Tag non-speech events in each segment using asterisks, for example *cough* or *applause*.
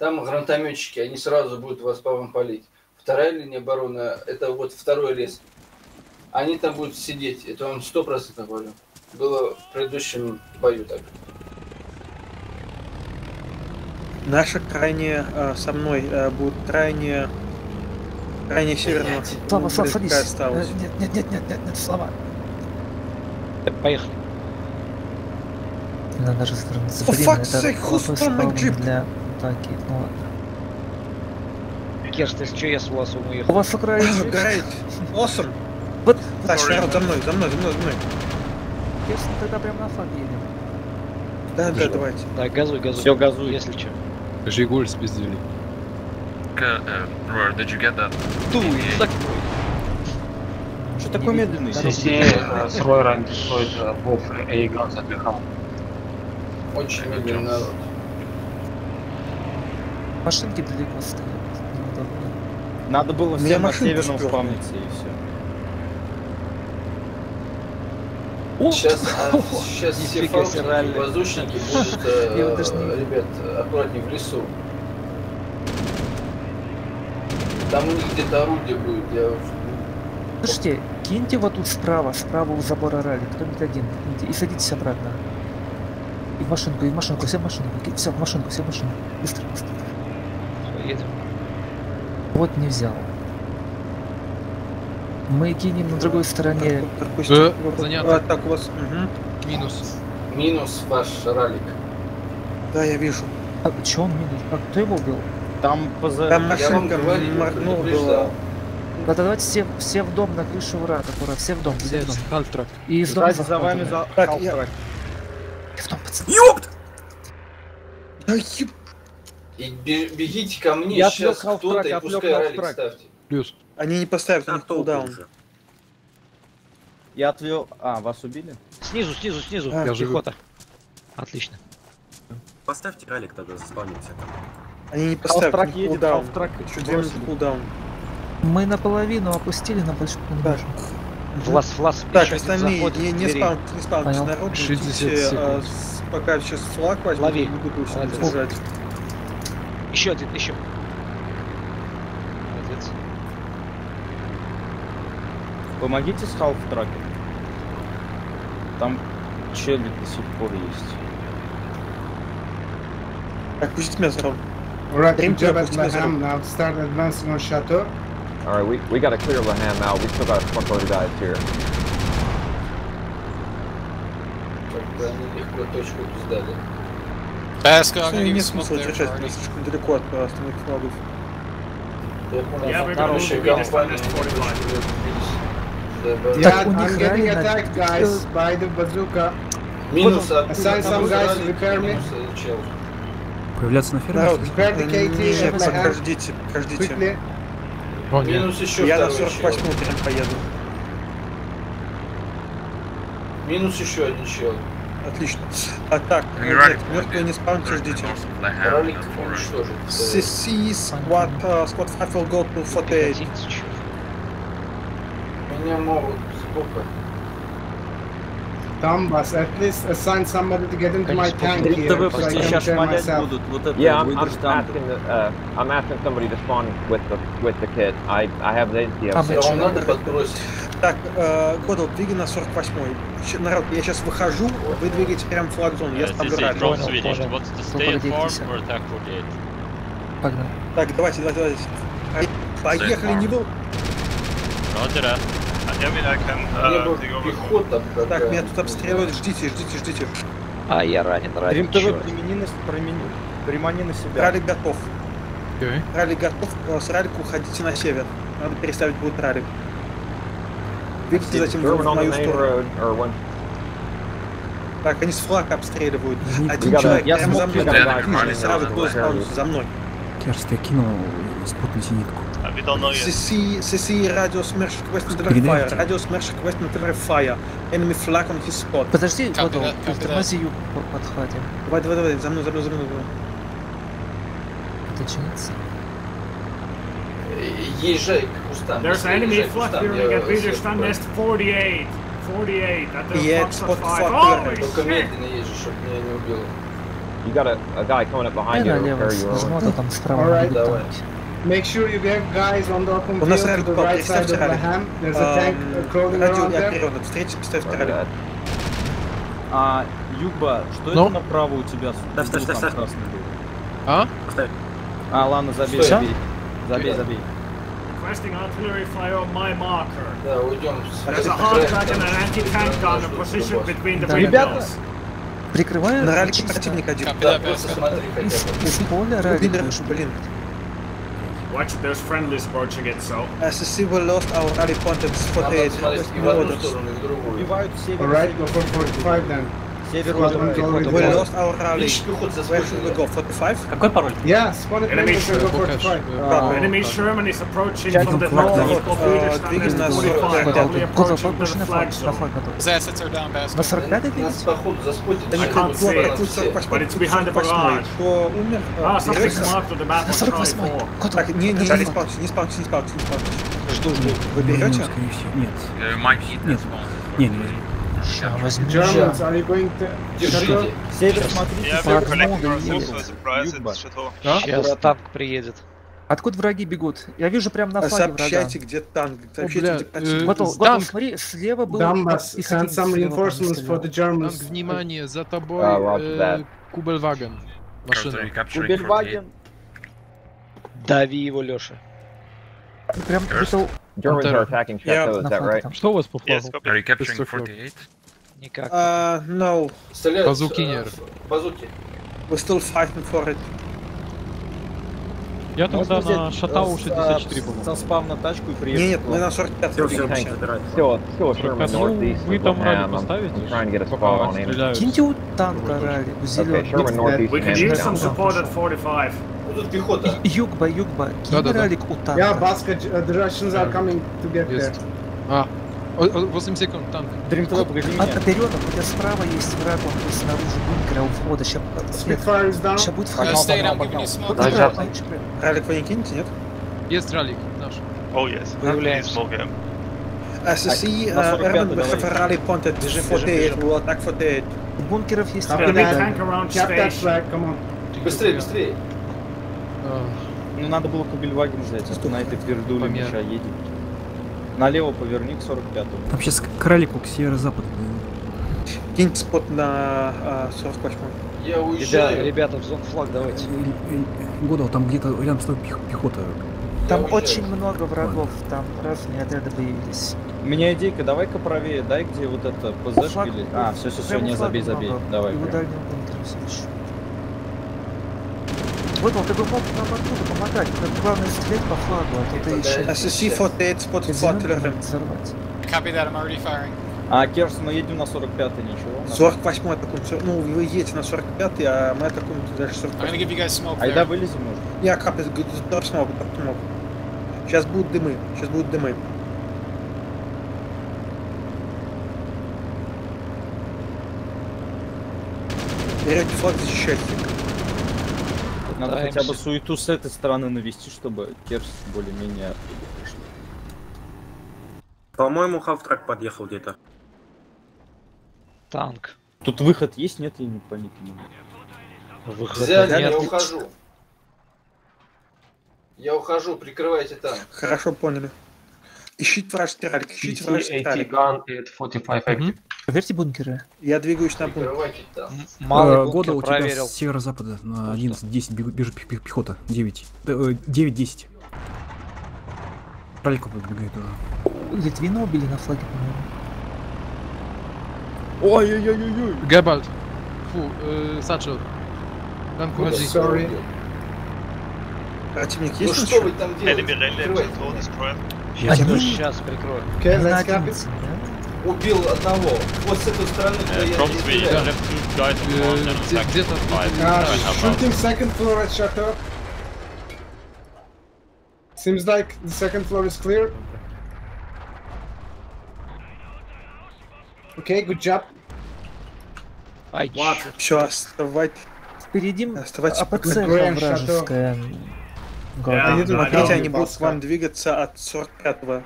Там гранатометчики, они сразу будут вас по вам палить. Вторая линия обороны, это вот второй лес. Они там будут сидеть, это вам сто процентов говорю. Было в предыдущем бою так. Наша крайне э, со мной э, будет крайне крайне северного. Слава, Слава, садись. осталось. Э, Нет, нет, нет, нет, нет, нет, Слава. Поехали. Надо. For Блин, это jeep? для атаки. Ну ладно. Керс, ты что, я с вас У уехал? вас украли Great. Awesome. Вот, Так, народ, за мной, за мной, за мной, за мной. если тогда прям на флаг едем. Да, да, давайте. Да, газуй, газуй. Все, газуй. Если что. Жигуль спиздили. Uh, Roar, did you get that? Так. Что такой медленный? And destroyed uh, both A guns at the helm. Очень медленный народ. Машинки далеко стоят. Надо было меня всем на северном сперла. спавниться и все. Сейчас, а, *laughs* сейчас все фалки, воздушники будут, *laughs* э, даже не- ребят, аккуратнее в лесу. Там у них где-то орудие будет, я Слушайте, киньте вот тут справа, справа у забора ралли, кто-нибудь один, киньте, и садитесь обратно. И в машинку, и в машинку, все в машинку, все в машинку, все в машинку. Быстро, быстро. Вот не взял. Мы кинем на другой стороне. Пропусти. Вот, занятно. а, так, у вас... мгм. Минус. минус ваш ралик. Да, я вижу. А, чё он минус? А кто его убил? Там поза... Там машинка предупреждал. была. Да давайте все, все в дом на крышу врат, аккурат, все в дом, все в дом. Хальтрак. И из дома Сзади за вами за... Так, я-. В дом, пацаны. Да еб- И бе- бегите ко мне Я сейчас кто-то и пускай ралик ставьте. Плюс. Они не поставят, у них кулдаун. Я отвел... А, вас убили? Снизу, снизу, снизу. А, я живу. Пехота. Отлично. Поставьте ралик тогда, заспавнимся. Они не поставят, у Халфтрак них едет, кулдаун. Еще две минуты кулдаун. Мы наполовину опустили на большую Так, Флас, флас. так остальные не, не спауньте, не Понял. народ, 60 идите, секунд. а, пока сейчас флаг возьму, Лови. не буду сюда держать. Еще один, еще. Молодец. Помогите с халф-траком. Там чели до сих пор есть. Так, пустите меня за руль. Alright, Thank good job you, at Mr. Laham. Now start advancing on Chateau. Alright, we, we gotta clear Laham now. We still got a fuckload of guys here. Как-то они легко точку эту сдали. Всё, нет смысла держать, мы слишком далеко от э, основных флагов. Я Yeah, там we're там gonna еще move компания, east on this они 45. точку разбились. Да, да. Yeah, у них I'm getting attacked, guys, by the bazooka. Минус от Assign some guys to repair me. Появляться на ферме? Repair the KT подождите, подождите. Минус еще Я на второй 48 чел. прям поеду. Минус еще один чел. Отлично. А так, And нет, мертвые не спауньте, ждите. CC squad, uh, squad 5 will go to 48. Одиннадцать. Меня могут сбоку. Tom, boss, at least assign somebody to get into my tank here, so I can шмалять myself. будут. Вот это Yeah, I'm, I'm asking the, uh, I'm asking somebody to spawn with the with the kit. I I have the блин, Вам надо подбросить. Так, э, Годал, двигай на 48-й. Щ- Народ, я сейчас выхожу, вы двигаете прям флаг зону, я ставлю. Понял, понял. Попадитесь. Погнали. Так, давайте, давайте, давайте. Ай, Поехали, не был. Бы пехота Так, меня тут обстреливают, ждите, ждите, ждите. А, я ранен, ранен. Рим ТВ, примени на, примени, примани на себя. Ралли готов. Окей. Ралли готов, э, с ралика уходите на север. Надо переставить будет ралли. Двигайте затем в мою сторону. Так, они с флага обстреливают. Один человек я прямо за мной. Сразу за мной. Керст, я кинул спутную зенитку. CC, CC, radio smash request on the Передайте. fire. Radio smash request on the fire. Enemy flag on his spot. Подожди, это- как это? тормози юг по- подхватим. Давай, давай, давай, за мной, за мной, за мной. за мной. Уточниться. Езжай к кустам. There's an enemy flag during я at Leader всех Stand Nest 48. 48 at the Yeah, spot of 5. flag Holy Только медленно езжи, чтобы меня не убило. You got a, a guy coming up behind Я you to налево repair your нажму, а own. там справа Alright. будут Давай. Make sure you get guys on the open У нас field to ралли the попал, right side of представьте ралли. Laham. There's a tank crawling Радио around я встречи, представьте Roger ралли. А, Югба, что Ну? это направо у тебя? Ставь, ставь, ставь, ставь. А? А, ладно, забей, забей. Забей, забей. Requesting artillery fire on my marker. Да, уйдем. There's a hard dragon and anti-tank gun in position between the Да. windmills. Прикрываю На ралли противник один. Да, просто смотри хотя Из, бы. из поля ралли блин. Watch, there's friendlies approaching it, so. SSC will lost our rally point at Надо 48. смотреть и в одну сторону, и в другую. Убивают север, Alright, север, go for 45 then. Север, Squad убивают. one already We dead. lost our rally. Видишь, пехот за Where should we go? 45? Какой пароль? Yeah, spotted Enemy members will go Покаж, 45. э, А, Enemy покаж. Sherman is approaching from the north Uh, of Village нас, 45, э, probably Коза, approaching to the flag zone. The assets are down, Bass. На 45 Нас видите? походу заспотит. Да I can't see it. нас Тут все. 48, But it's behind the 48. barrage. Ah, э, something's берется? marked on the map on 48 Charlie 4. Котов, Так, не, не, не спалкивайся, не спалкивайся, не спалкивайся, не спалкивайся. Жду, жду. Вы Ну, берете? Нет. Uh, might eat Нет. this one. Не, не Ща возьму. Держите. Север. Сейчас танк приедет. Откуда враги бегут? Я вижу прям на флаге врага. Сообщайте, где танк. Сообщайте, бля, где э. Готов, смотри, слева был Donbass и send some reinforcements for the Танк, Germans? внимание, за тобой А, э. Кубельваген. Машина. Artillery capturing 48. Кубельваген. Дави его, Леша. Прям где-то Germans are attacking. Chateau, is that right? Что у вас по флагу? Are you capturing Just for 48? Никак. Uh, no. Базуки э, нет. Базуки. we're still fighting for it. Я тогда на взять, Шатау э, 64 со- по-моему. Со спам на тачку и приехать. Не, нет, мы на 45 Все, все, двигаемся. Sherman Ну, northeast вы там ралли поставите. Киньте у танка ралли, We support at 45. Тут пехота. Югба, югба, кинь Да-да-да. ралик у Yeah, the Russians are coming to get there. Есть. А, о- о, 8 секунд, танк. Дрим ТВ, погоди От, меня. оперед, у тебя справа есть враг, он тут снаружи бункера у входа. Сейчас, down. сейчас будет погнал. Назад. Ралик вы не кинете, нет? Есть ралик наш. Uh, 45 Urban, we давай. have a rally point at Бежим, 48, бежим, we'll attack 48. У бункеров есть Copy враг. that. Tank around Cap that station. flag, come on. Быстрее, быстрее. А, Ну надо было Кубельваген взять, а то на этой пердуле. Миша едет. Налево поверни к 45-му. Там сейчас к ралику к северо-западу. Киньте спот на uh, 48 Я Ребята, уезжаю. ребята, в зон флаг давайте. Годал, там где-то рядом с тобой пех- пехота. Там очень много врагов, там разные отряды появились. У меня идейка, давай-ка правее, дай где вот это ПЗ шпили. А, все, все, все, не забей, забей. много, Давай. И у прям. дальнего бункера все еще. Вот он, ты бы мог нам оттуда помогать, но главное стрелять по флагу, а то ты еще... SSC 48 spot Ты for зеленый artillery. взорвать. Copy that, I'm already firing. А, Керс, мы едем на 45-й, ничего. 48 атакуем. Ну, вы едете на 45 а мы атакуем дальше I'm gonna 48 give you guys smoke Айда there. вылезем, может. Я капец, дроп смог, дроп смог. Сейчас будут дымы, сейчас будут дымы. Берете флаг, защищайте. Надо Пытаемся. хотя бы суету с этой стороны навести, чтобы Керс более-менее. По-моему, хавтрак подъехал где-то. Танк. Тут выход есть, нет, я не могу. Выход Взяли, нет. я ухожу. Я ухожу, прикрывайте там. Хорошо поняли. Ищите вражеский ралик, ищите AT ралик. gun at 45 active. Проверьте бункеры. Я двигаюсь на. Малый Э, бункер Года у тебя с северо-запада на 11-10 бегу- бежит пех- пех- пехота. 9. Э, э, 9-10. Ралику подбегает туда. Литвина убили на флаге, по-моему. Ой-ой-ой-ой-ой. Гебальд. Фу, э, Санчо. Танк Ой, уходи. sorry. Противник Ну есть что еще? вы там делаете? Прикрывайте. Я Они- тебя Сейчас прикрою. Okay, let's it. 11, да? Убил одного. Вот с этой стороны, куда я. Э, где- Где-то... Shooting second floor at Chateau. Seems like the second floor is clear. Okay, good job. Ай. Все, оставайте. Впереди Оставайтесь АПЦ Grand вражеская. Yeah, didn't Смотрите, они будут к вам двигаться от 45-го.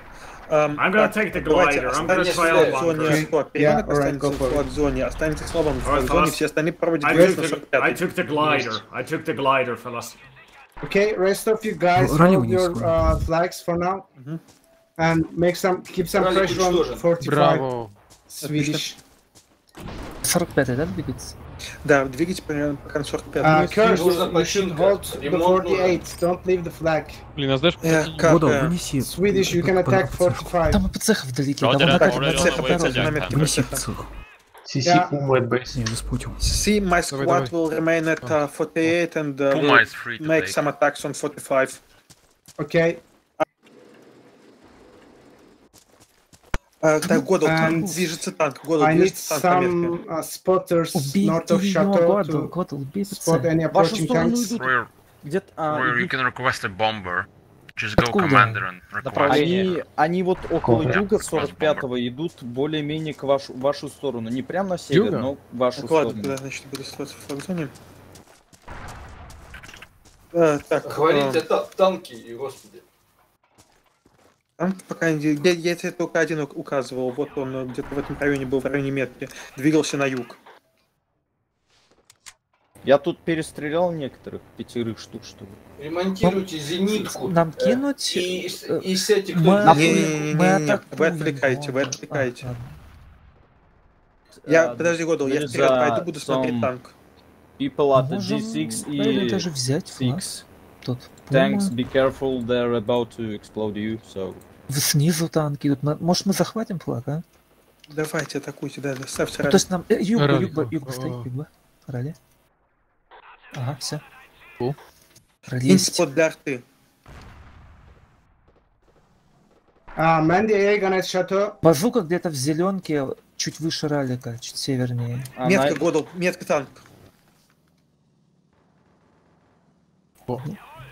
Эм, I'm gonna так, take the давайте glider. I'm gonna try out зоне bunkers. слот. Ребенок останется в слот зоне, останется слабым в зоне, все остальные проводят took на the, I 45 took the glider. I took the glider, fellas. Okay, rest of you guys Ралли hold your uh, flags for now. And make some keep some pressure on уничтожен. 45 Браво. Swedish. 45-й, да, двигается? Да, двигайте примерно пока на 45 Uh, Kurt, Нужна you should починка. hold the Ремонт 48. Don't leave the flag. Блин, а знаешь, Э, как, Годо, э, вынеси. Swedish, you can под- attack под цех. 45. Там АПЦХ вдалеке, Roger там that, на already на on цех, the way на to цех, на Jack метке Вынеси цеха. цех. CC Yeah. Puma at base. Не, заспотил. See, my Давай, squad давай. will remain at uh, 48 and uh, Puma will is free to make take. some attacks on 45. Okay. Так, Годо, там And движется танк. Need движется танк some uh, spotters Убей north of Chateau to spot any approaching tanks. Rear, Где-то... а, you can request a bomber. Just go commander and request. Они, они вот около Кого? юга Request 45-го идут более-менее к вашу, вашу сторону. Не прям на север, Юга? но в вашу Так, ладно, сторону. куда, значит, буду строиться в флаг-зоне. Э, так, Говорите э, та- танки, и господи. Там пока не- я, я тебе только один ук- указывал. Вот он э, где-то в этом районе был, в районе метки. Двигался на юг. Я тут перестрелял некоторых, пятерых штук, что ли. Ремонтируйте зенитку. Нам э, кинуть, И, э, и сядьте Мы, кто-нибудь. Не-не-не-не-не, мы вы атакуем. отвлекаете, вы отвлекаете. Я, А, подожди, Годл, я вперед пойду, буду смотреть танк. People at the Можем, G6 наверное, и даже взять флаг. 6. Тут Tanks, be careful, they're about to explode you, so... Снизу танки идут. Может, мы захватим флаг, а? Давайте, атакуйте, да, да, ставьте Ну, то есть нам... э, Юг, Ралли, юг, да. юг, стоит, А. юг, Ралли. Ага, все. Фу. Ралли Кинь есть. спот для арты. Air gun at Chateau. Базука где-то в зеленке, чуть выше раллика, чуть севернее. А Метка, Годл, метка танк.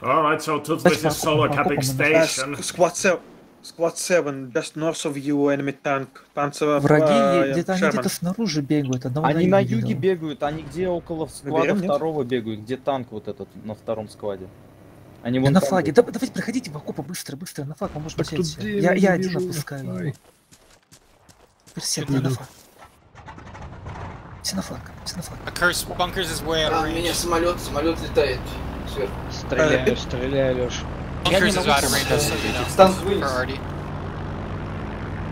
Alright, so to this is solar capping Uh, station. squad 7, squad 7, just north of you, enemy tank. Panzer Враги э, е- где-то они где-то снаружи бегают, одного Они на юге видел. бегают, они где около склада берем, нет? второго бегают, где танк вот этот на втором складе. Они вон на флаге. Да- давайте проходите в окопы быстро, быстро, на флаг, мы можем Так взять тут всё. где Я, я один Иду, ты на флаг. Все на флаг, все на флаг. А, меня самолет, самолет летает сверху. Стреляю, стреляю, Леш. Know. Танк вынес. Priority.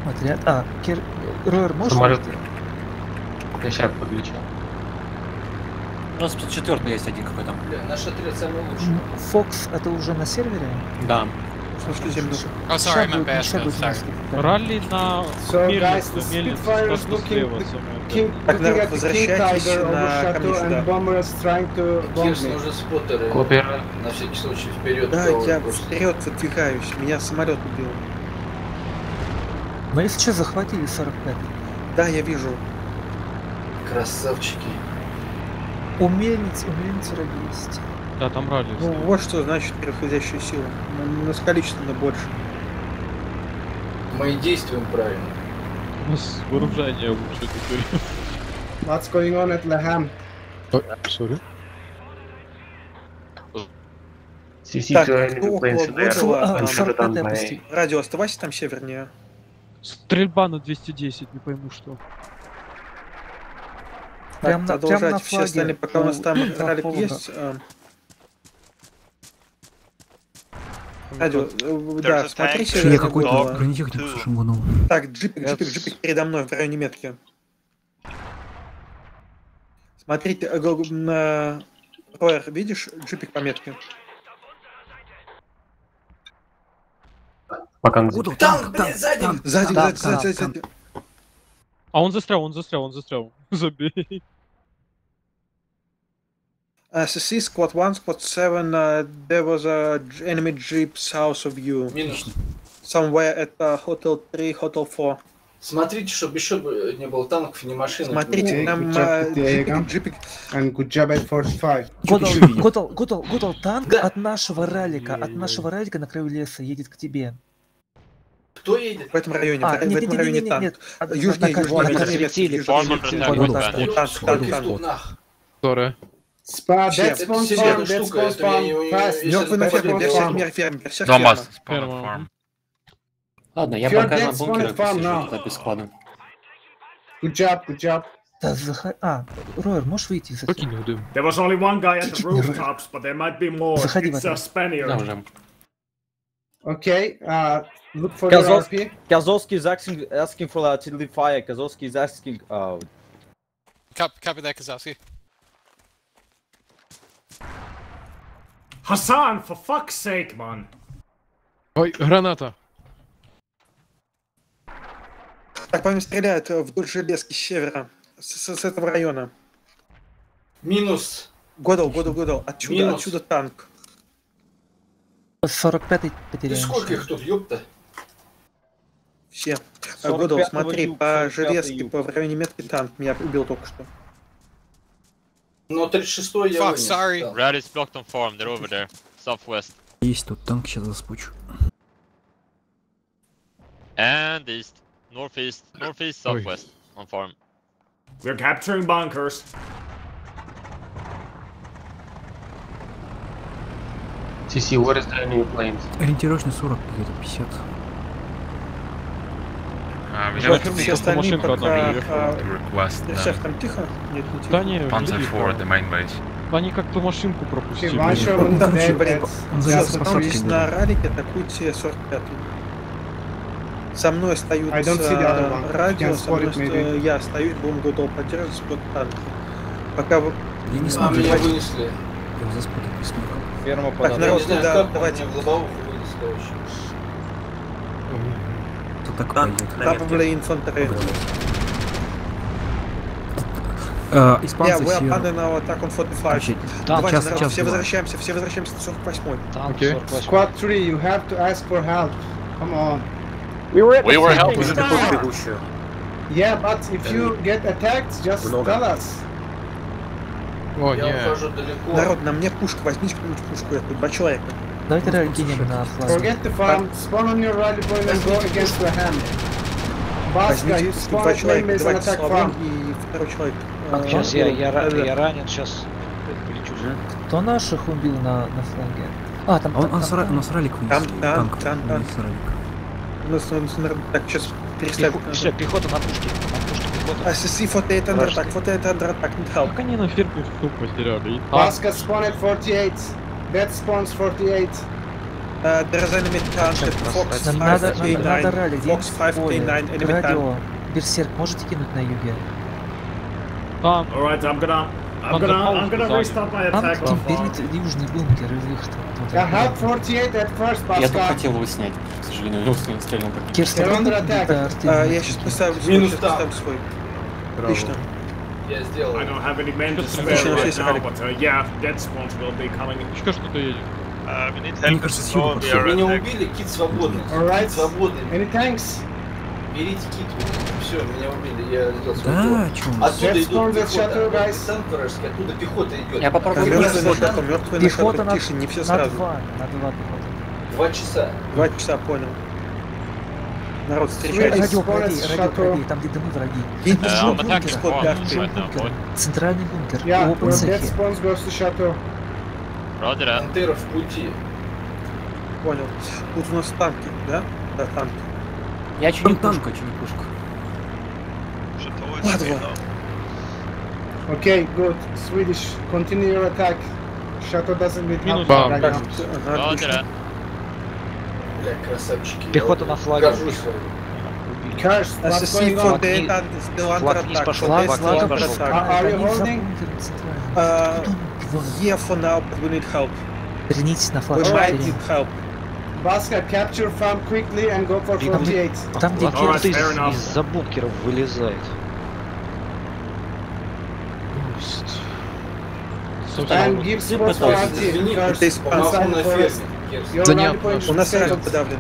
Отряд. А, Кир... Ройер, можешь? Самолет. выйти? Я сейчас подключу. У нас тут четвертый есть один какой-то. Наш отряд самый лучший. Фокс, это уже на сервере? Да. Слушайте землю. Oh, sorry, ща будет Sorry. Ралли на So, мельницу, мельницу, слева, Так, народ, возвращайтесь на Кирс, нужны споттеры. Копия. На всякий случай вперед. Да, я вперед выдвигаюсь. Меня самолет убил. Мы если что, захватили 45. Да, я вижу. Красавчики. У мельниц, у мельниц враги есть. Да, там ралли. Ну, вот что значит превосходящая сила. У нас количественно больше. Мы и действуем правильно. У нас вооружение лучше теперь. What's going on at Laham? Сори. CC Так, to кто enemy около planes there. Годзилла? А, and Ам, shot down 45 by... опусти. Радио, оставайся там севернее. Стрельба на 210, не пойму что. Прям Так, на- прям на продолжайте. Все флаге остальные, пока у нас там *clears throat* ралик есть. Радио, э, да, смотри Я севернее какой-то Годзилла. бронетехнику с. Так, джипик, джипик, джипик передо мной в районе метки. Смотрите, э, го- на... Ройер, видишь джипик по метке? Пока на Танк, танк, танк, сзади! танк. Сзади, сзади, сзади. А он застрял, он застрял, он застрял. *laughs* Забей. Uh, CC, squad 1, squad 7, uh, there was a enemy jeep south of you. Минус. Somewhere at uh, Hotel 3, Hotel 4. Смотрите, чтобы еще не было танков и не машин. Смотрите, uh, gun. джипик. And good job at 45. Годал, еще видел? Годал, Годал, Годал, танк от нашего раллика, от нашего раллика на краю леса едет к тебе. Кто едет? В этом районе, А, в нет, этом нет, районе нет, танк. нет, нет. Южнее, южнее, южнее, Разлетели, южнее, Бомбер южнее, прилетел. южнее. Вот Танк, так. танк, Сколько танк, штук танк. нах? Сори. Spa, Все, dead это spawn серьезная farm, dead штука, spawn это я не- farm, fast. Если Мертвый на нападет, ферме, то берсерк, он- мер- ферм, берсерк Донбасс, ферма. spawn Ферма. farm. Ладно, я If you're пока на dead, spawn бункерах it farm посижу, now. да, без склада. Good job, good job. Да, заход... А, Ройер, можешь выйти из Покинь его дым. There was only one guy at the Чуть-чуть не ры- rooftops, but there might be more. Заходи в It's a это. Spaniard. Да, уже. Okay, uh, look for your Kazowski, RP. Kazowski is asking, asking for artillery fire. Kazowski is asking. Uh, Copy, copy that, Kazowski. Hassan, for fuck's sake, man. Ой, граната. Так, по стреляют э, вдоль железки с севера, с, с- с этого района. Минус. Годал, Годал, Годал. Отсюда, Минус. отсюда танк. 45-й Ты потеряем. сколько их тут, ёпта? Все. 45-го Годал, смотри, по 45-й железке, по в районе метки танк меня убил только что. Но 36-й я Fuck, вынес. sorry. Да. Red is blocked on farm, they're over there. Southwest. Есть тут танк, сейчас заспучу. And east. Northeast. Northeast, Ой. southwest. On farm. We're capturing bunkers. CC, what is the enemy planes? Ориентировочно 40, где-то 50. We Все, остальные пока... а, to request Шеф, the там тихо? Нет, не тихо. Да не, Panzer не IV, the тихо. main base. Они как-то машинку пропустили. Там, блин, он посадкой tree. был. на ралике атакуйте 45-й. Со мной остаются радио, со мной я стою, будем готов поддерживать спот танка. Пока вы... Я не А смогу. меня Я вынесли. заспутать не смогу. ферма Так, Я народ, не знаю, да, как он давайте. меня в лобовуху вынес, короче. Кто так пойдет? Probably infantry. Э, Yeah, Испанцы we are now attack on 45. Вообще, Давайте, час, народ, час, все возвращаемся, все возвращаемся на 48 Танк Окей. 48. Squad 3, you have to ask for help. Come on. We were We the were helping time. Yeah, but if you get attacked, just tell us. О, Я ухожу далеко. Народ, на мне пушка, возьмите какую-нибудь пушку, эту, два человека. Давайте кинем на флаг. Forget the farm, spawn on your rally point and go against the you пушку, spawn человека, base and давайте attack farm. и второй человек. А, э, Сейчас я, я, я ранен, сейчас полечу. Кто наших убил на, на фланге? А, там... А он, там- он, ра- там- у нас ралик вынес. Там, там, танк там, там. ралик. У нас, так, сейчас переставим. Пехо- Все, пехота на пушке. На пушке пехота. А, си, вот это attack, вот это need help. Как они на ферме штук потеряли? Baska spawn at 48. That spawns 48. Uh, there is enemy at Fox Нам надо, надо, надо 5K9, ралли, Fox где-нибудь в поле. 5K9, enemy. Радио. Берсерк, можете кинуть на юге? Танк. Alright, I'm gonna. I'm gonna. I'm gonna restart my attack farm. кемперит южный бункер там. Yeah, это. help 48 at first, Я тут Baska. хотел его снять, к сожалению, его стрельнул это attack. А, артиллерия. я сейчас поставлю свой, Минус свой. Отлично. Я сделал. I don't have any men to spare right now, but uh, yeah, dead spawns will be coming. Еще что-то едет. С пошел. Меня убили, кит свободный. Alright. Кит свободный. Any tanks? Берите кит. Все, меня убили, я сделал свой Да, чё go, let's пехота. вражеский, оттуда пехота идет. Я попробую на на Пехота на, тише, не все на сразу. два, на два пехота. Два часа. Два часа, понял. Народ, Swedish встречайтесь. Радио радио там где дымы враги. Now, boy. Центральный бункер. В open. Roger that. Пантера в пути. Понял. Тут у нас танки, да? Да, танки. Я чуть не пушка, чуть не пушка. Ладно. Okay, good. Swedish, continue your attack. Chateau doesn't need help Минус бам. отлично. That. Бля, красавчики. Пехота на флаге. Горжусь for still under attack. Are you holding? Uh, for now, but we need help. Вернитесь на флаг. We might Шатырин. need help. Baska, capture farm quickly and go for Там, 48. Там, где fair enough. из-за бункеров вылезает. And give spots for RT. Извини, Cursed, Здесь Помогу inside rally point наш. У нас settled. подавлен.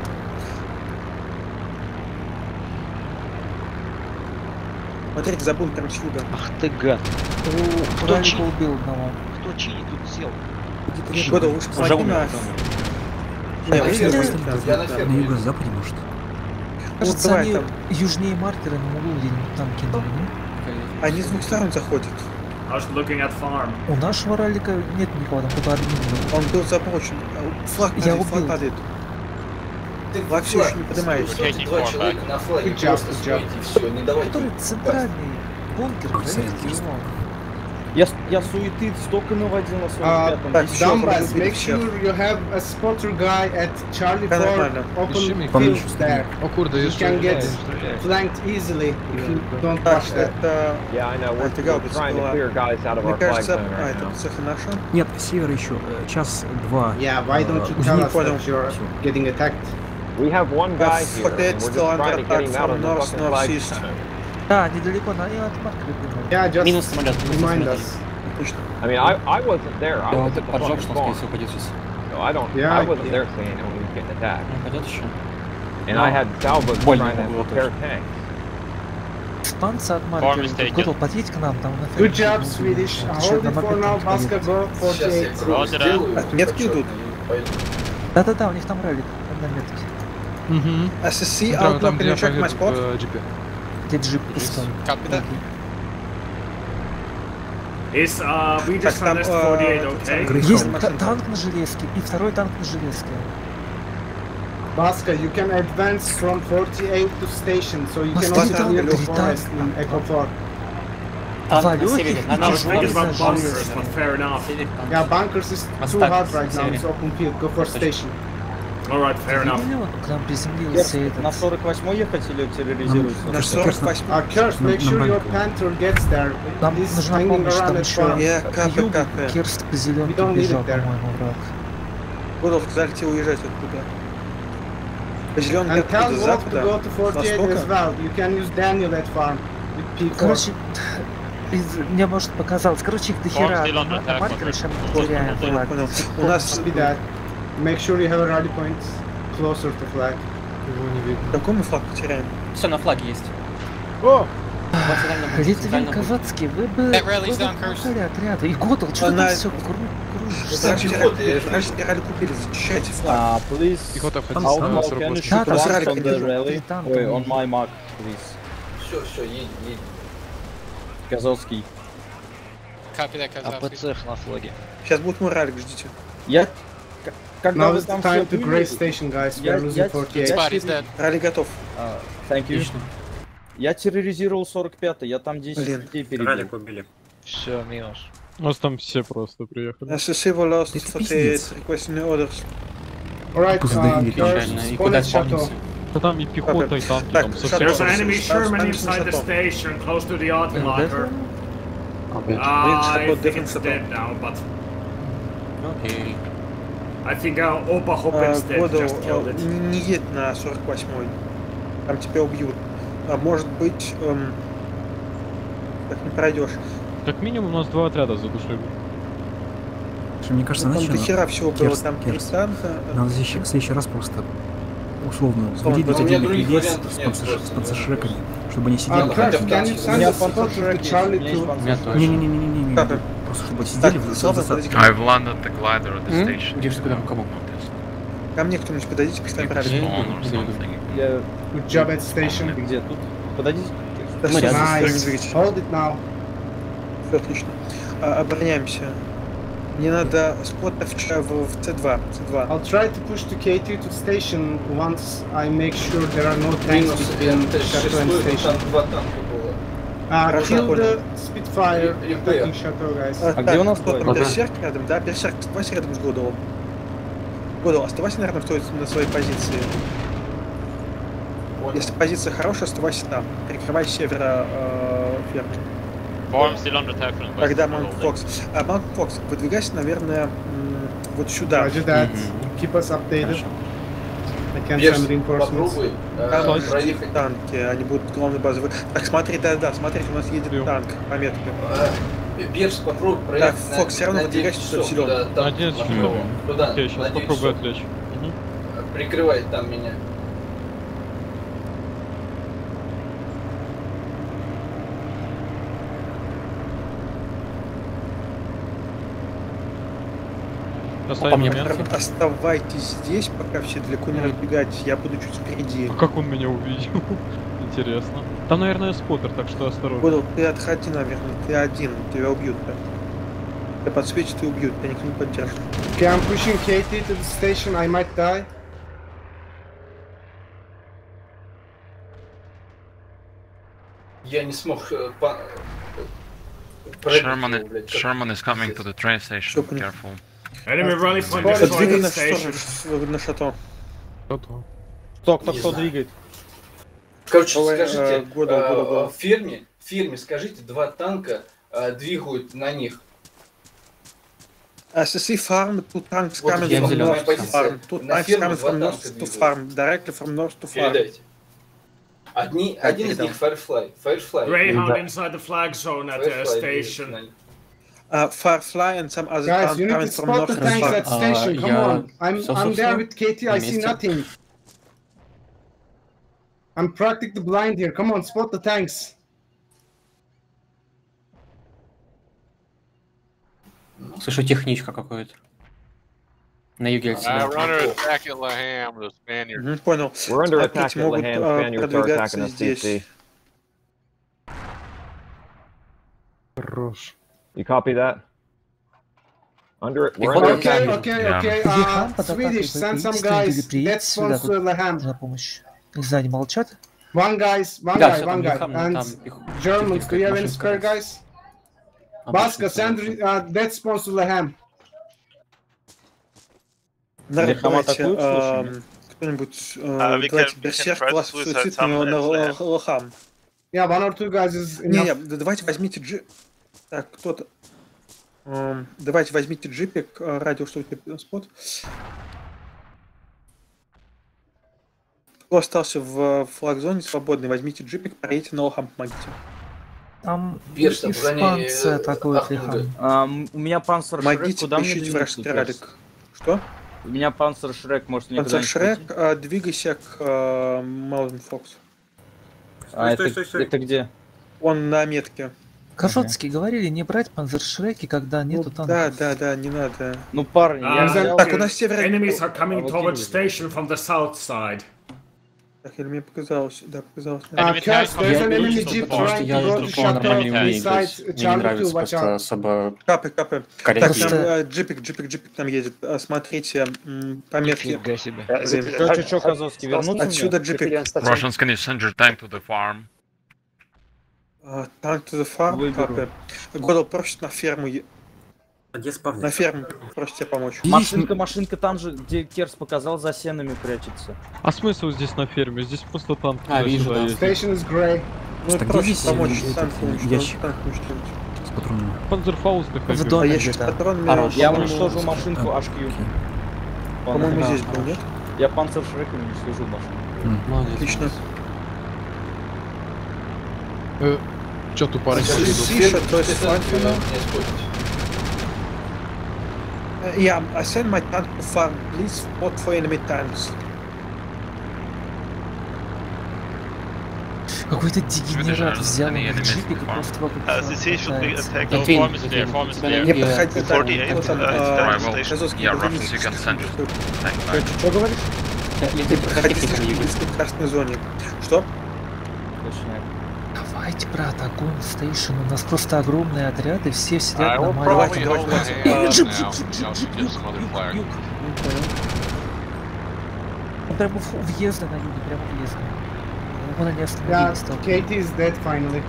Смотрите, за бункером с юга. Ах ты гад. Кто Ралика чи- убил одного. Кто чили тут сел? Года уж Уже умер. на... Я на да. Юго-западе, может. Кажется, давай они южнее маркера на углу где-нибудь там кинули. ну? Они с двух сторон заходят. I was looking at farm. У нашего раллика нет никого, там только был. Он был заброшен. А, Флаг Я падает, флаг убил. падает. Ты Флаг все еще не поднимается. Стойте два человека на флаге, good job. стойте и все, не давайте. Который центральный бункер, проверьте его. Я, я суеты столько наводил на Uh, 45-м. Так, всё, Donbass, пробили make всех. sure you have a spotter guy at Charlie Да, 4 нормально. open Помню, fields there. О, курда, You я can get стреляю. flanked easily if you don't Так, push that. это... Yeah, I know. We're, Это we're гаубица trying to была. clear guys out of Мне our flag кажется, zone а, right это now. цеха наша. Нет, север еще. э, Час, два. Yeah, why don't you Э, tell не us понял. that you're getting attacked? We have one guy Uh, here, and we're still just under trying to get him attack out from of the north, fucking flag northeast. zone. Да, недалеко на и от маркера придумали. Yeah, just Минус самолет. remind us. I mean, I, I wasn't there. I was at the fucking что скорее всего, пойдет сейчас. So I don't. Yeah, I wasn't there saying it when he was getting attacked. Пойдет еще. And No. I had salvos Больно trying to repair tanks. Станция от taken. Готов, подъедь к нам, там на Good job, Swedish. Hold it for now, я 48. круг Родера. сделаю. Отметки идут. Да-да-да, у них там ралик на метке. Угу. SSC, Outlook, э, джипе. Где джип пустой. Copy that. Is uh, we just там, finished э, 48, там okay? Грейс- Есть машина. та- танк на железке и второй танк на железке. Baska, you can advance from 48 to station, so you can Baska, also там clear the три forest in Echo 4. Танк Два на севере. легких На и I was нашем thinking тяжелых about на bunkers, железке. but fair enough. Север, танк. Yeah, bunkers is too Оставь hard right now. севере. It's open field. Go for station. Alright, fair enough. Нам приземлился Керс, этот... на 48 ехать или терроризировать? На Керс, 48. Uh, Curse, Нам- make sure your. Panther gets there. Нам He's нужна помощь, там еще farm. Я к КП, югу КП. Керст по We зеленке don't need бежал, it there. по-моему, враг. Будов, сказали тебе уезжать оттуда. По зеленке оттуда, запада. go to 48 as востока. well. You can use Daniel at farm with P4. Короче, из- мне может показалось, короче, их дохера мы. У нас that. Make sure you have a rally point closer to flag. Его не видно. какой мы флаг потеряем? Все, на флаге есть. О! Литвин. Казацкий, вы бы... Отряду. И Готл, что ты все подождите, ралли купили, зачищайте флаг. Uh, please. Пехота входить Там на Outlaw, can you 48. shoot Да, там once срали, on the конечно. rally? Три танка Ой, on my mark, please. Все, все, едем, едем. Казовский. Copy that, Kazowski. на флаге. Сейчас будет мой ралик, ждите. Я... Когда Now вы там time to gray station, guys. We Я- are losing я- 48. Body's dead. Ралли готов. А, Thank you. Я терроризировал 45-й, я там 10 Блин. людей перебил. Ралик убили. Все, минус. У нас там все просто приехали. SSC will lost Это 48 пиздец. requesting orders. Alright, uh. И куда спавнится? Да там и пехота, и танки, Так, там. There's an enemy Sherman inside the station, close to the Э, locker. Uh, I think it's dead now, but Окей. Think uh, Opa А, а, it. не едь на 48-й. Там тебя убьют. А может быть... эм, Так не пройдешь. Как минимум у нас два отряда задушили. Мне кажется, Ну, там до хера всего было. Там танка. Надо в следующий, в следующий раз просто условно у меня отдельных людей с, панцершреками, чтобы они сидели. Ладно, хотя панцершрек. тоже. Не-не-не-не-не. Просто чтобы сидели в мне. I've landed the glider at the station. Где же куда? Кому? Ко мне кто-нибудь подойдите, иду. something. Я... Good job at station. Где? Тут? Подойдите. Nice. Hold it now. Всё отлично. А, обороняемся. Мне надо спота в, Ч- в, в C2. C2. I'll try to push to K3 to station once I make sure there are no tanks between and МТ-6, station. там два танка понял. the Spitfire И- П. Chateau, guys. А, А где у нас кто двое? Берсерк рядом, да? Берсерк, оставайся рядом с Годовым. Годов, оставайся, наверное, той- на своей позиции. Понял. Если позиция хорошая, оставайся там. Прикрывай с севера э, west. Когда Маунт. Фокс. А Маунт Фокс, выдвигайся, наверное, вот сюда. Roger that. Мгм. Keep us updated. Хорошо. Попробуй э, проехать. танки, они будут главной базовой. Так, смотри, да, да, смотрите, у нас едет Ё. танк по метке. Э, попробуй проехать Так, на- Фокс, всё равно на 9 выдвигайся часов, сюда, куда На танк 11 пошел. часов. Туда, на сейчас 9 попробую отвлечь. Мгм. Прикрывай там меня. Оставим оставайтесь здесь, пока все далеко не разбегайтесь. Я буду чуть впереди. А как он меня увидел? *laughs* Интересно. Там, наверное, споттер, так что осторожно. Понял, ты отходи, наверное. Ты один, тебя убьют. Да? Тебя подсвечат и убьют, я никто не поддержит. Okay, I'm pushing Katie to the station, I might die. Я не смог э, по... Э, Sherman, Sherman is coming to the train station. Careful. Point Подвигай destroyed на шато. На шато. Кто, кто, кто двигает? Короче, скажите, э, года, э, года, года. в фирме, фирме скажите, два танка э, двигают на них. See farm, two tanks Вот coming from north to farm. Two На tanks ферме coming from north to farm. Directly from north to farm. Передайте. Одни, один из них Firefly. Firefly. Greyhound inside the flag zone at the Firefly двигается station. Uh, Firefly and some other Guys, you need to spot the tanks at station. Come я- on. I'm Всё, I'm there всё. with Katie. I На see nothing. I'm practically blind here. Come on, spot the tanks. Слышу техничка какой-то. На юге от Uh, себя. runner attacking Laham, the Spaniard. Мгм, Понял. We're under Смотрите, attack at могут э, are продвигаться здесь. Хорош. You copy that? Under И we're under Okay, attack. okay, Yeah. okay. Uh, Swedish, send some guys. That sponsor тут Laham. нужна помощь. Молчат? One guys, one Да, guy, one guy. And Germans, do you have any spare guys? А, Baska, машинка, send uh, that sponsor Laham. Лихам давайте, эм, кто-нибудь, э, давайте берсерк класс суицид на лохам. Yeah, one or two guys is enough. не, да давайте возьмите джи... Так, кто-то... Эм, давайте возьмите джипик, э, радио, что у тебя спот. Кто остался в флаг-зоне свободный, возьмите джипик, проедьте на лохам, помогите. Там брони, испанцы э, атакуют. Лихан. А, у меня панцер Шрек, куда мне ралик. Что? У меня панцер Шрек, может мне Панцер Шрек, э, двигайся к э, Маузен Фокс. А, Стой, это, стой, стой. это где? Он на метке. Кашотские говорили не брать панзершреки, когда Ну, нету танков. да, да, да, не надо. Ну, парни, я Uh, взял... Так, у нас север... Enemies are coming вот towards station from the south side. Так, или мне показалось, да, показалось. Cats, tank there's an enemy jeep что trying я to умею играть. beside Мне не Charlie 2, нравится watch просто out. особо Капы, капы. Так, там э, джипик, джипик, джипик там едет. А, Смотрите, пометки. Нифига себе. Чё, чё, Казовский, вернуться Отсюда джипик. Russians, can you send your tank to the farm? А, Tank to the farm, Выберу. капы. Годал просит на ферму. А где спавнить? На ферму просит тебе помочь. Машинка, машинка там же, где Керс показал, за сенами прячется. А смысл здесь на ферме? Здесь просто танк А, вижу, да. Station is grey. Ну, Так, здесь, помочь э, танку уничтожить. танк. С патронами. Панзерфауст В такой. А доме ящик с где-то. патронами. Я уничтожил машинку А, HQ. По-моему, здесь был, нет? Я панцер Шрека уничтожил машину. Отлично. Че тупорый? Сиша, то есть э, не. Uh, yeah, I send my tank to farm. Please spot for enemy tanks. Какой-то дегенерат взял enemies джипик и просто вокруг. Не подходи так, 48, вот там, it's Right, well, Азовский, yeah, подойди Russians, you can близко, send близко. Tank back. Что говоришь? Летит Подходи на к красной зоне. Что? Давайте, брат, огонь стейшн. У нас просто огромные отряды, все сидят на probably давайте, давайте. Он прямо въезда на юге, прямо въезда. Вон они Yeah, остановились. столкнулись. Katie is dead finally.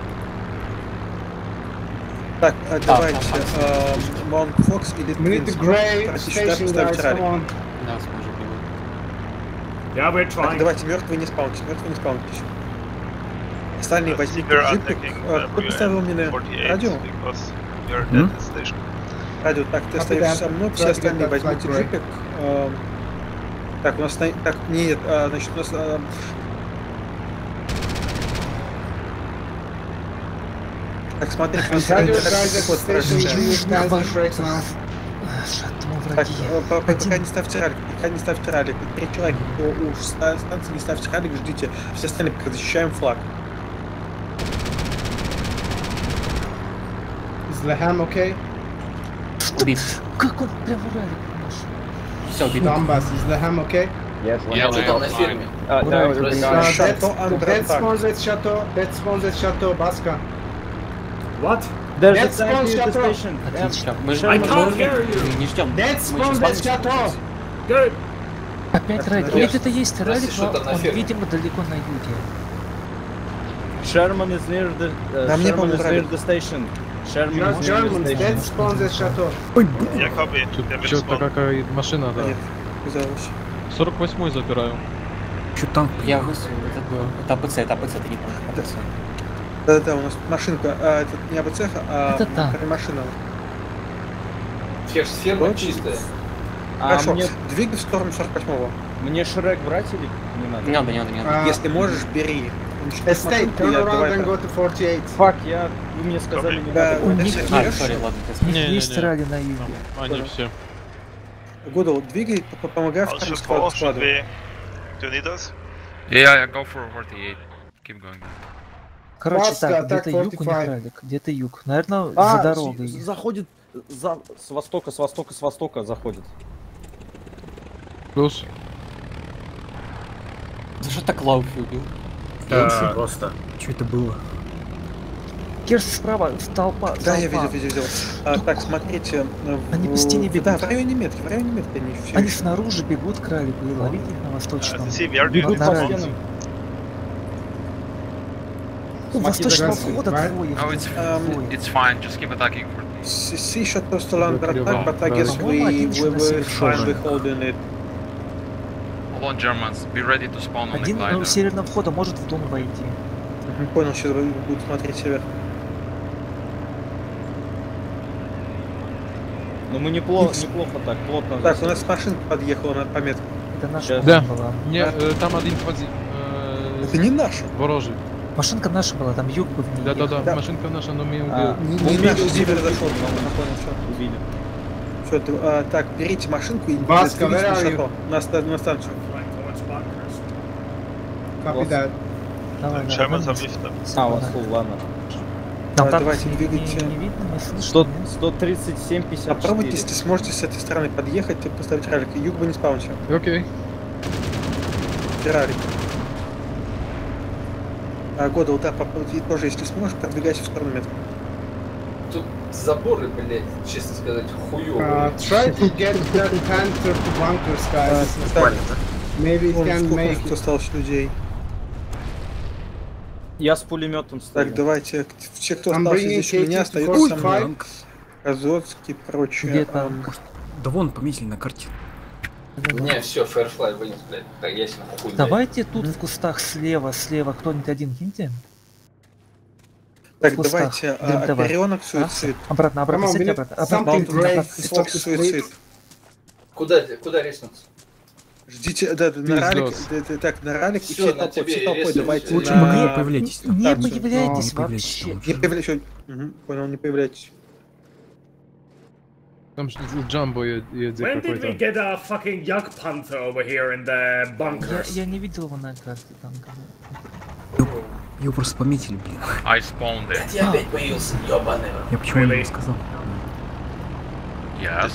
Так, а, давайте. эм, Маунт Фокс или его. Yeah, we're Так, trying. давайте, мертвые не спаунтите, мертвые не спаунтите. Остальные возьмите we're джипик. А, Кто поставил мне 48 радио? Радио, так, ты Copy остаешься со мной, все остальные возьмите джипик. Эм, Так, у нас... на- Так, нет, а, значит, у нас... эм, Так, смотрите, у нас. Шатно Так, э, по- по- пока не ставьте ралик, пока не ставьте ралик. Три человека, у ста- станции не ставьте ралик, ждите. Все остальные пока защищаем флаг. Is Laham okay? Убит. Как он прям наш? Все, убит. Donbass, is Laham okay? Yes. Что там на? Uh. Uh, under that spawns at Chateau. That spawns at Chateau, Baska. What? There's near the Chateau. station. Отлично. Мы же I мы can't же- hear you. мы не ждем. That spawns at Chateau. Good. Опять. Подожди, Нет, это есть что но он, видимо, далеко на юге. Sherman is near the. Uh, Да, мне Sherman is near the station. Sherman Just is near the Germans, station. let's spawn the chateau. Я копи. Что-то какая машина, да. Нет, казалось. 48-й забираю. Что танк? Я высу, это был. Это АПЦ, это АПЦ, это не АПЦ. Да-да-да, у нас машинка, а, это не АБЦ, а Это танк. машина. Феш, ферма Вот. чистая. А Хорошо, мне, двигай в сторону 48-го. мне Шрек брать или не надо? Не надо, не надо, не надо. Uh, Если можешь, бери. Estate, turn around and go to 48. Фак, я... Вы мне сказали не Да, надо. У них А, есть ралли на юге. Они Тоже. все. Гудл, двигай, по- помогай второму складу. складу. Yeah, go for 48. Keep going. Короче, Маска, так, где-то юг у них 45. ралик, где-то юг. Наверное, А, за дорогой. заходит за, с востока, с востока, с востока заходит. Плюс. За что так Лауфи убил? Да, просто. Что это было? Керс справа, толпа, Да, я толпа. видел, видел, видел. А, так, смотрите. э, Они в- по стене бегут. Да, в районе метки, в районе метки они все. Они снаружи бегут к ралику и ловите их на восточном. Бегут на стенам. У восточного входа двое. No, it's Um, it's fine. Just keep attacking for Sea shot postal under attack, but I guess we, we were fine with holding it. Hold on, Germans. Be ready to spawn on the Один ну, северного входа может в дом войти. Понял, сейчас будет смотреть север. Ну мы неплохо, неплохо так, плотно. Так, у нас машинка подъехала на пометку. Это наша. Да. была. Не, э, там один подзи... э, Это не наша. Ворожий. Машинка наша была, там юг бы в ней Да-да-да, Да. машинка наша, но мы А, убили. Не, убили, не наш север зашел. убили. Понял, всё. Убили. Всё, ты, а, так, берите машинку и двигайтесь where на на станцию. Copy that. Давай, давай, давай. А, у вас фул, ладно. Там А, так давайте, не, двигайте. не, не видно, не слышно. 100, нет? 137, 54. Попробуйте, если сможете с этой стороны подъехать и поставить ралик. Юг бы не спаунчил. Окей. Ралик. А, Годал, да, попробуйте тоже, если сможешь, продвигайся в сторону метки. Тут заборы, блядь, честно сказать, Uh, хуёвые. try to get that panther to bunkers, guys. так, Maybe it can сколько make осталось людей. Я с пулеметом стою. Так, давайте, все, кто I'm остался здесь у меня, остается со мной. 45. Азовский, прочее. Где ам, танк? Да вон, пометили на карте. Не, все, Фэрфлай вынес, блядь. Так, ясно, хуй. блядь. Давайте тут в кустах слева, слева кто-нибудь один киньте. Так, давайте, а, оперенок, А? суицид. Обратно, обратно, need обратно. Обратно, обратно. Исток, суицид. Куда, куда резнуться? Ждите, да, да, на ралик, да, да, так, на ралик и Всё, все на толпой, тебе все толпой, давайте Лучше на- не появляйтесь там. Не появляйтесь Не появляйтесь вообще. Не появляйтесь, Мгм, понял, не появляйтесь. Там ж- Джамбо едет When did we какой-то. get a fucking Yak Panther over here in the Я, bunkers? я не видел его на карте танка. Его просто пометили, блин. I spawned it. Я опять появился, ёбаный. Я почему Really? не сказал? Yes.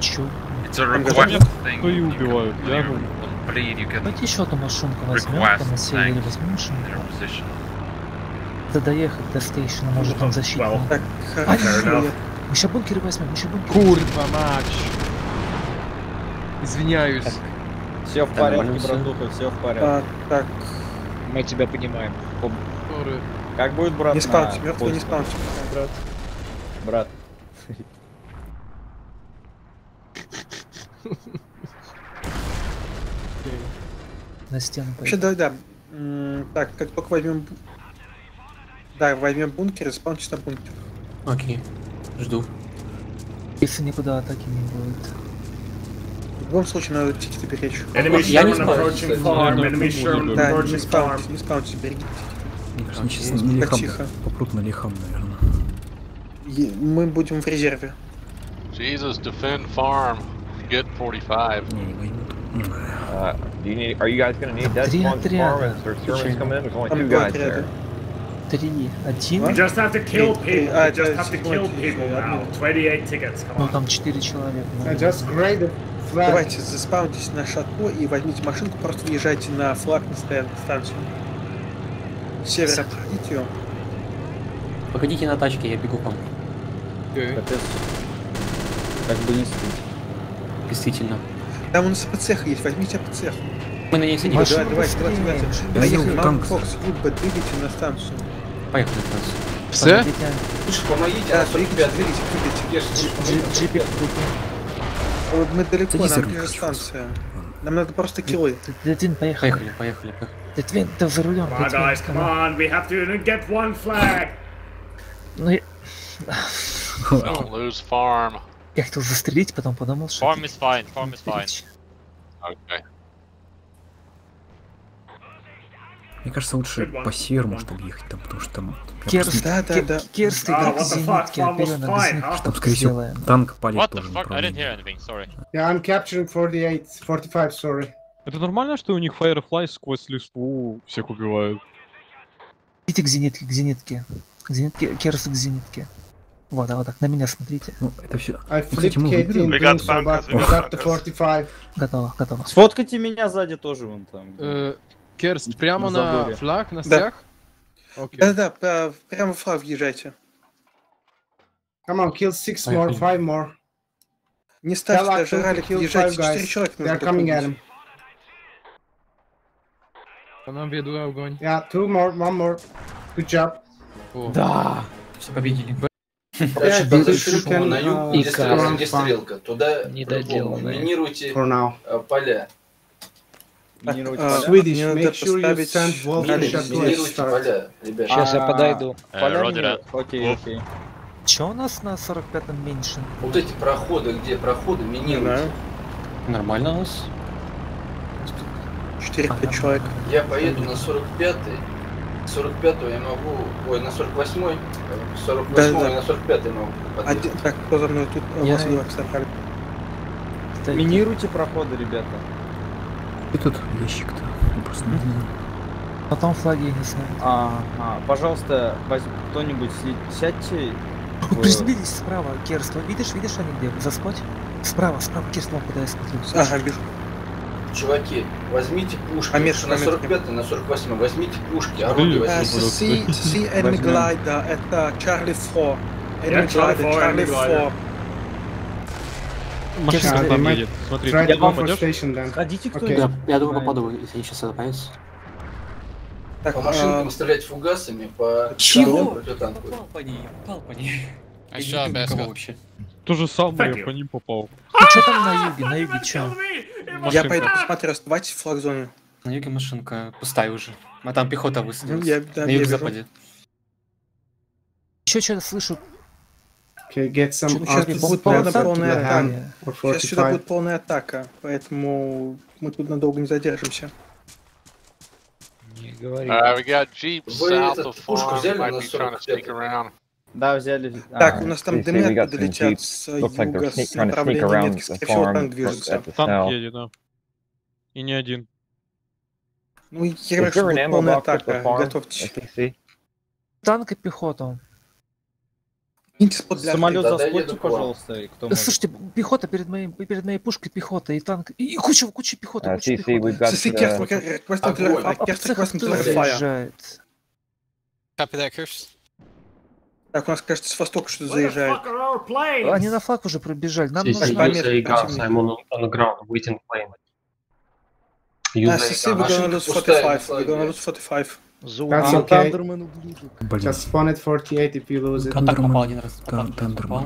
Чё? Кто и убивают, я Давайте еще одну машинку возьмем, там на севере возьмем машинку. Да доехать до стейшена, может там защита. Так, А, мы еще бункеры возьмем, мы еще бункеры. Курва, мать! Извиняюсь. Все в порядке, братуха, все в порядке. А, так, Мы тебя понимаем. Как будет, брат? не спауньте, мертвый не спауньте. брат. Брат. На стену Вообще, пойдем. да, да. Так, как только возьмем... Да, возьмем бункер и спаунчись на бункер. Окей. Жду. Если никуда атаки не будет. В любом случае, надо тикеты беречь. enemy Я не approaching farm, enemy Sherman Да, не спауньте, не спауньте, берегите. Мне кажется, сейчас на лихам тихо. попрут на лихам, наверное. Мы будем в резерве. Jesus, defend farm. Get 45. Не, не возьмут. М, Uh, do you need, are you guys going to need dead Три spawn отряда. farm as their servants come in? There's only two guys there. Три. Один. You just have to kill people. hey, You just have to kill people now. admin. 28 tickets, come Ну on. там четыре человека. ну, I just grade the flag. Давайте заспауньтесь на шато и возьмите машинку, просто въезжайте на флаг на станцию. С севера обходите ее. Погодите на тачке, я бегу к вам. Капец. Как бы не спить. Действительно. Там у нас АПЦ есть, возьмите АПЦ. Мы на ней сидим. Давай, давай, давайте, давайте. Я Поехали, Маунт. Фокс, двигайте на станцию. Поехали, Франц. Все? Слушай, помогите, Да, на 45 двигайте, двигайте, двигайте. Джипик Вот мы далеко, нам ближе станция. Нам надо просто киллы. Дедвин, поехали. Поехали, поехали. Дедвин, ты за рулем. Come on, guys, come on. We have to get one flag. Ну, я, Don't lose farm. Я хотел застрелить, потом подумал, что... Farm is fine, farm is fine. Okay. Мне кажется, лучше по северу, может, объехать там, потому что там... просто Да, да, да. Керст игрок what the fuck? зенитки, Там, скорее всего, сделаем. танк палит тоже. Yeah, I'm capturing 48, 45, sorry. Это нормально, что у них Firefly сквозь листву всех убивают? Идите к зенитке, к зенитке. К зенитке, Керст к зенитке. Вот, а вот так, на меня смотрите. Ну, это все... I Ну, кстати, flipped мы KT выберем. and We got Prince, so bunkers, back, we got back to bunkers. 45. Готово, готово. Сфоткайте меня сзади тоже вон там. Э, Керст, прямо На заборе. флаг, на Да. стяг? Да-да, да, прямо в флаг въезжайте. Come on, kill six more, five more. Не ставьте даже ралик, въезжайте. five guys. Четыре человека They are нужно coming at him. По нам веду огонь. Yeah, two more, one more. Good job. О. Да! Все победили. Короче, can, на юг, где стрелка, где стрелка. Туда минируйте поля. Swedish, make sure you send поля. Сейчас я А, подойду. Поля Э, минировать? Окей, окей. Че у нас на 45-м меньше? Вот эти проходы, где проходы, минируйте. знаю. Нормально у нас. Четыре-пять человек. Я поеду на 45-й. 45 я могу, ой, на 48-й, 48 Да-да. и на 45 я могу подъехать. Один, так, кто за мной тут? Я- Вот сюда, кстати, Минируйте проходы, ребята. И тут ящик-то. Я просто не знаю. Потом флаги я не знаю. Ага, пожалуйста, возь- кто-нибудь сядьте. в- Призбились справа, Керст. Вот видишь, видишь они где? За спот? Справа, справа, Керст, вон куда я смотрю. Ага, вижу. Чуваки, возьмите пушки. Что на пометки. 45 на 48 возьмите пушки, Э, возьмите. Си. Glider, это Charlie 4. Yeah, Enemy Charlie Glider, 4, Charlie Enemy Glider. 4. Машинка Yeah, там they едет. Смотри, for попадешь? station. Ходите кто Окей. Я, я думаю, попаду, если они сейчас добавятся. Так, По а, машинкам стрелять фугасами, по Чего? Попал по ней, попал по ней. Я никого Basco. вообще. То же самое, я по ним попал. Ну что там на юге, на юге что? Я пойду посмотрю, оставайтесь в флаг-зоне. На юге машинка пустая уже. А там пехота Ну, высадилась. я- да, на юго-западе. Еще что-то слышу. Okay, get some Чё- сейчас будет полная- атака. Сейчас сюда 45. будет полная атака, поэтому мы тут надолго не задержимся. Не говори. Uh, we got jeeps Вы south of farm. Might be trying to 45? sneak around. Да, взяли. Так, А, у нас там some долетят с Looks like юга, с направления Скорее всего, танк движется. Танк едет, да. И не один. Ну, я говорю, что будет полная атака. Готовьтесь. Танк и пехота. Самолет вам. пожалуйста, и кто может. Слушайте, пехота перед моей, перед моей пушкой пехота и танк. И, и куча, куча пехоты, Uh, куча пехоты. we've got Сиси Керст, uh, request Огонь. А, а Керст, цеха request кто fire. заезжает? Copy that, Curse. Так, у нас, кажется, с востока что-то Where the заезжает. fuck are our planes? Они на флаг уже пробежали. Нам Здесь Так, нужно... пометки, USA guys, противник. I'm on, on the ground, waiting plane. А, USA Сиси, guys. we're gonna lose пустая, 45. на We're gonna lose 45. That's okay. Блин, Just spawn at 48 if you lose it. Он так попал один раз. Попал.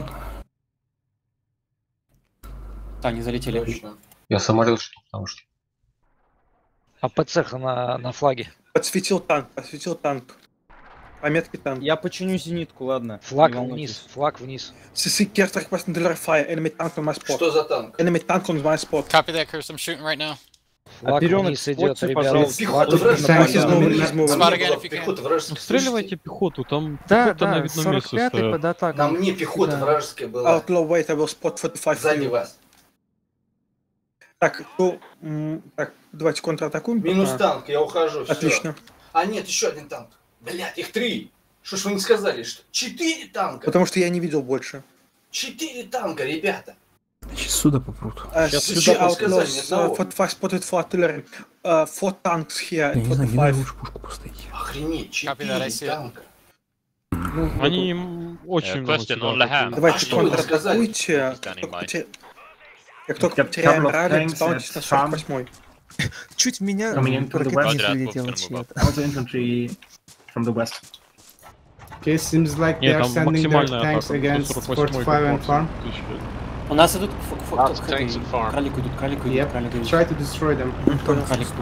Да, они залетели. Точно. Я самолет жду, потому что... А ПЦХ на, на флаге? Подсветил танк, подсветил танк. Пометки танк. Я починю зенитку, ладно. Флаг вниз, флаг вниз. Сиси Керст, request fire. Enemy tank on my spot. Что за танк? Enemy tank on my spot. Copy that, Curse. I'm shooting right now. Флаг Оперенок вниз идет, ребята. пожалуйста. Пехота Флаг вражеская. Танки снова, Нам снова. не Spot again было if you Пехота Ну, вражеская. стреливайте пехоту, там Да, пехота на да, видном месте 45-й стоит. под атакой. Нам не пехота Да. вражеская была. Outlaw, wait, I will spot 45 for Сзади you. вас. Так, то, м, так, давайте контратакуем. Минус А, танк, я ухожу. Отлично. А нет, еще один танк. Блять, их три. Что ж вы не сказали, что четыре танка? Потому что я не видел больше. Четыре танка, ребята. Значит, сюда попрут. Сейчас CC сюда Outlaws, ни одного. 45 spotted for artillery. Uh, four tanks here Я не знаю, где надо 45. лучше пушку поставить. Охренеть, четыре танка. Они м, очень Yeah, много атакуют. Давайте что вы сказали? контратакуйте. Как только потеряем ралли, at на farm. *laughs* 48 Чуть меня Coming in from from the west. Okay, seems like they are sending their tanks against 148 45 and farm. У нас идут tanks кралику идут, кралику идут, кралику идут. try to destroy them.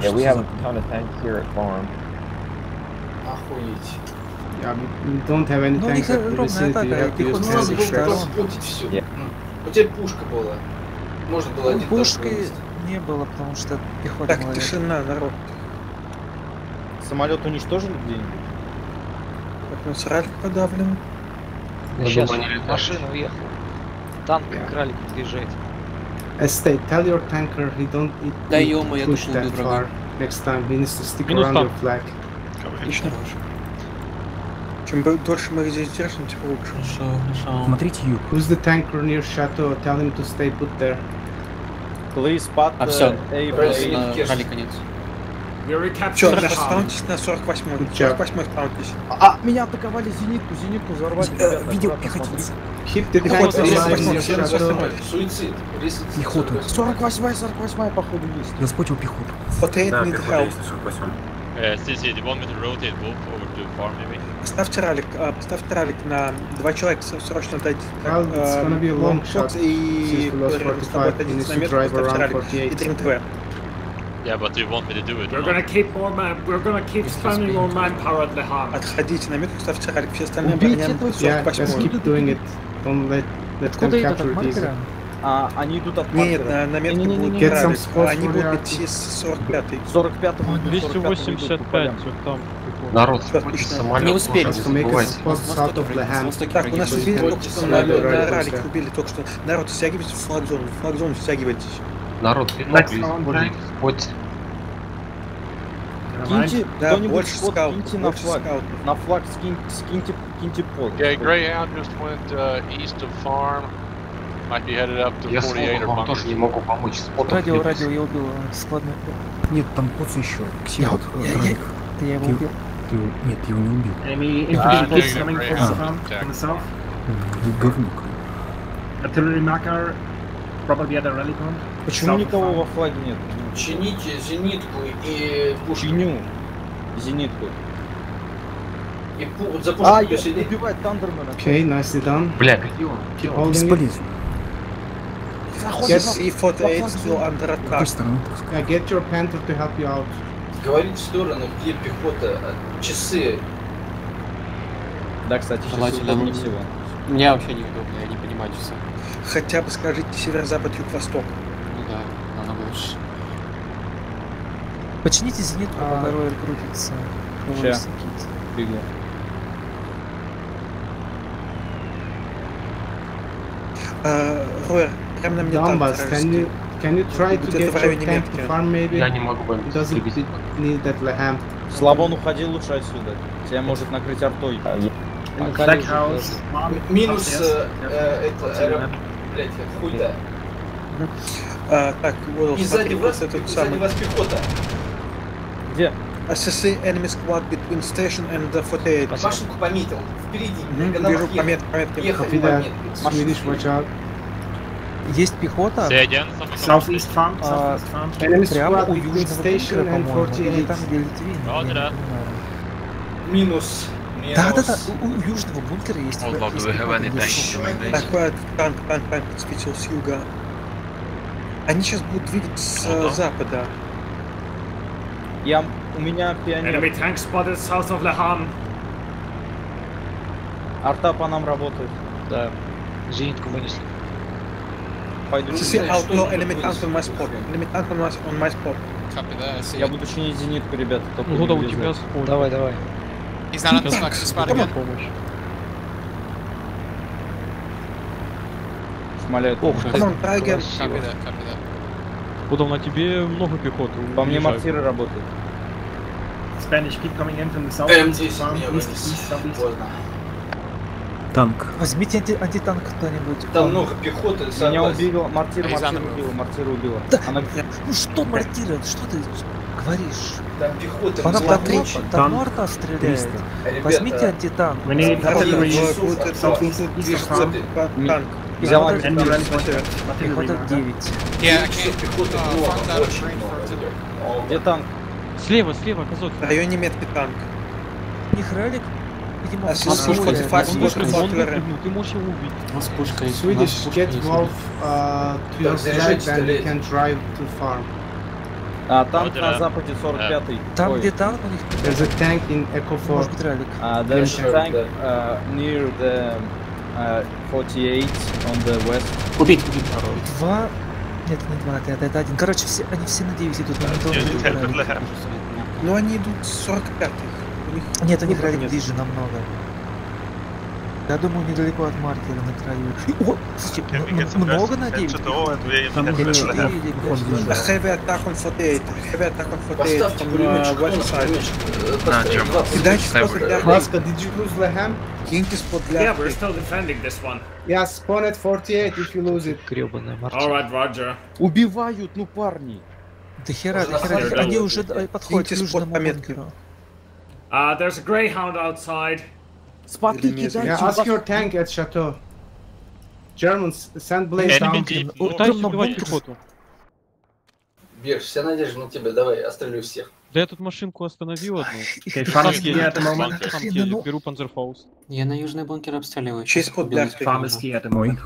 Yeah, we have a ton of tanks here at farm. Охуеть. Yeah, we don't have any Ну, tanks at the vicinity. You have to use Ну, проспотить все. Yeah. У тебя пушка была. Можно было один Пушки не было, потому что пехота Так, тишина, народ. Самолет уничтожили где-нибудь? Нас ралик подавлен. Сейчас машина уехала. Танк кралик подъезжает. Estate, tell your tanker he don't need Да to я push that far. Next time he needs to stick Минус around танк. your flag. Отлично. Чем дольше мы здесь держим, тем лучше. Хорошо, хорошо. Смотрите юг. Who's the tanker near Chateau? Tell him to stay put there. Please spot А все, кралика нет. Hub. спаунтись на 48-й. Good job. 48-й спаунтись. А, меня атаковали зенитку, зенитку взорвали. Э, ребята, Видел пехотинца. Риск Chateau. восьмой. Суицид. Пехота. 48-я, 48-я, походу, есть. Я спотил пехоту. 48 need help. Поставьте ралик, а, поставьте ралик на два человека, срочно a long shot. И Since we lost рядом с 45, тобой he один needs to намет, drive поставьте ралик. 48. И Дрим ТВ. Yeah, but do you want me to do it We're gonna keep more man. We're gonna keep spending more manpower at the hub. Отходите на метку, ставьте ралик, все остальные этого Yeah, just 48 keep doing it. Don't let, let them capture маркера? А, они идут от Нет, маркера. на, на метке Не-не-не-не. будет Get some ралик, spots а они будут the идти с 45-й. 45-му идут, 285, вот там. Народ, сходите отлично. самолет. Не успели. Так, у нас убили Будьте только что на, на ралик, убили только что. Народ, стягивайтесь в флаг-зону, в флаг-зону стягивайтесь. Народ, пинок более хоть Киньте, Да, больше спот скаутов, киньте на флаг. скаутов. На флаг скинь, скиньте, киньте пол. Okay, Greyhound just went uh, east of farm. Might be headed up to я 48 слово or вам тоже не могу помочь. Спотов Радио, нет. радио, я убил складный. Нет, там поц еще. Ксия, вот, Я- его Ты- убил. Ты его- Нет, ты его не убил. Ah, Uh, yeah, doing infantry forces a coming from from the south. Говнюк. Artillery marker, probably at a rally point. Почему никого во флаге нет? Чините зенитку и пушку. Чиню. Зенитку. И пу- за А, пушку я сидит. убивает Тандермена. Okay, nicely done. Бля, где он? Keep holding it. Yes, на- E48 во still under attack. Yeah, get your panther to help you out. Говорит в сторону, где пехота. Часы. Да, кстати, сейчас Желательно удобнее не- всего. Мне вообще неудобно, я не понимаю часы. Хотя бы скажите северо-запад, юг-восток. Ну да, намного лучше. Почините зенитку, А. пока Ройль крутится. Сидит. Бегу. А, Ройер, прям на танк Donbass, can you can you try to get your tank to farm maybe? Я не могу вам It doesn't need that Laham. Слабон, уходи лучше отсюда. Тебя может накрыть артой. Farm, Минус э, э, это. Блять, хуй да. А, так, вот, И сзади вас, сзади вас пехота. Где? SSC enemy squad between station and the 48. Машинку пометил. Впереди. Когда Вижу ехали. пометки, пометки. Ехали пометки. Swedish, watch out. Есть пехота Southeast farm, А, farm. Enemy squad у between южного station and по-моему. Или 48. там, где Литвин. That. понимаю. Минус. Минус. Да-да-да, у, у южного бункера есть... Есть do we have пехота, any где tanks суши. coming Так, вот, танк, танк, танк подсветил с юга. Они сейчас будут двигаться с Ага. запада. Я, у меня пионер. Enemy tank spotted south of Laham. Арта по нам работает. Да. Зенитку вынесли. Пойду. Что no, это enemy tank on my spot. Enemy tank on my, on my spot. Copy that. See Я буду чинить зенитку, ребята. Ну да, у тебя спот. Давай, давай. He's not on the spot. spot Кому again. помощь? Шмаляют. Ох, Come on, try again. Copy that. Copy that. Куда на тебе много пехоты. По мне мортиры работают. Spanish keep coming in from the south. М10 farm, меня east, вынес. east, southeast. Поздно. Танк. Возьмите анти, антитанк кто-нибудь. Там много пехоты, Меня убила, мортир, мортир убила, мортир убила. Да. Она Ну что, мортира, что ты говоришь? Там пехота. Она давно Танк арта стреляет. 300. Ребята, Возьмите антитанк. Движется farm. ты. Танк. Взял Пехота один Пехота 9. Yeah, for artillery. Где танк? Слева, слева, Казок. В районе метки танк. У них ралик, видимо, А, сейчас факт, выпрыгнул, ты можешь его убить. У нас пушка есть. Swedish, пушка get. Wolf uh, to your side, стреляйте. can drive to farm. А, танк на западе 45-й. Там, где танк, у них There's a tank in Echo 4. может быть ралик. Uh, there's a tank uh, near the uh, 48 on the west. Убить, убить. Два... Нет, не два, это, это один. Короче, все, они все на 9 идут, они быть ралик. Ну они идут с 45-х. У них Нет, у них ближе намного. Я думаю, недалеко от маркера на краю. *laughs* О, слушайте, много на 9? Там уже четыре, или. Heavy attack on 48. Heavy attack on 48 Поставьте на side. пулеметчик? Э, поставь, два Кидайте пулеметчика. спот для Laska, did you lose Leham? Киньте спот Yeah, для we're still defending this one. Yeah, spawn at 48 if you lose it. Гребаная Alright, Roger. Убивают, ну парни. Да хера, да хера, они уже э, подходят к южному бункеру. Uh, there's a Greyhound outside. Нет? кидайте. Ask your tank at Chateau. Germans, send Blaze down. Там на пехоту. Берж, вся надежда на тебя, давай, отстреливай всех. Да я тут машинку остановил одну. Это ну- беру Панзерфаус. Я на южный бункер обстреливаю. Чей Сейчас спот убил для пехоту. Мой.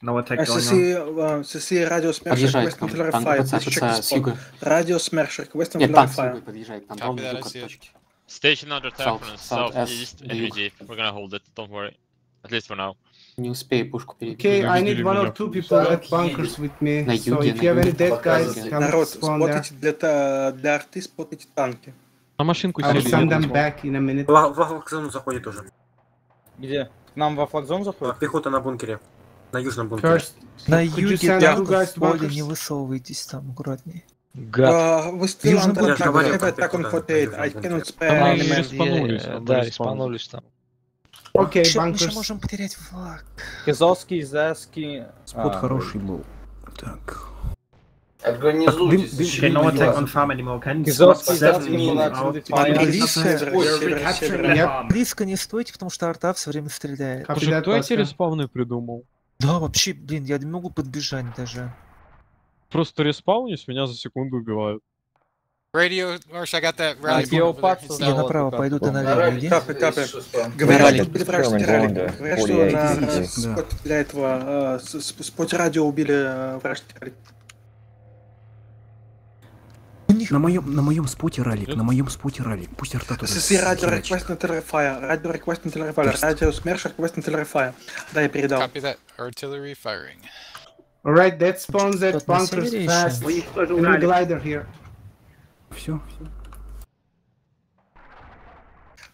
SSC, uh, SSC Radio Smash Подъезжает request к нам. until Танк fire. ПЦ, Please check the ПЦ с spot. юга. Radio Smash request Нет, танк с fire. юга подъезжает. Copy Ровно точки. Station under attack South, from the south, southeast. NVG. We're gonna hold it, don't worry. At least for now. Не успею пушку перебить. Okay, I need one or two people at bunkers with me. На So юге, if на you have any dead guys, come Народ, спотайте для, та- для арты, спотайте танки. На машинку I will сели. send я them back in a minute. Во вокзону заходит уже. Где? К нам во флагзон заходит? Пехота на бункере. На южном бункере. First, На юге send bunkers? не высовывайтесь там, аккуратнее. Гад. Still Южный бункер. attack. Я attack on туда, 48. на I cannot Да, респанулись там. Okay, Чё, мы еще можем потерять флаг. Кизовский. Спот а, хороший был. Так. Организуйтесь. Кизовский, Поставьте Зеский, мины. Collapsing Танки Defiance. близко, не стойте, потому что арта все время стреляет. Кто эти Laska. респауны придумал? Да, вообще, блин, я не могу подбежать даже. Просто респаунись, меня за секунду убивают. Radio, Marsh, I got that rally. Пакс It's Я направо пойду, ты На налево иди. Если что, спам. Говорят, что Говорят, что 48 на спот для этого э, с- с- споте радио убили э, вражеский ралли. На моем, на моем споте ралик, на моем споте ралик. Пусть арта туда SSC радио request until fire. Радио request until fire. Радио Smash request until fire. Да, я передал. Copy that. Artillery firing. Alright, that spawns at Тут на bunkers fast. Enemy glider here. Все.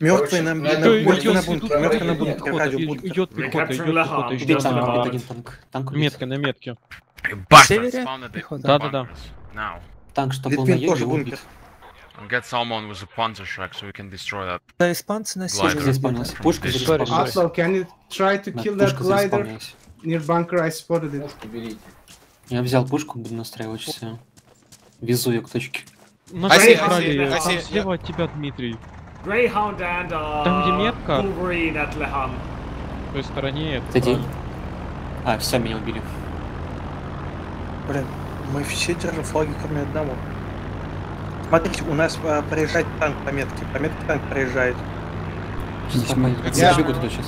Мертвый на, Короче, на, надо мертвый идёт на идёт Мертвый на бункер. идет пехота, идет пехота, идет танк, танк. Метка на метке. Севере? Пехота. Да-да-да. Танк, что был на юге, тоже убит. Get someone with a panzer shrek so we can destroy that. Да, испанцы на севере. Пушка Здесь зареспавнилась. Oslo, can you try to Да, kill that glider. Near bunker? I spotted it. Пушку берите. Я взял пушку, буду настраивать все. Везу ее к точке. На там see it, слева от тебя, Дмитрий. Greyhound and uh, Там, где метка. Wolverine at Leham. В той стороне это Кстати. А, все, меня убили. Блин, мы все держим флаги, кроме одного. Смотрите, у нас а, проезжает танк по метке. По метке танк проезжает. Сейчас Здесь мы- попадет. Yeah.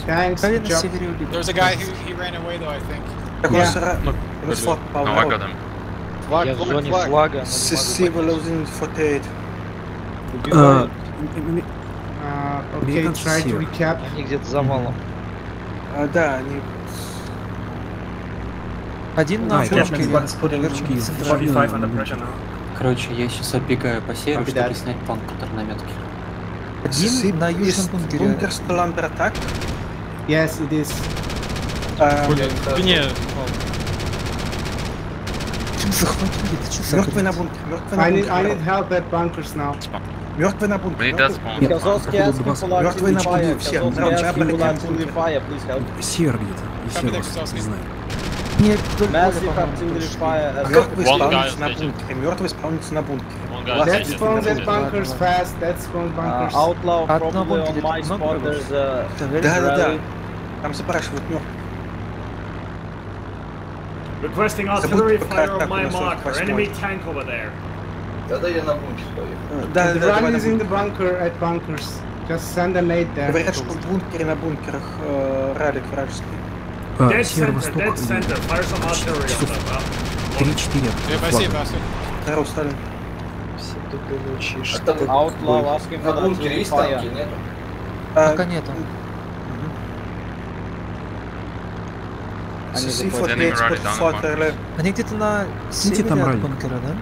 Thanks. На. There's a guy who he ran away though, I think. Так у нас, ра- Ну, флаг попал. No, I got him. Я в зоне флага. но не SSC могу Losing 48. поднять. Убивают. м- м- okay, Американцы try to север. recap. Они где-то за валом. А, да, они... Один на А, центральные. Короче, я сейчас отбегаю по северу, чтобы снять танк, который на метке. SSC на южном is бункере. Бункер still under attack. Yes, it is. А, Блин, захватили? Ты что Мертвый на бункере. Мертвый на I need, I бункере. need help at bunkers now. Мертвый на that мертвый- на fire. все, нам бункер. help. Север где-то. И где не знаю. Нет, вдоль поля, Massive по-моему, artillery пошли. fire. А as как вы One guy исполните на station. бункере? Мертвый исполнится на бункере. One guy Ладно, That station. spawns at That's bunkers fast. That spawns Uh, bunkers. outlaw Одного probably on будет my много spot. врагов. There's a Товарищ, Да, да, да. rally. Там запрашивают мертвый. Requesting Забудь artillery пока fire on атаку my на marker. 48-й. Enemy tank over there. Тогда я на бункер поехал. Да, the да, run давай на is in the бункер. bunker at bunkers. Just send a nade there. Говорят, что в бункере на бункерах э, ралик вражеский. А, Dead center, северо-восток. dead center. Fire some artillery on Часов them. huh? 3-4 Yeah, от спасибо. Здорово, Сталин. Все тут лучишь. А там Outlaw asking на for бункере есть fire. танки, нету? А, Пока нету. Они где-то на севере от бункера, да?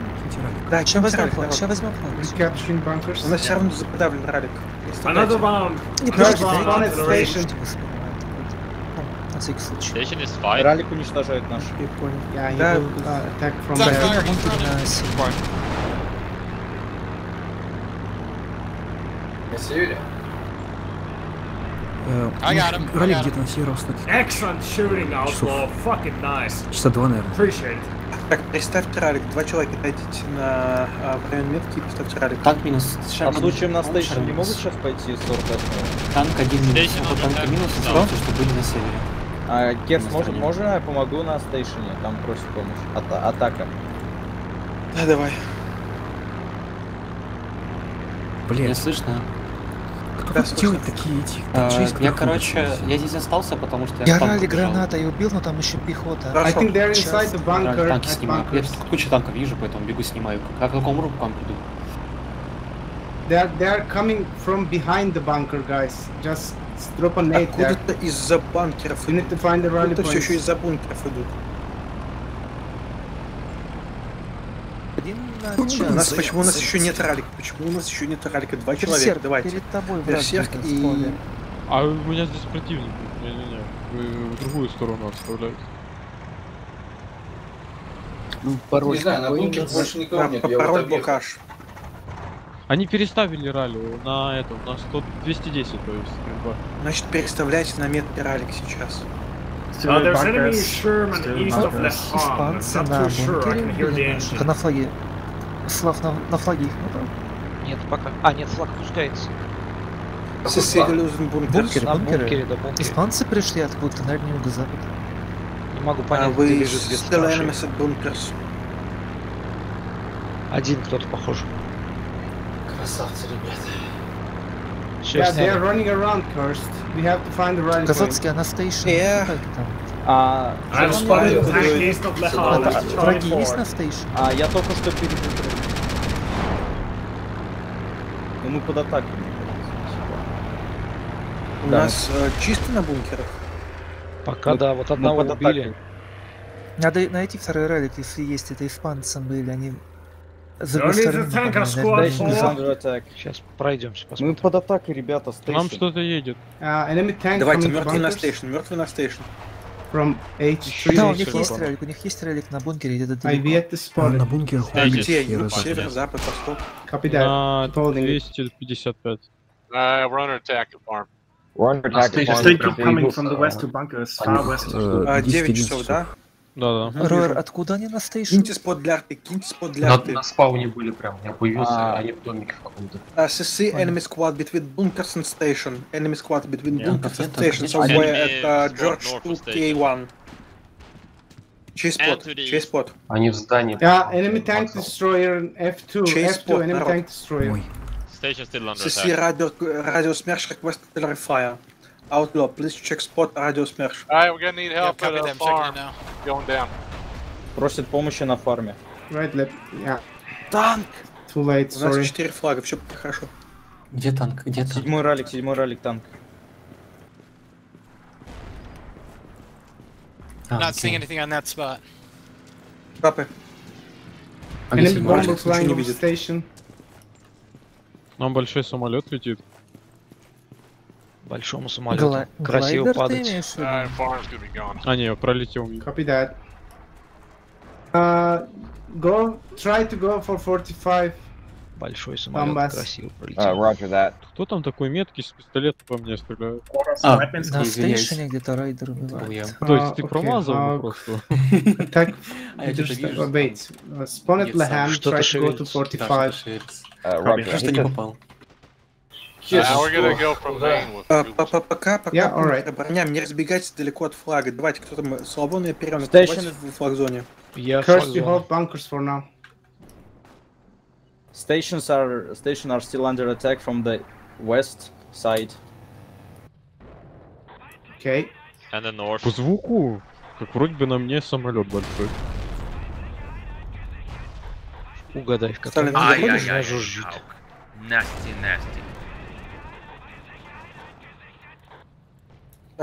Да, Сейчас чем возьмем флаг, сейчас возьмем флаг. У нас все равно заподавлен ралик. Another round. Не First подождите, round One дайте, at artillery. station. подождите, господи, ну, На всякий случай. Station is fine. Ралик уничтожает наш. Я понял. Yeah, he Да. will uh, attack from there. fire in Бункер front на севере. Севере? Э, Ралик где-то на северо-востоке. Excellent shooting, Outlaw. Fucking nice. Часа два, наверное. Appreciate it. Так, представьте ралик. Два человека дойдите на а, в район метки и поставьте ралик. Танк минус. А случаем на стейшн не могут сейчас пойти 48 Танк один минус. Attack. минус, Да. что были на севере. А, Керс, На мож- стороне. можно я помогу на стейшене? Там просит помощь. Ата- атака. Да, давай. Меня Блять, слышно? кто Да, делает такие эти А, Я, короче, я здесь остался, потому что я Я ралли убежал. гранатой убил, но там еще пехота. I think they're inside the bunker танки снимаю. Я тут кучу танков вижу, поэтому бегу снимаю. Как на каком руку к вам приду? They're they're coming from behind the bunker, guys. Just there. Откуда-то из-за банкеров You need идут. to find the rally Откуда все еще из-за бункеров идут. Один У нас почему у нас еще нет ралика? Почему у нас еще нет ралика? Два человека, давайте. перед тобой Берсерк и-. А у меня здесь противник. Не-не-не. Вы в другую сторону отставляете. Не знаю, на бункер больше никого А, нет. Пароль объехал. Они переставили ралли на этом, на 100, 210, то есть. как бы. Значит, переставляйте на метке ралик сейчас. Uh, there's enemy Sherman east of Not на too sure. I бункере can hear the или engine. на- на флаге. Слав на, на флаге их надо. Нет, пока. А, нет, флаг опускается. Бункер, На бункеры. бункере, да, бункере. Испанцы пришли откуда-то, наверное, юго-запад. Не могу А понять, где вы лежит enemies at bunkers. Один кто-то похож. Красавцы, ребята. Yeah, Шесть. they're running around, cursed. We have to find the point. Казацкий, а на стейшн. Э. Как там? А, враги есть на стейшн? а я только что перепутал. Ну мы под атакой. У Да. нас э, чисто на бункерах. Пока Мы- да, вот одного убили. атакой. Надо найти второй ралик, если есть. Это испанцы были, они... Сейчас пройдемся, Мы посмотрим. под атакой, ребята, К нам стейшн. что-то едет. Uh, enemy tank Давайте, мертвый на стейшн, мертвый на стейшн. from H3. Да, у них есть ралик, у них есть ралик на бункере где-то далеко. А, spot на Да, Юг, запад. север, запад, восток. That. На Holding it. 255. Uh, we're under attack at farm. We're under attack. Station at farm. coming from the west to bunkers, far west. Э, А, 10 9 часов, часов. Да? Да-да. Ройер, откуда они на стейшн? Киньте спот для арты, киньте спот для На, арты. на спауне были прям, я появился, А. они в домике в каком-то. Uh, CC enemy squad between bunkers and station. Enemy squad between Yeah. bunkers and station. Somewhere at uh, George north 2 of station. K1. Чей спот? Чей спот? Они в здании. Yeah, enemy tank destroyer F2. Chase F2, spot, enemy tank destroyer. Ой. Station still under CC attack. radio, radio smash request artillery fire. Outlaw, please check spot radio smash. Alright, we're gonna need Yeah, help copy at them, the farm. Going down. Просит помощи на фарме. Right, left. Yeah, Танк! too late, У нас sorry. 4 флага, все хорошо. Где танк? Где танк? Седьмой ралик, седьмой ралик танк. А, Not seeing anything on that spot. Папы, А Enemy bomber flying over station. Нам большой самолет летит. Большому самолету. Гла- Красиво падать. gone. А, не, пролетел. Copy that. Uh, go. Try to go for 45. Большой самолет Бомбас. красиво Uh, пролетел. roger that. Кто там такой меткий с пистолета по мне стреляет? А, На стейшене где-то райдер убивает. То есть А, ты промазал а, просто? *laughs* Attack. А я вижу. uh, wait. Uh, spawn at Laham. Try to go to шевелится. Да, что-то 45. шевелится. Uh, roger. He не said- we're go from with А, по- по- Пока, пока Yeah, alright. обороняем, не разбегайтесь далеко от флага. Давайте, кто там, Перен, Station в флаг-зоне. Я First, we флаг-зона. hold bunkers for now. Stations are station are still under attack from the west side. Okay. and the north. По звуку, как вроде бы на мне самолет большой. Угадай, в каком Сталин, Ай, заходишь? ай, ай, жужжит. Nasty, nasty. Так,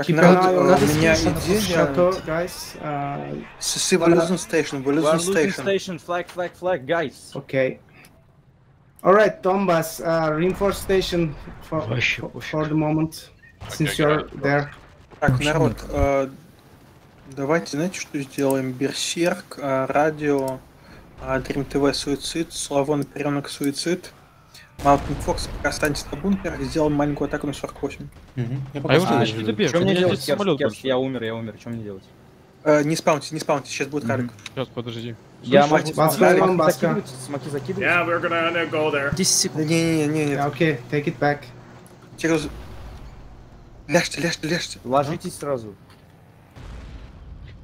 Keep народ, an eye э, on у меня the идея... Chateau, guys. Uh, Сысы, we're losing station, we're We are losing losing station. station. Flag, flag, flag, guys. okay. All right, Donbass, uh, reinforce station for, Вообще for, the moment, since you're there. Так, народ, э, давайте, знаете, что сделаем? Берсерк, э, радио, э, Dream TV суицид, Славон Перенок суицид, Mountain Fox пока останется на бункерах, сделаем маленькую атаку на 48. Мгм. Я А пока не делать. Что мне Я делать, самолет Керс, я умер, я умер. Что мне делать? Э, не спауньте, не спауньте, сейчас будет. Харик. Сейчас, подожди. Я могу вас смоки закидывать. Yeah, we're gonna go there. 10 секунд. Не-не-не, Yeah, okay, take it back. через... Ляжьте, ляжьте, ляжьте. Ложитесь сразу.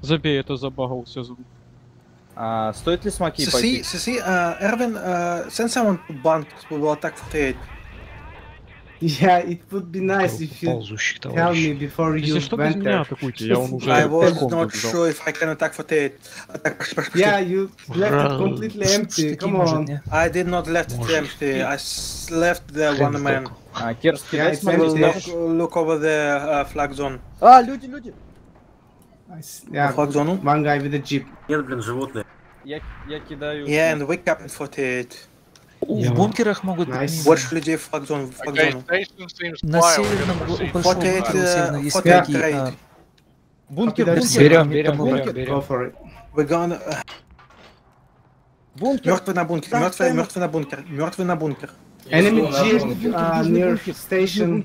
Забей, это забагался звук. А, стоит ли смоки Сиси, пойти? Сиси, uh, Erwin, uh, send someone to bunkers, we will attack for trade. Yeah, it would be nice if you Ползущих tell товарищей. me before you Если что, без went меня there. атакуйте, я он уже I was пешком not побежал. sure if I can attack for trade. Attack, пошли, пошли, пошли. Yeah, you left it Ура. completely Что- empty. что такие Come может, on. не? I did not left it Может. empty. I s- left the Хрен one man. толку. А, Керс, Yeah, кидай it's I смоки. will empty. look, look over the uh, flag zone. А, люди, люди. Yeah, Flag zone. one guy with a jeep. Нет, блин, животные. Я, я кидаю... Yeah, and we captain for trade. В бункерах могут быть. Больше людей в флаг зону, в флаг зону. seems На северном э, северного есть такие, Бункер, бункер. Берем, берем, берем, Go берем. for it. We're gonna... uh, Бункер. Мертвый на бункер, мертвый, мертвый на бункер, мертвый на бункер. Enemy jeep uh, near station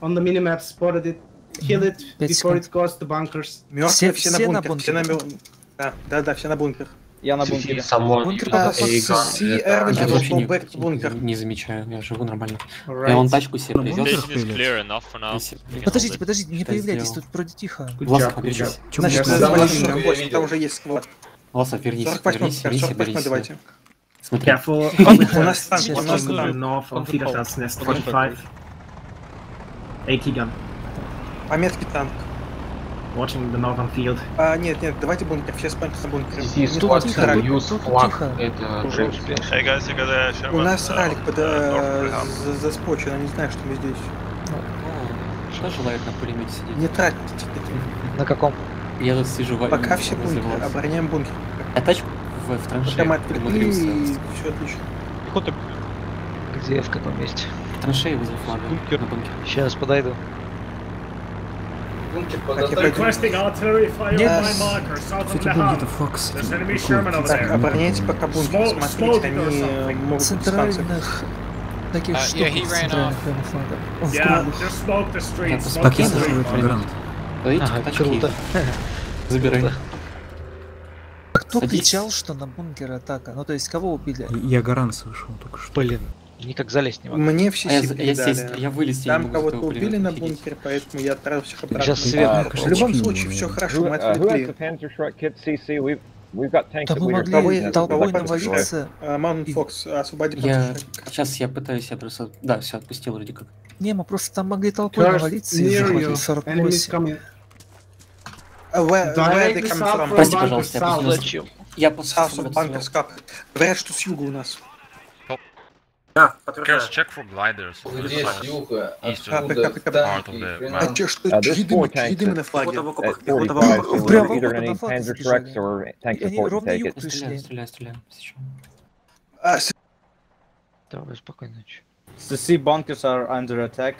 on the minimap spotted it. Kill it before секунд. it goes to bunkers. Мертвые Все- все, на все на бункер, все на бункере. мер- Да, да, да, все на бункер. Я на бункере. Самон, Бункер А, Эрвин, Я вообще не, back to бункер. не замечаю, я живу нормально. Alright. Я вон тачку себе привез. Подождите, подождите, не появляйтесь, тут вроде тихо. Job. Чем Значит, там уже есть склад. Власов, вернись, 48 вернись, вернись, 48 вернись. Смотри, *laughs* У нас танк, у нас to the танк. north of Control. Fider's Nest Control. 45. AT gun. Пометки танк. Watching the northern field. А, нет, нет, давайте бункер, все на бункере. Сиси, Тут use флаг. Это. Hey guys, you got a Sherman, У нас uh, ралик под, uh, э, North Brigade. за- заспочен, я не знаю, что мы здесь. Что желает на пулемете сидеть? Не тратьте. На каком? Я тут сижу в Пока все бункеры, обороняем бункер. Я тачку в, в траншее мы отвлекли, все отлично. Пехота, Где, в каком месте? В траншее возле флага. Бункер. На бункер. Сейчас подойду. Под Так, обороняйте пока бункер, смотрите, они могут. Центральных таких Uh, штук yeah, центральных флага. Yeah, just smoke the street. The street. Ага, круто. *laughs* Забирай. Кто кричал, что на бункер атака? Ну то есть кого убили? Я Гаран слышал только что. Блин, никак залезть не могу. Мне все А я, силы я, дали. сесть, я вылезти я Там кого-то убили на бункере, поэтому я отправил всех обратно. Сейчас свет А. В любом случае, все хорошо, мы отвлекли. Да мы могли толпой кого- навалиться. Маунт Фокс, освободи Я... Сейчас я пытаюсь, я просто... Да, все, отпустил вроде как. Не, мы просто там могли толпой Curse навалиться и you. 48. Enemies coming. Uh, where, where they come from? Прости, пожалуйста, я Зачем? Я Scap. Говорят, что с юга у нас. Да, подтверждаю. check for gliders. Где с юга? East А, Откуда пока, пока, пока. танки, Part of the хрена? А че, что, Uh, there's чьи four дымы, чьи tanks дымы at- на флаге? Пехота в окопах, at пехота в 45, окопах. so Прямо we're either в gonna need окопах Panzer забежали. Strikes or tank И они support to ровно take юг it. пришли. Стреляю, стреляю, стреляю. Сейчас. А, с- Давай, спокойной ночи. CC bunkers are under attack.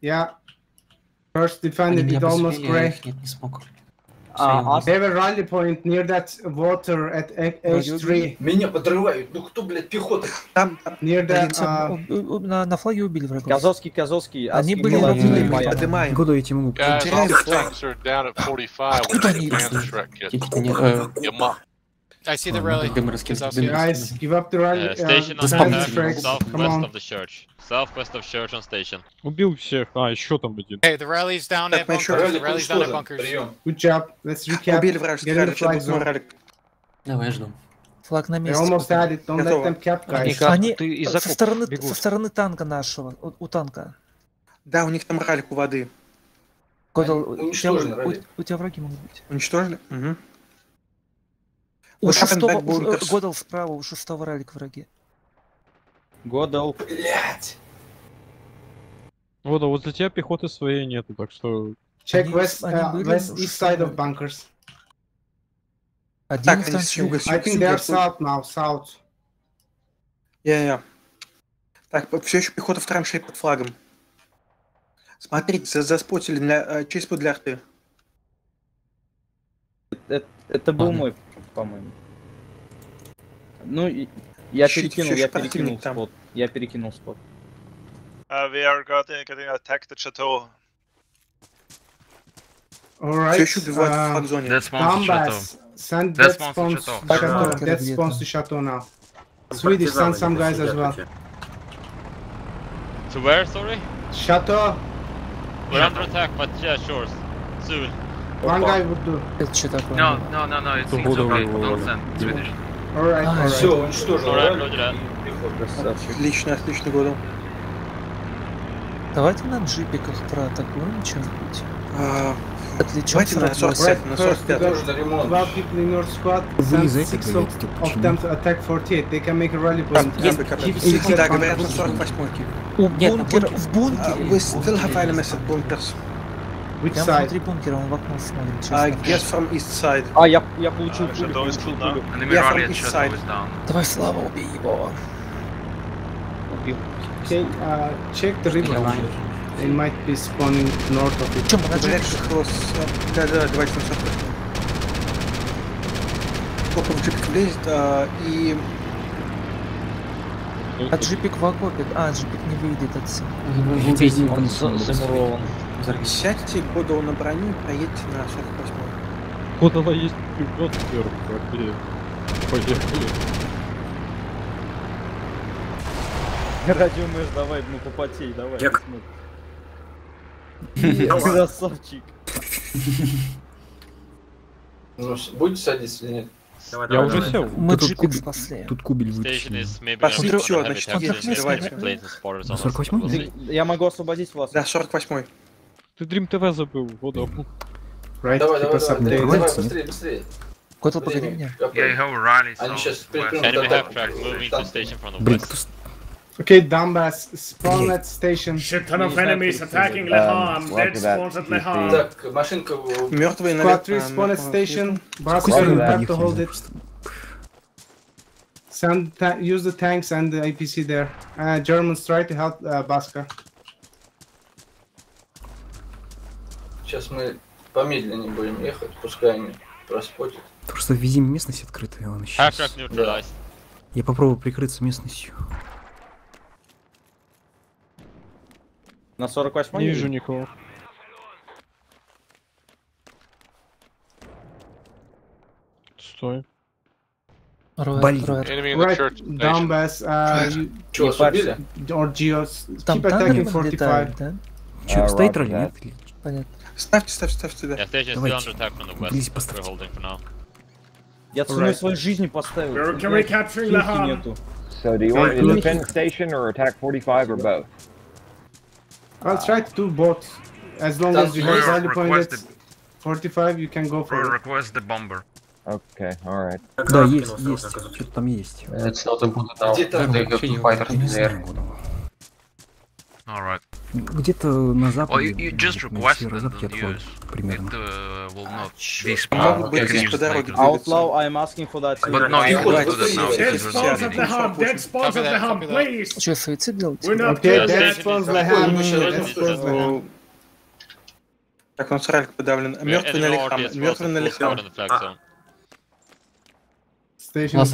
Yeah. First Они defended меня it almost посмели, я gray. их нет, не смог. Я They a rally point near that water at A- H3. Меня подрывают. Ну кто, блядь, пехота? там, там, Near that. Uh, На на флаге убили врагов. Казовский, Казовский. Они были на my- поднимаем. Куда я тебе могу Guys, Теряем all the флаг. tanks are down at 45 with Откуда они I see the rally. Guys, give up the rally. Uh, uh, station on the southwest of the church. Southwest of church on station. Убил всех. А, еще там один. Hey, the rally's down Так, at bunkers. The rally's down at bunkers. Good job. Let's recap. Убили ралик. Давай, жду. Флаг на месте. almost had it. Don't let them cap, guys. Они ты из со стороны, бегут. со стороны танка нашего, у, у танка. Да, у них там ралик у воды. Годал, у, тебя, у- у тебя враги могут быть. Уничтожили? Угу. У шестого, bunkers? Годал справа, у шестого ралик враги. Годал. Блять. Вот, а возле тебя пехоты своей нету, так что... Check Они- west, они uh, west east side of bunkers. Один Так, они с юга, с I юга, с think they are south now. South. Я-я. Так, все еще пехота в траншее под флагом. Смотрите, за- заспотили для, э, через под для арты. Это, это был мой, по-моему. Ну, и- я Щит перекинул, я перекинул там. спот. Я перекинул спот. Uh, we are getting, getting attacked at Chateau. All Все right. еще убивают в uh, флаг-зоне. Donbass, send for spawns, Chateau. Chateau. Где-то. spawns to Chateau now. Swedish, send some guys as well. To where, sorry? Chateau, We're under attack, but yeah, sure. Soon. One guy would do. Это что такое? No, no, no, no, it's, it's will- Don't send Swedish. All right, Ah, all Все, уничтожил Alright. Отлично, отлично, Годал. Давайте на джипиках проатакуем. А, Отвлечем Давайте на сразу. 45, на First, 45. we got Нужно ремонт. 12 people in your squad. Send Вылезайте, six блядь, of, тут of почему? them to attack 48. They can make a rally Там, point. есть, Keep keep six да, at говорят на bunkers. 48 У Нет, в бункере. We still have enemies at bunkers. Which Прямо side? внутри бункера, он в окно смотрит. честно. I guess from east side. А, я, я получил Uh, пулю, получил пулю. Yeah, from east side. Давай, Слава, убей его. Убил. Okay, uh, check the river. They might be spawning north of it. Чем мы на Говорят, джипиках? что хвост... Да, да, давайте на 48. Сколько в джипик влезет, а, и... А джипик в окопе. А, джипик не выйдет отсюда. Он за- замурован. Сядьте Годал на броню и проедьте на 48 Кодала есть пулемет сверху, окей. Поехали. Радиомеш, давай, ну попотей, давай. Як? посмотрим. Красавчик. Ну, будете садиться или нет? Давай, Я давай, уже давай. сел. Мы тут кубик. спасли. Тут кубель вытащили. Пошли, всё, heavy значит, attack. он так Maybe не planes and spotters На on us. 48 We'll see. Я могу освободить вас. Да, 48 Ты Dream TV забыл, вот он. Right, Давай, keep давай, us давай, updated. давай, Давайте. быстрее, быстрее. Котел, погоди Время. меня. Какой? Yeah, you have a rally Они сейчас southwest. перекрывают Enemy атаку. half track moving to Там. station from the Блин, west. кто... Okay, Donbass, spawn at station. Shit ton of Не знаю, enemies кто это attacking сделал. Leham. Um, Dead roger that. spawns at You Leham. Так, машинка... в- Мертвые на Squad 3 spawn at station. Brass, Сколько you они have to поехали? hold it. Send ta- use the tanks and the APC there. Uh, Germans try to help uh, Baska. Сейчас мы помедленнее будем ехать, пускай они проспотят. Просто вези местность открытая, он Half сейчас. track neutralized. Я попробую прикрыться местностью. На 48 Не вижу никого. Стой. Блин. Right. Donbass, uh, Чего, Не парься. убили? or Geos, Там keep attacking танки 45. летают, да? А, Че, стоит роль? Нет? Понятно. Ставьте, ставьте, ставьте, да. The. Близ We're поставьте. holding for now. Я ценой Alright. своей жизни поставил. We're Блядь, recapturing финки Leham. нету. So do you want to defend the station or attack 45 or both? I'll try to do both. As long That's as you have rally point at requested. 45, you can go for it. request the bomber. Okay, alright. Да, есть, есть. Что-то там есть. It's not a good now. They have two fighters there. знаю, Годова. Alright. Где-то на западе. it северо-западе от. It примерно. uh. Могут быть здесь по дороге. Outlaw, I'm asking for that. But no, you can't do that now. Dead spawns at Leham. Dead spawns at copy that. please. Что, суицид делать? Okay, dead spawns Leham. Мы сейчас Dead spawns туда. Leham. Так, он сральк подавлен. Мертвый на лихам. Мертвый на лихам. Just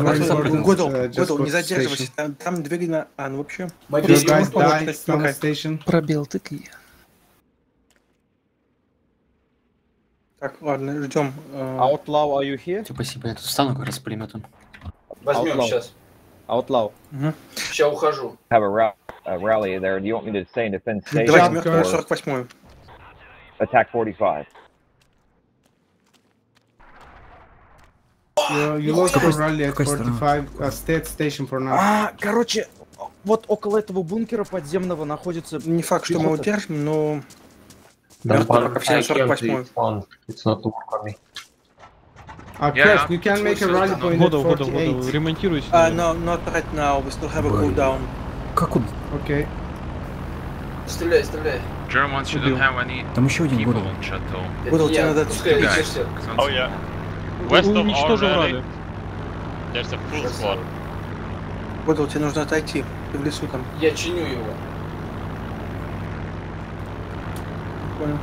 Годал, go не to задерживайся. station. Там, там двери на... А, ну вообще... Station. Пробел, тыкай. Так, ладно, ждем. э, Outlaw, are you here? Спасибо, я тут встану как раз с пулеметом. Возьмем Outlaw. сейчас. Outlaw. Сейчас ухожу. Have a, ra- a rally there. Do you want me to stay and defend station Давайте мертвую or 48-ю. attack 45? You, you lost your rally at 45. Uh, stay at station for now. А, короче, вот около этого бункера подземного находится... Не факт, что мы удержим, но... The Мертвую one по всей I killed 48-й. is one. It's not work for me. Uh, Yeah, you can make a rally point at Воду, воду, 48. воду, ремонтируйся. А, no, not right now, we still have a cooldown. Как он? Okay. Стреляй, стреляй. Germans Убил. shouldn't have any Там еще один Выдал, не тебе надо отступить. Oh yeah. West of our Уничтожил rally, ралли. there's a full squad. Бодал, тебе нужно отойти. Ты в лесу там. Я чиню его. Понял.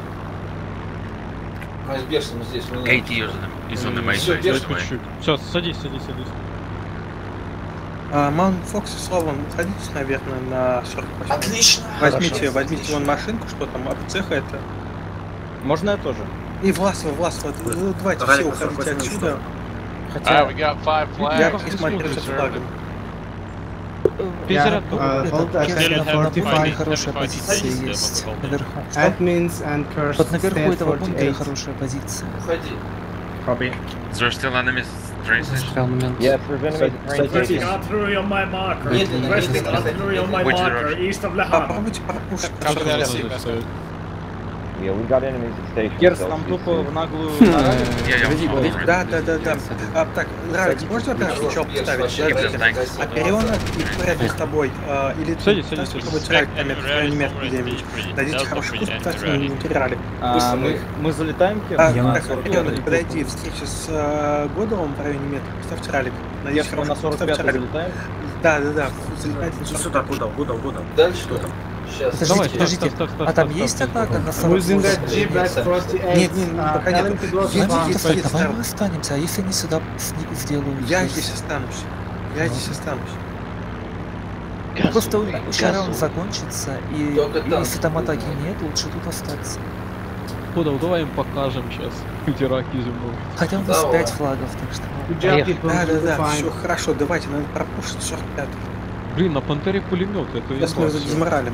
Мы с Берсом здесь. у меня. KT is on the, is on the main Всё, base Берс, this way. Чуть-чуть. Сейчас, садись, садись, садись. А, Маунт Фокс и Славон, садитесь, наверное, на 48 Отлично. Возьмите, Хорошо. возьмите вон машинку, что там, от цеха это. Можно я тоже? И Власова, Власова, э, давайте все уходите 48 отсюда. Хотя... Uh, got Я flags. присмотрюсь за флагом. Перезарядка. uh, hold that Still at have 45. fighting, хорошая позиция есть наверху. Admins and Curse Вот наверху этого бункера 48. хорошая позиция. Уходи. Copy. Is there still enemies train station? There's enemies at train station. Artillery on my marker. West медленно, artillery on my marker, east of Lahan. Попробуйте пропушить. Cover that пожалуйста. SC Yeah, we got enemies at station. Керс so нам тупо в наглую... Already. Да, да, да, да. А, так, Нравится, Садитесь. можно опять Берс, поставить? Опериона и порядок с тобой. а, Или ты там, это крайне метко где-нибудь. Дадите хороший курс, на материале. А, Быстро мы, мы- мы залетаем, на так, 45 Опериона, или подойди, встреча с а, Годовым в районе метра, поставьте ралик. Надеюсь, мы на хороший, 45 поставьте ралик. залетаем? Да, да, да, залетайте на 45. сюда, Гудал, Гудал, Гудал. Дальше. Что там? Сейчас. Подождите, Давай, подождите. стоп, стоп, стоп, А там стоп, есть стоп, атака на Who's in 48? that jeep at 48? Нет, не, не, Uh, пока нет. Я здесь, давай мы останемся, а если они сюда сделают? Я здесь? здесь останусь. Я здесь останусь. Просто Газу, сейчас раунд газу. закончится, и, Только и если там атаки нет, лучше тут остаться. Куда, давай им покажем сейчас. Ираки земной. Хотя у нас Давай. 5 флагов, так что... People. Да, да, да, все хорошо, давайте, надо пропушить 45 Блин, на Пантере пулемет, это Сейчас имба мы всё.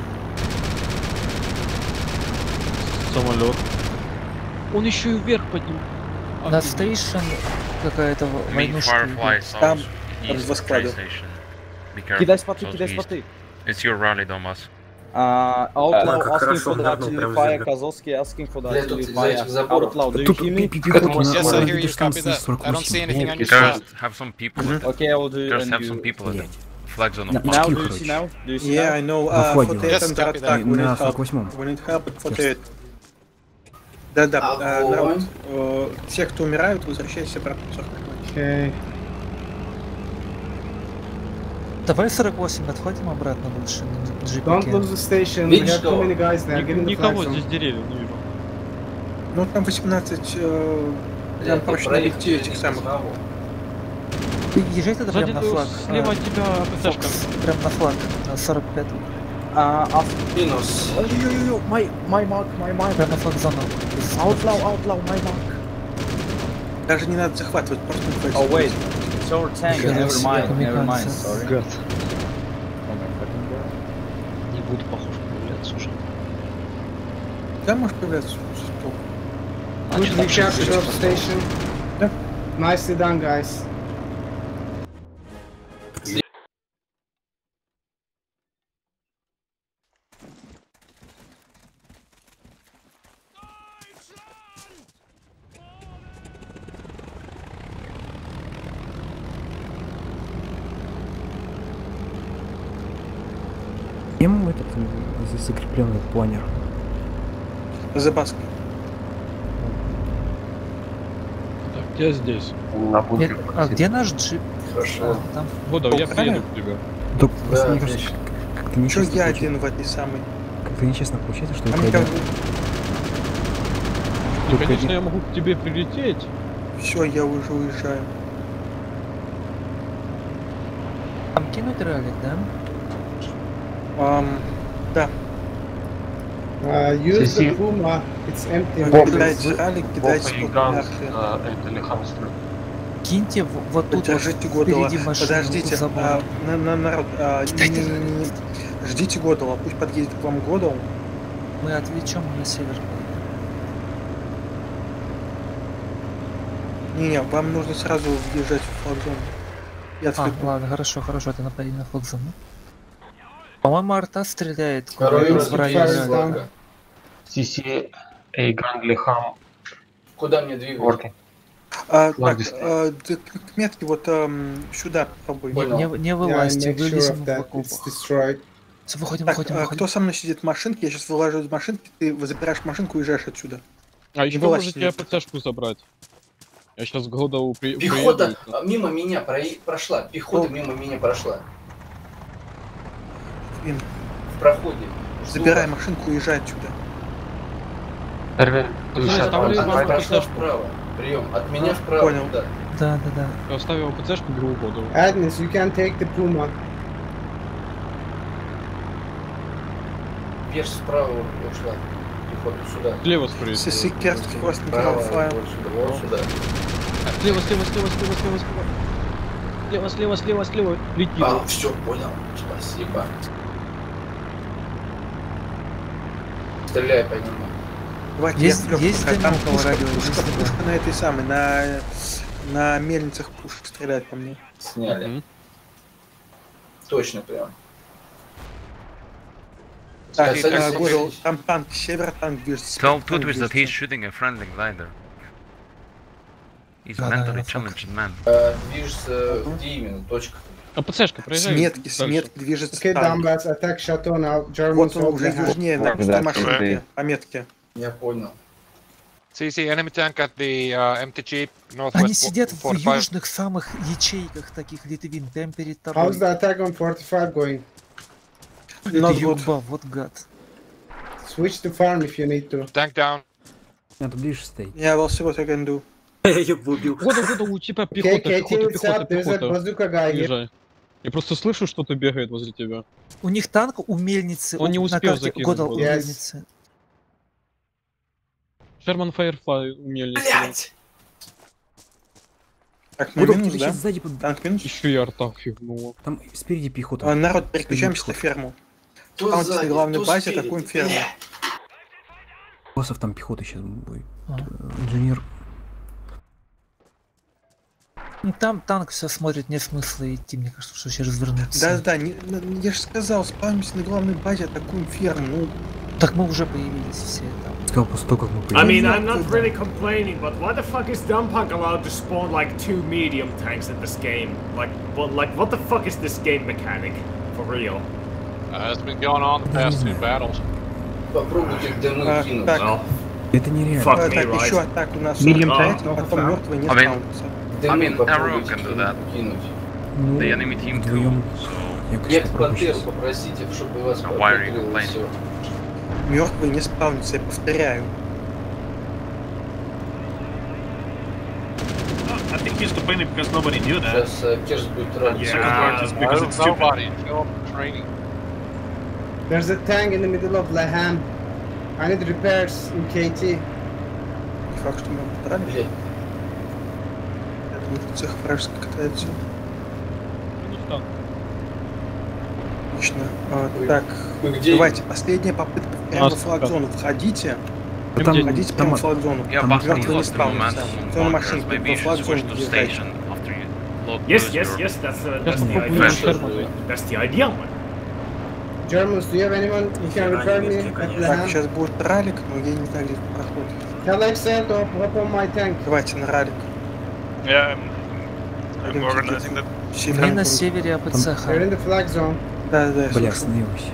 Самолет. Он еще и вверх подним. На стейшн какая-то войнушка. Там, два склада. Кидай споты, кидай споты. It's your rally, Thomas. Uh, Outlaw как asking for the artillery fire. Казовский asking for the artillery fire. Outlaw, do you hear me? Yes, I hear you. Copy that. I don't see 48. anything on your Just have some people Okay, I will do Just and have some people the Блядь. Flag zone of Now, do you see now? Do you see Yeah, now? I know, uh, флаге. 48 Yes, under attack, need help. 48-м. We need help at 48. Да-да, э, Огонь. народ, э, те, кто умирают, возвращайтесь обратно в 48. Okay. Давай 48 отходим обратно лучше Don't lose the station. We Видишь have too many the flag Никого здесь деревьев не вижу. Ну, там 18, э, нам ты проще найти этих самых. Одного. Езжай тогда Сзади прям на ты- флаг. слева а, от тебя АПЦшка. Фокс, прям на флаг, на 45 Uh, ask... Минус. Ой-ой-ой, my, my mark, my mark. Прям на флаг зону. Outlaw, outlaw, my mark. Даже не надо захватывать, просто не Oh wait, it's our tank, never mind, never mind, sorry. God. Не буду похож появляться уже. Да, может появляться. А, Good, что we там шесть captured здесь our осталось? station. Да. Nicely done, guys. Планер? Забаска. Так, я здесь. На бункер. а где наш джип? Хорошо. А, там. Водов, я приеду к тебе. Да, просто Да, мне кажется, как- как-то нечестно я получается. один в этой самой? Как-то нечестно получается, что А я мне один. И, Только конечно, один. я могу к тебе прилететь. все, я уже уезжаю. Там кинуть ралик, да? Ам, да. А, это Лихамстер. Киньте вот тут вот Поддержите Годова. впереди машину Подождите, а, на, на- народ, а, не, не, не, не. ждите Годова, пусть подъедет к вам Годов. Мы отвлечем на север. Не-не, вам нужно сразу въезжать в флаг-зону. Я А, ладно, хорошо, хорошо, это нападение на флаг зону. По-моему, арта стреляет в районе. CC, Эйган, Лихам, Куда мне двигаться? А, так, а, к метке вот ам, сюда попробуй. Не, не, не вылазьте, sure вылезем of в окопах. Выходим, Так, выходим, а, выходим. кто со мной сидит в машинке, я сейчас вылажу из машинки, ты забираешь машинку и уезжаешь отсюда. А еще можете не- ПЦшку забрать. Я сейчас Годову при... Пехота приеду. а, мимо меня прои- прошла. Пехота мимо меня прошла. Блин, В проходе. забирай машинку уезжай отсюда. Эрвин, Ну, прошла ПЦшку. вправо. Прием. От меня А, вправо. понял. Да. Да, да, да. Я оставил ПЦшку, беру Годову. Admins, you can take the Puma. Перс справа ушла. Пехота сюда. Слева скорее. Сиси Керст, хвост Справа, файл. вот сюда, вот сюда. Слева, слева, слева, слева, слева, слева. Слева, слева, слева, слева. Лети. А, все, понял. Спасибо. Стреляй по нему. Давайте Есть- я есть там пушка, радио, пушка, пушка на этой самой, на, на мельницах пушка стреляет по мне. Сняли. Мгм. Точно прям. Так, Садись, садись. Годов, там танк, север танк движется. Tell танк Tudwis that he's shooting a friendly glider. He's Да, mentally да, challenged man. Э, Движется где именно? Точка. А ПЦшка, С проезжай. метки, с метки движется Okay, attack Chateau now. Germans Вот он уже южнее, на Roger пустой that, машинке, Tuesday. по метке. Я понял. CC, enemy tank at the uh, northwest. Они сидят в 45. южных самых ячейках таких Литвин, прям перед тобой. How's the attack on 45 going? Not good. ёба, вот гад. Switch to farm if you need to. Tank down. Надо ближе стоять. Я will see what I can do. Я его убил. Годов, Годов, у тебя Okay, пехота, пехота, пехота, up. There's a пехота. bazooka guy here. Приезжай. Я просто слышу, что-то бегает возле тебя. У них танк у мельницы. Он не у- на успел закинуть Годал у мельницы. Шерман Фаерфлай у мельницы. Блять! Так, Годов, минус, да? сейчас сзади... под- Танк минус. Еще и арта фигнула. Там спереди пехота. А, народ, переключаемся на ферму. То Там сзади, главной базе атакуем ферму. Боссов там пехота сейчас будет. А. Инженер. Ну, Там танк все смотрит, нет смысла идти, мне кажется, что сейчас развернуться. Да-да, не- ну, я же сказал, спавнимся на главной базе, атакуем ферму. Ну, Так мы уже появились все там. Сказал после того, как мы I появились. mean, I'm not really complaining, but why the fuck is Dumpunk allowed to spawn like two medium tanks in this game? Like, well, like, what the fuck is this game mechanic? For real? Uh, it's been going on the past two battles. Попробуйте в дымы А, кинуть. так. Well, Это нереально. Fuck me, так, right? еще атака у нас. Medium а, tank, а потом no мертвый не I спаунится. Дымы I mean, попробуйте Arrow can do that. кинуть. Ну, The enemy team too, вдвоем. so Я, сейчас. попросите, чтобы вас So complaining? всё. Мертвый не спаунится, я повторяю. I think he's complaining because nobody knew that. Сейчас э, Керс будет рад. Part is because it's stupid. Nobody. Up training. There's a tank in the middle of Laham. I need repairs in KT. Факт, что мы его цех вражеский катается. Минус танк. Отлично. А, Вы- так, вы где? давайте, последняя попытка прямо А, в флаг-зону. Входите, Ну, там- входите там- прямо в флаг-зону. Там мертвый you не the momentum Все на you should флаг-зону въезжайте. yes, yes, yes, that's, uh, that's the idea. That's the idea, man. Germans, do you have anyone who can repair me at Так, Laham? сейчас будет ралик, но я не знаю, где проход. Tell Excel to hop on my tank. Давайте на ралик. Yeah, I'm, I'm organizing that. Мы на севере АПЦ We're in Ха. the flag zone. Да, да, я Бля, остановилась.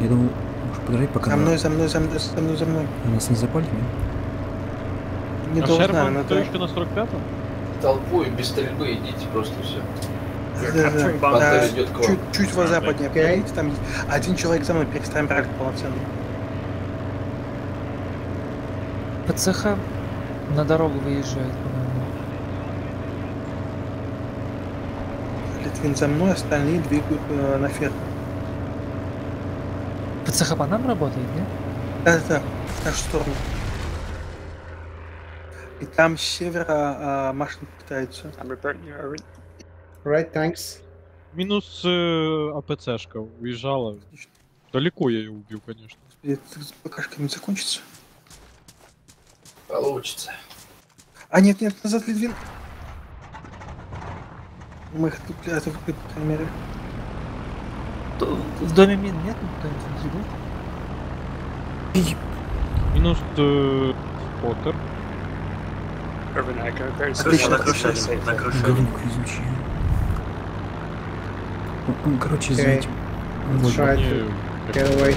Я думал, может подождать, пока За мной, за мной, за мной, за мной, за мной. нас не запалит, нет? Не а должна, она кто еще на 45-м? толпой, без стрельбы идите просто все. Да, да, да. Чуть, чуть в западнее Окей. пройдите, там есть один человек за мной, переставим ралик полноценно. ПЦХ на дорогу выезжает, по-моему. Литвин за мной, остальные двигают э, на ферму. По нам работает, нет? Да-да-да, в нашу сторону. И там с севера а, машины пытаются. Right, thanks. Минус э, АПЦшка уезжала. Далеко я ее убил, конечно. Это с ПКшками не закончится. Получится. А нет, нет, назад Литвин. Мы их отвлекли, отвлекли, по крайней мере. То- В доме мин нет кто-нибудь внутри, да? Минус э, Поттер. Отлично. Он- он, короче, away.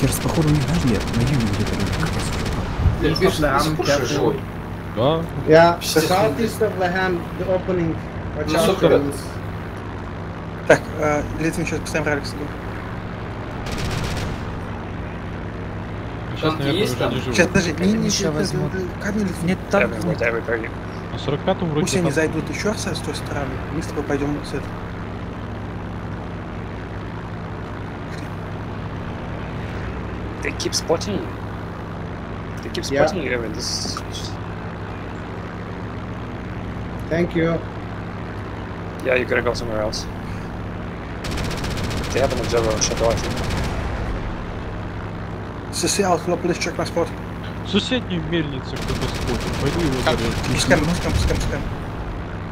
Керс, походу, не нет, на юге где-то как раз до сих пор careful. Да. Yeah, Сейчас southeast of Leham, the opening. Watch out, friends. Так, а, Литвин сейчас поставим ралик с Сейчас, Танки наверное, есть уже там? не живут. Сейчас, подожди, не, не, не, возьму. камень Литвин. Нет, там нет. На 45-м вроде Пусть они там- зайдут еще раз с той стороны. Мы с тобой пойдем с этой. They keep spotting you. Keep Yeah. spotting you, Evan. This Thank you. yeah, you gotta go somewhere else. They have an observer on Chateau, I think. Please check my spot. В соседней мельнице кто-то спотит. Пойду его. Пускаем, пускаем, пускаем, пускаем.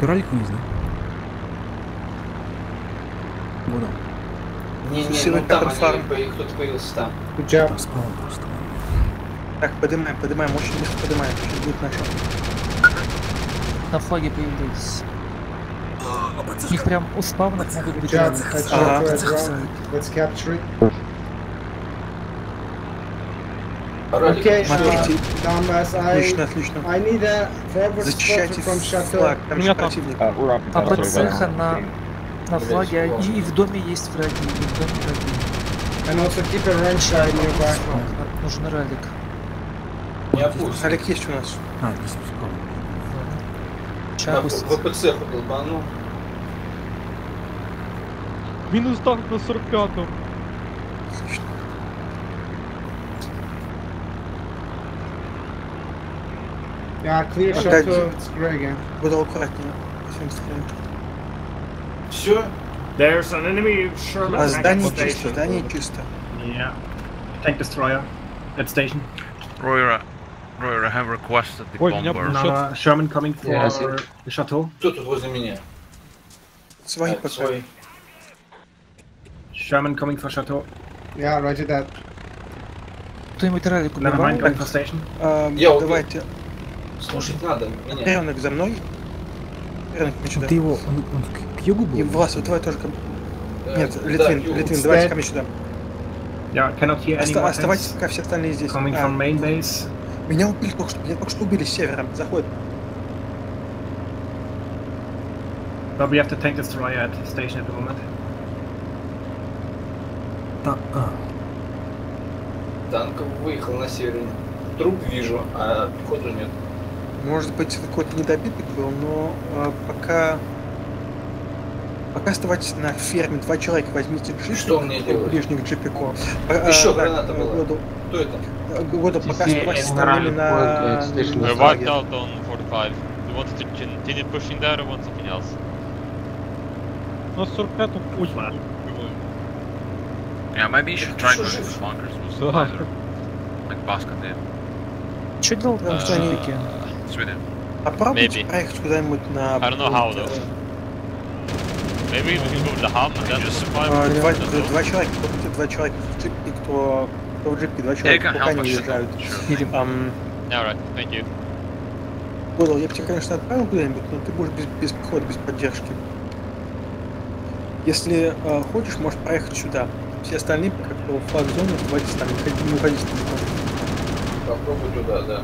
Ты ралик не знаю. Он. Не, не, ну там они, кто-то появился там. Good job. Там спал просто. Так, поднимаем, поднимаем, очень быстро поднимаем. Сейчас будет начало. На флаге появились. У них прям у быть. Let's capture it. Okay, Смотрите. uh, Отлично, отлично. Защищайте флаг, там У же противник. А ПЦХ на, на флаге, и, и в доме есть враги, и в доме враги. And also keep a range side nearby. Флаг, Нужен ралик. Не опусти. Олег есть у нас. А, здесь спал. На Чапус. ВПЦ долбанул. Минус танк на 45-м. Yeah, clear Опять. Chateau. It's great again. Буду аккуратнее. Все? There's an enemy Sherman А здание чисто, station. здание чисто. Yeah. Tank destroyer at station. Royer, Royer, I have requested the Ой, меня bomber. Now, uh, Sherman coming for Yeah, I see. the chateau. Кто тут возле меня? Свои А, пока. свой. Sherman coming for chateau. Yeah, roger that. Кто-нибудь ралик Never mind, убивал? going for station. А, Я убил. давайте. Слушать надо меня. Ренок за мной. Ренок, иди сюда. Ты его, он, он к, к югу был? И Влас, вот давай тоже ко мне. Э, Нет, да, Литвин, Юг. Литвин, давайте ко мне сюда. Yeah, cannot hear any Оста- more оставайтесь, tanks пока все остальные здесь. coming А, from main base. Меня убили только что, меня только что убили с севера. Заходит. But we have the tank destroyer at station at the moment. Та- а, Танк выехал на север. Труп вижу, а пехоту нет. Может быть, это какой-то недобиток был, но а, пока... Пока оставайтесь на ферме, два человека возьмите джипик, Что мне делать? ближних джипику. Еще А, граната была. Году, Кто это? году пока оставайтесь с нами на... э, слишком на We're флаге. wiped out on 45. You want to continue pushing there or want something else? На 45-м очень много убивают. Yeah, maybe you should try жив? for bunkers with Да. Slider. Like Baskin did. Что делал там в? Sweden. Попробуйте проехать куда-нибудь на... I don't know how, э, though. Два, человека, два человека в джипе, кто, кто в джипе, два человека пока не уезжают. Sure. Едем. Ам, Yeah, right. Thank you. Годал, я бы тебя, конечно, отправил куда-нибудь, но ты будешь без, без подхода, без поддержки. Если э, хочешь, можешь проехать сюда. Все остальные, пока кто в флаг зоне, оставайтесь там, не уходите, далеко. Попробуй туда, да.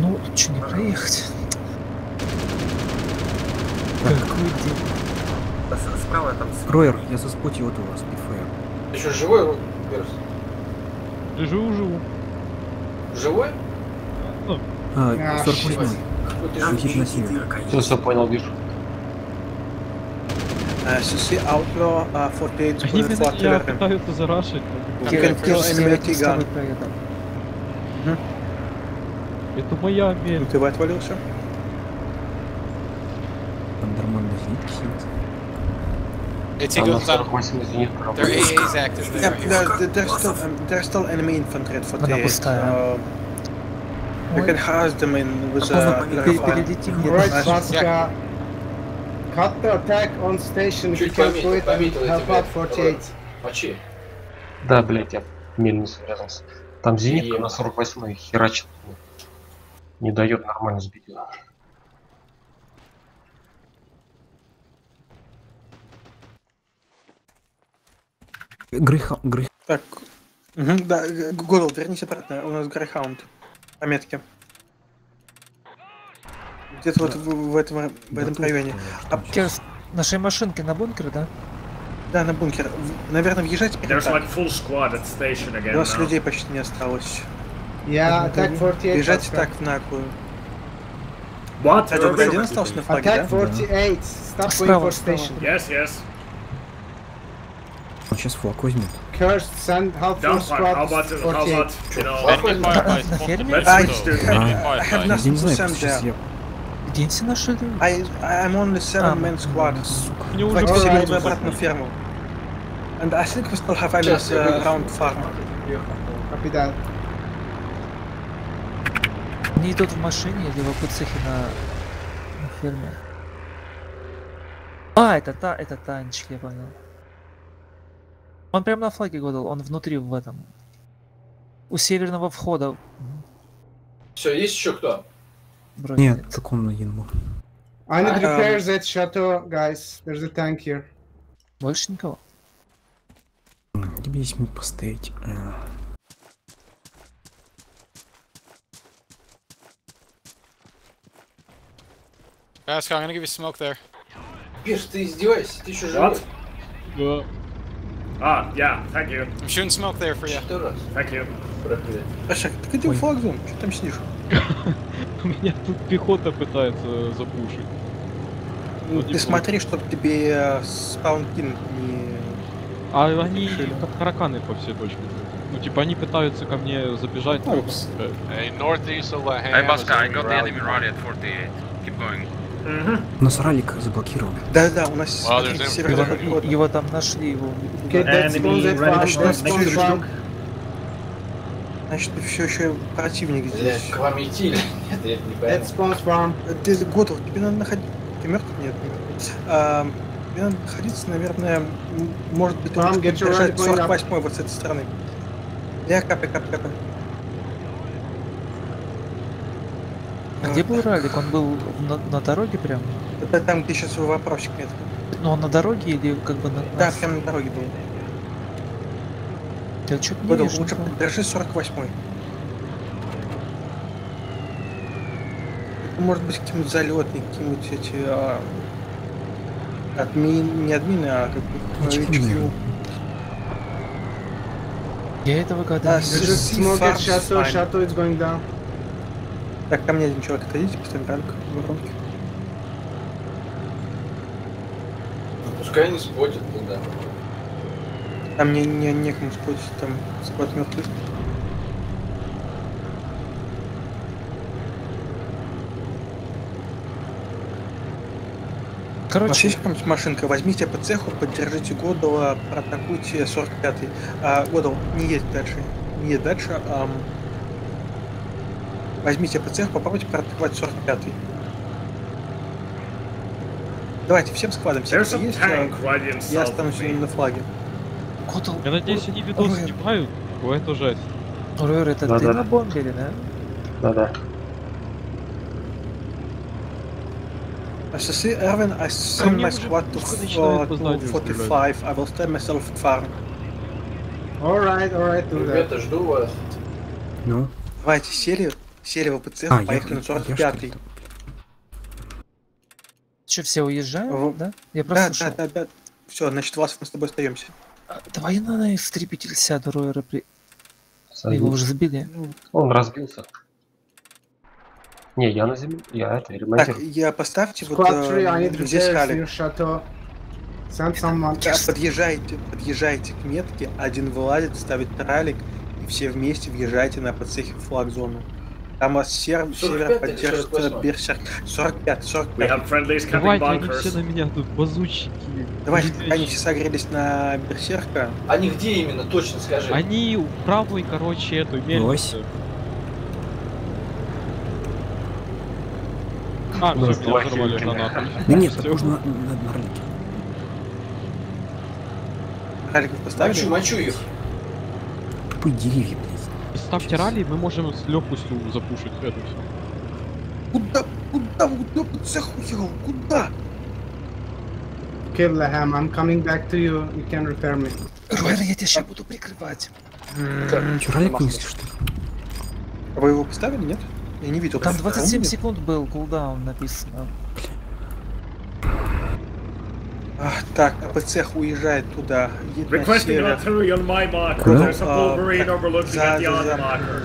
Ну, что, не проехать? Какой день. Справа там... Роер, я заспотил этого спидфея. Ты что, живой, Берс? Живу, живу. Живой? Ну, А, А, 48 Какой ты на север. Все, все понял, вижу. Uh, CC Outlaw uh, 48 Они with меня меня пытаются зарашить. You can kill enemy AT gun. Это моя мель. Ты отвалился? Там нормально зенитки сидят. AT Там на guns on. 48 зенит Their AA is active Yeah, there. there, there- there's still um, there's still enemy infantry at 48. Она пустая. Uh, we Ой. can harass them in with Можно uh, пере- Clarify. перелетим мне Alright, дальше. Vaska. Cut the attack on station if you Чуть can пометил, quit and пометил help тебя. out 48. Мочи. Да, блять, я мельницу врезался. Там зенитка на 48 херачит. Не дает нормально сбить. Её. Грейха... Грейх... Так, мгм, да, Г- Годл, вернись обратно, у нас Грейхаунд. Пометки. Где-то вот в, в этом, в этом районе. А, Керс, нашей машинки на бункер, да? да, на бункер. В- Наверное, въезжать перед There's так. like full squad at station again У нас now. людей почти не осталось. Yeah, attack 48. Бежать так в наглую. What? Кстати, вот один остался на флаге, да? 48. Stop Справа, for station. Yes, yes. Он сейчас флаг возьмет. Cursed, send half full squad about, to how 48. about, you know... Enemy firefight на spotted. ферме? Let's I, go. I, Enemy I have firefight. Я nothing не to знаю, сейчас there. я... Деньте наши... I, I'm only seven А, man squad. Мне уже перейдем обратно в ферму. And I think we still have я uh, around farm. Copy that. Они идут в машине или в АПЦХе на... на ферме? А, это та, это танчик, я понял. Он прям на флаге годал, он внутри в этом. У северного входа. Все, есть еще кто? Вроде Нет, так он один был. I need Um, repairs at chateau, guys. There's a tank here. Больше никого? Тебе есть мне поставить. э, Vaska, I'm gonna give you smoke there. Пиш, ты издеваешься? Ты еще живой? Да. Ah, yeah, thank you. I'm shooting smoke there for you. Thank you. Паша, ты иди в флаг зон, что там сидишь? *laughs* Меня тут пехота пытается запушить. Ну, ты смотри, чтобы тебе э, спаункин не... А они как тараканы по всей точке. Ну, типа, они пытаются ко мне забежать. но Упс. э, Hey, northeast of Laham Hey, Baska, I got the enemy rally at 48. Keep going. У нас ралик заблокирован. Да-да, у нас there's северо-запад Его, его там нашли, его... Значит, все еще противник Блядь, здесь. к вам идти или *laughs* нет, я не пойму. That's spawns farm. Ты Готов, тебе надо находить... Ты мертв? Нет, нет. А, тебе надо находиться, наверное, может быть, up. 48 вот с этой стороны. Я капай, капай, капай. А где был ралик? Он был на, на дороге прям? Это там, где сейчас вопросик нет. Ну, он на дороге или как бы на... Да, прямо на дороге был. Я что-то не вижу. лучше никого. держи 48 Это может быть какие-нибудь залетные, какие-нибудь эти... а, админ, не админы, а как бы HQ. Я этого года Да, не с- There's вижу. just smoke at Farms chateau. fine. Chateau is going down. Так, ко мне один человек отойдите, поставим ранг в воронке. Пускай они спотят тогда. Там не, не, некому спотить, там склад мертвый. У вас Короче, есть какая-нибудь машинка? Возьмите по цеху, поддержите Годова, проатакуйте 45-й. А, Годов, не едь дальше. Не едь дальше. ам, возьмите по цеху, попробуйте проатаковать 45-й. Давайте, всем складом, есть, а, right я останусь на флаге. Котл, Я надеюсь, они видос Ой. снимают. Ой, это жесть. Ройер, это Да, ты да. на бомбере, да? Да-да. See, Erwin, I send my squad to, uh, по to зданию 45. I will stand myself at farm. Alright, alright, do that. Ребята, жду вас. Ну? Давайте, сели, сели в АПЦ, А, поехали на я, что 45-й. ли? Что, все уезжают, Во- да? Я Да, просто да, шел. да, да. Все, значит, вас мы с тобой остаемся. А, Давай на истребитель сяду, Ройера. При... Садись. Его уже сбили. Он разбился. Не, я на земле. Я это Так, ремонтирую. я поставьте вот Squad 3, I э, need здесь Хали. Да, подъезжайте, подъезжайте к метке, один вылазит, ставит тралик, и все вместе въезжаете на подсехе флаг зону. Там вас сер- 45 север поддержит 48? Берсерк. 45, 45. We have friendlies coming Давайте, они все на меня тут базучики. Давайте, они все согрелись на Берсерка. Они где именно, точно скажи. Они у правой, короче, эту мельницу. А, Ну, все, меня взорвали гранату. Да нет, так можно на, на, на ролике. Раликов поставили? Мочу, мочу их. Тупые деревья, блядь. Ставьте ралли, мы можем с легкостью запушить это все. Куда, куда, куда уехал? Куда? Okay, Laham, I'm coming back to you. You can repair me. Ройер, я тебя сейчас буду прикрывать. Че, ролик вынесли, что ли? А Вы его поставили, нет? Я не видел. Там Втором 27 нет? секунд был кулдаун написано. А, так, АПЦ уезжает туда. Requesting my marker. Куда? There's a А, Wolverine так, overlooking за- at the за- other за. marker.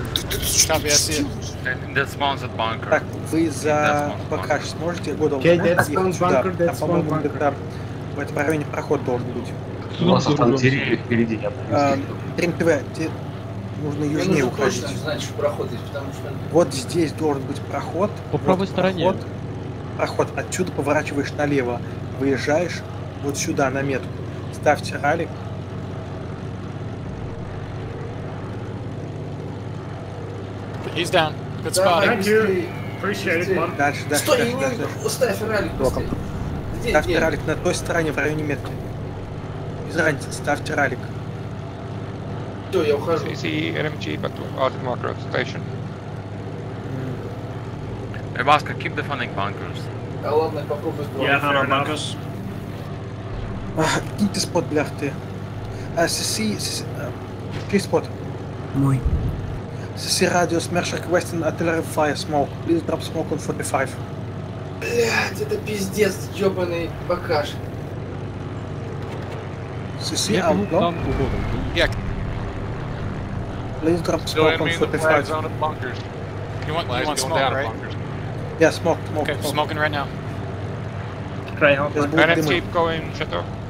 Copy, I see it. That spawns at bunker. Так, вы за БК сможете Okay, bunker, по-моему, one bunker. где-то в этом районе проход должен быть. У там деревья впереди, я А, ТВ, тебе нужно южнее уходить. что проход есть, потому что... Вот здесь должен быть проход. По вот правой стороне. Проход, проход. Отсюда поворачиваешь налево. Выезжаешь вот сюда, на метку. Ставьте ралик. He's down. Good Да, spotting. Thank you. Appreciate it, man. Дальше, дальше, Стой, дальше, дальше. ставь ралик. Где, Ставьте где? ралик на той стороне, в районе метки. Без разницы, ставьте ралик. Все, я ухожу. CC RMG, but out marker station. Nebraska, keep defending bunkers. А ладно, попробуй. Yeah, fair enough. А, Киньте спот, блях ты. А, ССИ... СС- а, Чей спот? Мой. ССИ радио Smash requesting artillery fire smoke. Please drop smoke on 45. Блять, это пиздец, ебаный бакаш. ССИ Я бегу к outlaw. танку Годал. Yeah, Please drop Still smoke on enemy in the flag 45. zone of bunkers. you want, you Flags want going smoke, down right? at bunkers. Yeah, smoke, smoke, Okay, smoke. smoking right now. Greyhound. Сейчас будет RMG дымы. going, Chateau. Ройер, у меня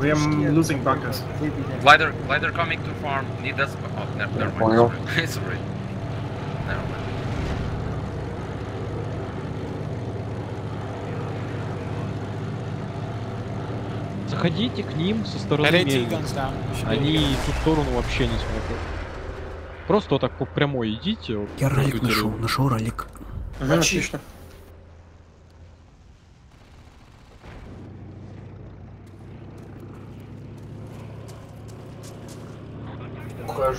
We are losing bunkers. Glider, glider coming to farm. Need us. Oh, never, never mind. Sorry. *laughs* Sorry. Never mind. Заходите к ним со стороны мельницы. Они в ту сторону вообще не смотрят. Просто вот так по прямой идите. Я ролик нашел, нашел ролик. Отлично. Ухожу.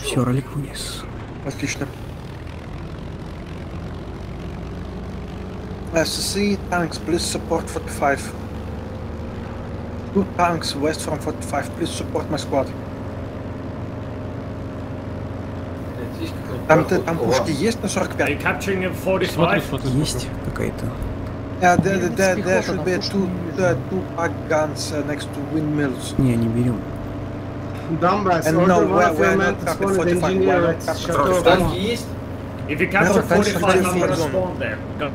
Все, ролик вниз. Отлично. SSC tanks, please support 45. Two tanks west from 45, please support my squad. Там, проход? там пушки есть на Are 45? you capturing in Смотри, 45? смотри, Есть какая-то. Yeah, there, there, there, should be two, uh, two guns uh, next to windmills. Не, не берем. Dumbass, And order no, one we're- of we're your not men to spawn an 45, engineer we're at Chateau 45. Танки есть? If you capture No, thanks for 45, I'm gonna spawn there. Go.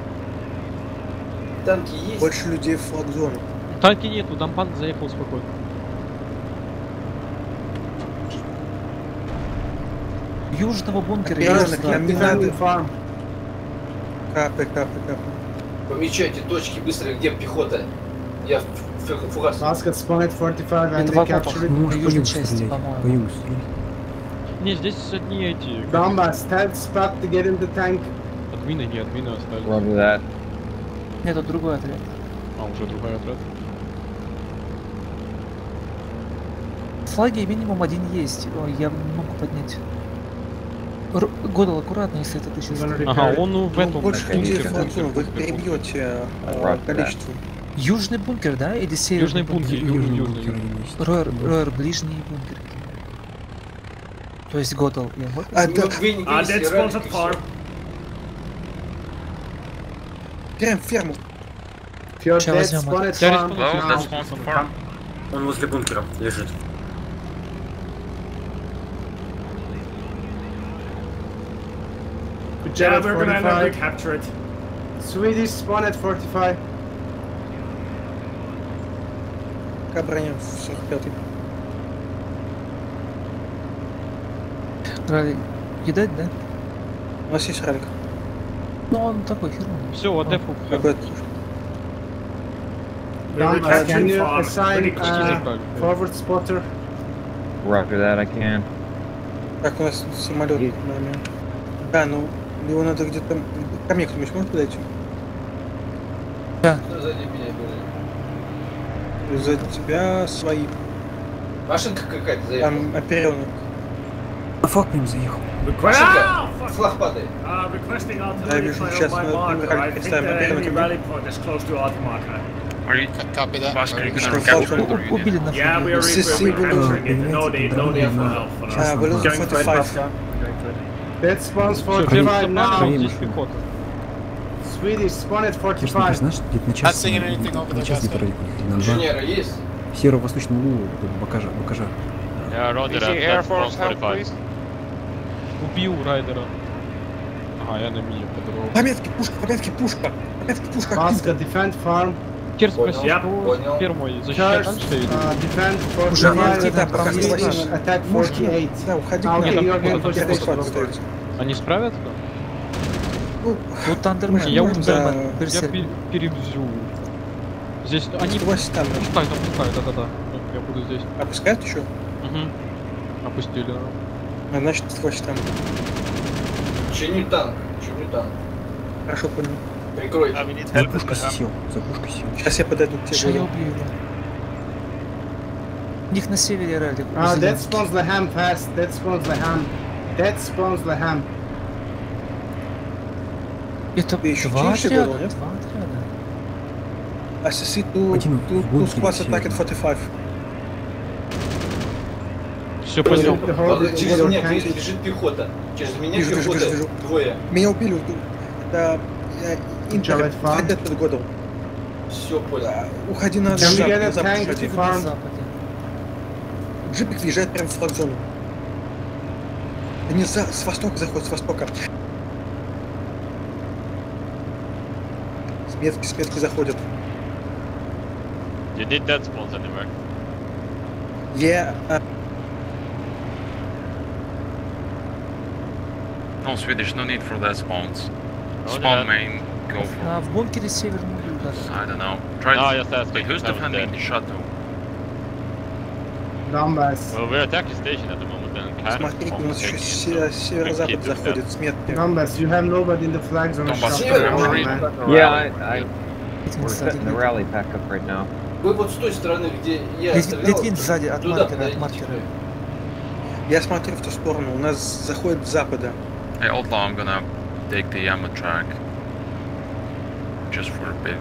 Танки есть? Больше людей в флаг-зону. Танки нету, дампанк заехал спокойно. Южного бункера нам не надо. Капы, капы, капы. Помечайте точки быстро, где пехота. Я в- в- spawned at 45 and Это they в окопах, captured it. Ну, по южной части, по-моему. Не, здесь одни эти... Dumbass, tell Spot to get in the tank. Админы, не админы остались. Roger that. Нет, это другой отряд. А, уже другой отряд. Флаги минимум один есть. Ой, я не могу поднять. Р- Годал, аккуратно, если это ты сейчас... Ага, он в Ну, этом... больше в флаг-зону, вы их перебьете э, Right, количеством. Южный бункер, да? Или северный Южный бункер, Южный южный, бункер. Ройер, Ройер, ближний бункер. То есть вот. А, spawns и at всё. farm. прям ферму. Dead, возьмем. Он возле бункера лежит. Yeah, we're gonna end up 45. recapture it. Swedish spawn at 45. Какая броня в 45 Ралли кидать, да? У нас есть ралик. Ну он такой херный. Все, вот F Какой Down, uh, can you assign uh, forward spotter? Roger that, I can. Так, у нас самолет нами. Да, ну его надо где-то... Ко мне кто-нибудь может подойти? Да. Сзади меня? За тебя свои. Машинка какая-то заехала. Там оперенок. На флаг прям заехал. Машинка, флаг падает. Uh, requesting Да, artillery вижу, сейчас мы think представим the оперенок. other unit? Убили на for help for А, us. вы Going to it, 45. Pascal. Going to it. That spawns Все, 45 первый now. Swedish ты 45. знаешь, где-то на час... На час на два. Инженеры есть? В северо-восточном углу Бакажа, Бакажа. Yeah, roger Is that. the Air That's Force help, 45. please? Убил райдера. Ага, я на мине подорвал. Пометки, пушка, пометки, пушка. Пометки, пушка. Vasco, defend farm. Кир спросил, фермой защищать Curse, дальше или... defend Уже 45 нет, да, attack Мушки, 48. да, уходи. For первый for. Они справятся? Ну, Ну Тандермен, Мы Я, за- я Берсерк. пе- перевзю. Здесь они... Стой, там. Пускай, там пускай, да-да-да. Ну, Я буду здесь. Опускают еще? Угу. Опустили. да. А, значит, твой там. Чиню танк, чиню танк. Хорошо понял. We need За пушкой сел, за пушкой сел. Сейчас я подойду к тебе. убью его. У них на севере ралли. Uh, that spawns the ham fast. That spawns the ham. That spawns the ham. Это еще два отряда. говорил, нет? Два отряда. Один squads сел, attack at да. 45. Все понял. it Через меня бежит пехота. Через меня Вижу, пехота. вижу, вижу. Двое. Меня убили. Это э, Интер. Джавед Фан. Хотят под годом. Все понял. Уходи на запад. Джипик въезжает прямо в флаг-зону. Они за, с востока заходят, с востока. метки, с метки заходят. You did dead spawns anywhere. Я... а, No Swedish, no need for that spawns. Roger Spawn that. main, go for. А в бункере северном углу, да. I don't know. Try No, to. just asking. Wait, who's Haven't defending dead. the chateau? Donbass. Well, we're attacking station at the moment and kind Смотрите, у нас еще северо-запад заходит that. с метки. Donbass, you have nobody in the flag zone. Donbass, Shut Север, up, Марин. man. Yeah, I, I, we're setting the rally pack up right now. Вы вот с той стороны, где я стрелял, Литвин сзади, от маркера, от маркера. Я смотрю в ту сторону, у нас заходит с запада. Hey, Outlaw, I'm gonna take the Yama track. Just for a bit.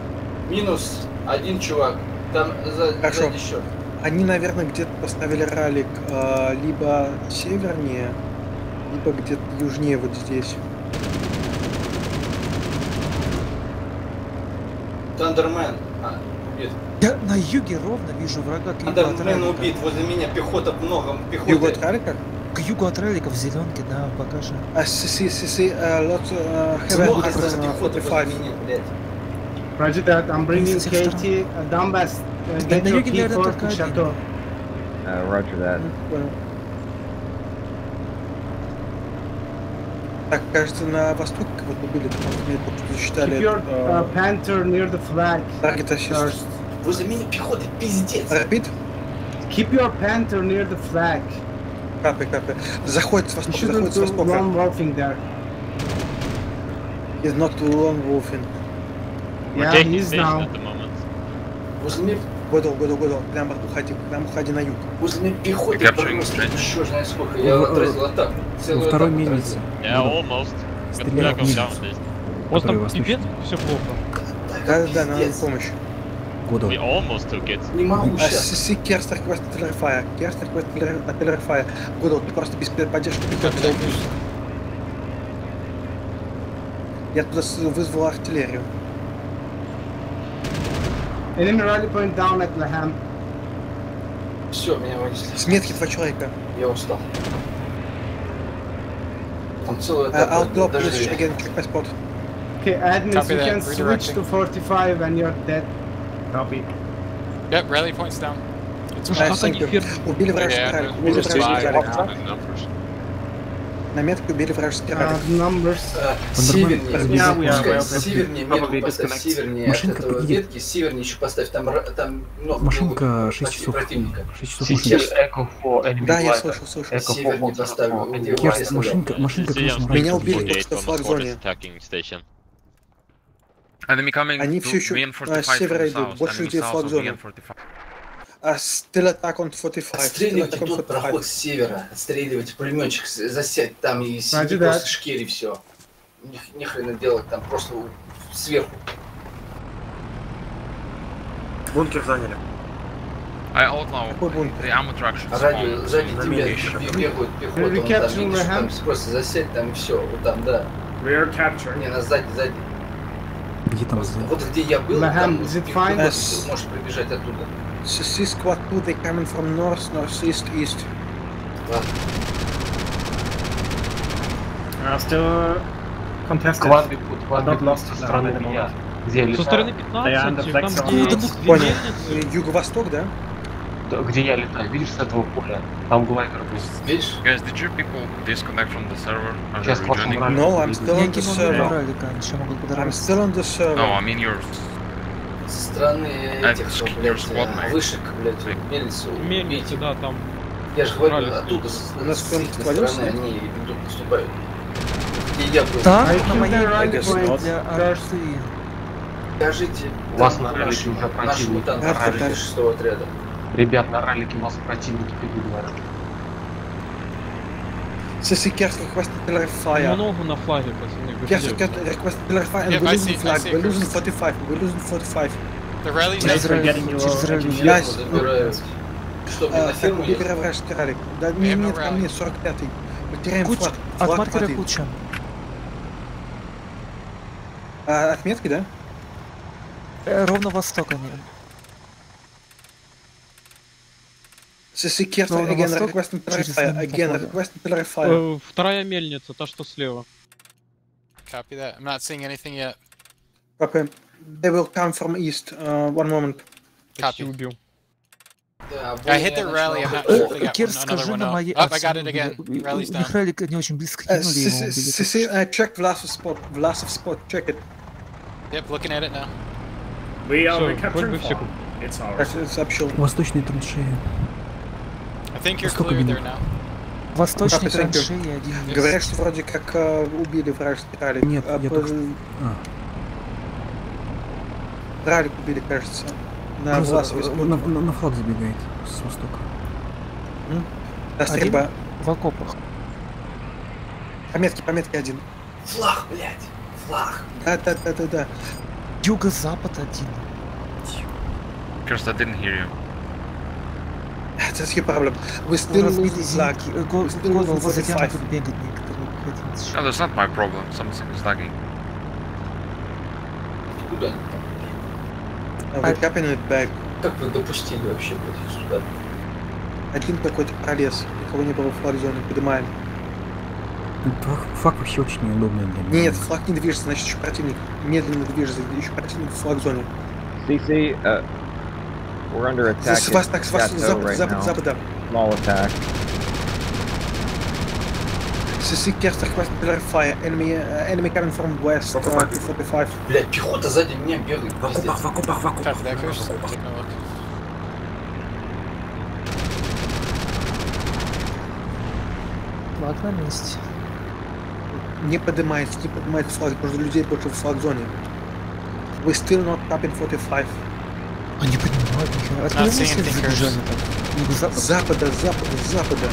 Минус один чувак. Там за, Хорошо. сзади еще. Они, наверное, где-то поставили ралик э, либо севернее, либо где-то южнее вот здесь. Тандермен. А, убит. Я на юге ровно вижу врага к югу от Тандермен убит. Возле меня пехота много. Пехота. Юго от ралика? К югу от ралика в зеленке, да, покажи. А си си си си э, lot э, have Много a осталось different, э, пехоты возле 45. меня, блядь. Roger that. I'm bringing KT. Uh, uh, Да get на your юге, наверное, P4 только to один. Chateau. Uh, roger that. Понял. Так, кажется, на востоке кого-то убили, потому что мне только что засчитали. Keep your э, uh, Panther near the flag. Target assist. First. Возле меня пехота, пиздец. Repeat? Keep your Panther near the flag. Капы, капы. Заходит с You востока, shouldn't заходит с do востока. long wolfing there. Is not long wolfing. We're Yeah, taking he is station now. at the moment. Возле меня, Годал, годал, годал. Прям уходи, прям уходи на юг. возле просто trench. еще знаю сколько. Я отразил атаку. Во второй мельнице. Yeah, almost. Стрелял в мельницу. У вас там пипец, все плохо. Да, да, надо Пиздец. помощь. Годал. We almost took it. Не могу А сейчас. си Керстер Квест Телерфая. Керстер Квест Телерфая. Годал, ты просто без поддержки пехоты. Я туда вызвал артиллерию. Enemy rally point down at Laham. Все, меня вынесли. С метки два человека. Я устал. Там целая Uh, I'll атака. drop Даже this again, check my spot. Okay, admins, Copy you that. can switch Redirecting. to 45 and you're dead. Copy. Yep, rally points down. Nice, thank you. Убили вражеский Yeah, ралик, we're убили just вражеский by ралик. common numbers. На метке убили вражеский Нормально. Севернее, Машинка от этого едет. ветки, севернее еще поставь, там, там много Машинка было 6 почти часов. противника. 6 часов Сейчас. машинка. Да, я слышал, слышал. Севернее поставил, Керст, машинка, машинка точно Меня убили что в флаг-зоне. Они все еще VN45 а, с севера идут, больше людей в флаг-зоне. VN45. А still attack on 45. Still Отстреливайте attack on тот проход 45. с севера, отстреливайте пулеметчик, засядь там и сиди просто шкери все. Ни, ни хрена делать, там просто сверху. Бункер заняли. I outlaw Какой бункер? the ammo truck should А сзади, тебя бегают вон там видишь, там просто засядь там и все, вот там, да. We are capturing. Не, на сзади, сзади. Где там сзади? Вот где я был, там is it fine? Можешь прибежать оттуда. CC squad 2, they coming from north, northeast, east. Ладно. Uh, still contested. Квадрик, вот But квадрик not lost со стороны the меня. moment. Где я Со стороны летаю, They are under 15, flag там где, Понял. Э, Юго-восток, да? да, где я летаю, видишь с этого поля? Там глайдер был. Видишь? Guys, did you people disconnect from the server? Сейчас No, I'm still on the server. I'm still on the server. No, I mean yours. Со стороны А, этих, что, блядь, вышек, блядь, мельницу. Мельницы, убейте. да, там. Я же говорю, оттуда, с, стороны, они идут, наступают. Где я был. Так, на моей. Скажите, У вас на раллике нашему- уже нашему противник. танку скажите да. шестого отряда. Ребят, на раллике у вас противники бегут, CC Kerst request artillery fire. Много на флаге, пацаны. Kerst где? request request artillery fire and Yep, we're I losing see- I flag. see We're losing Kerst. 45. We're losing 45. The rally's Yes, not we're getting you Через all- ралли. Я Сверху забирают. Что, мне А, на ферму убили ехать? вражеский ралик. Да, We не, have no нет, ко rally. мне, 45-й. Мы теряем Куча. флаг. От Флаг маркера падает. куча. А, отметки, да? Э, Ровно восток они. Ну, на again request fire. линию Again request artillery fire. Э, Вторая мельница, та, что слева. Copy that. I'm not seeing anything yet. Okay. They will come from east. Uh, one moment. Copy. убил. Да, I hit their rally. I'm not sure if they got Кир, скажи one на моей... Oh, I got it again. Rally's down. них ралик не очень близко Uh, кинули его, uh, check Vlasov spot. Vlasov spot. Check it. Yep, looking at it now. We are recapturing. It's ours. Сообщил. Восточные траншеи. I think you're Восток clear видно. Восточный траншеи один есть. Говорят, что вроде как э, убили вражеский ралик. Нет, А, я только А. Ралик убили, кажется. На спот. на, на- на флаг забегает с востока. Да, Один стрельба. в окопах. Пометки, пометки один. Флаг, блядь, флаг. Да, да, да, да, да. Юго-запад один. Kirst, I didn't hear you. That's your problem. We У still losing flag. зенитки. Э, го- We still losing возле тебя 45. тут бегать некоторые. Один. No, that's not my problem. Something is lagging. Куда? Uh, We're capping it back. Как вы допустили вообще, блядь, сюда? Один какой-то пролез. Никого не было в флаг-зоне. Поднимаем. Флаг, флаг вообще очень неудобный для меня. Нет, флаг не движется, значит еще противник. Медленно движется, еще противник в флаг-зоне. CC, uh, we're under attack. С вас так, с вас запад, запад, запада. Small attack. CC Kerst request artillery fire. Enemy, uh, enemy coming from west. Uh, 245. Блядь, пехота сзади меня бегает. В окопах, в окопах, в окопах. Copy that, Kirst. Taking a look. Флаг на месте. Не поднимается, не поднимается флаг, потому что людей больше в флаг-зоне. We still not capping 45. Они поднимают нихера. От запада, с запада, с запада.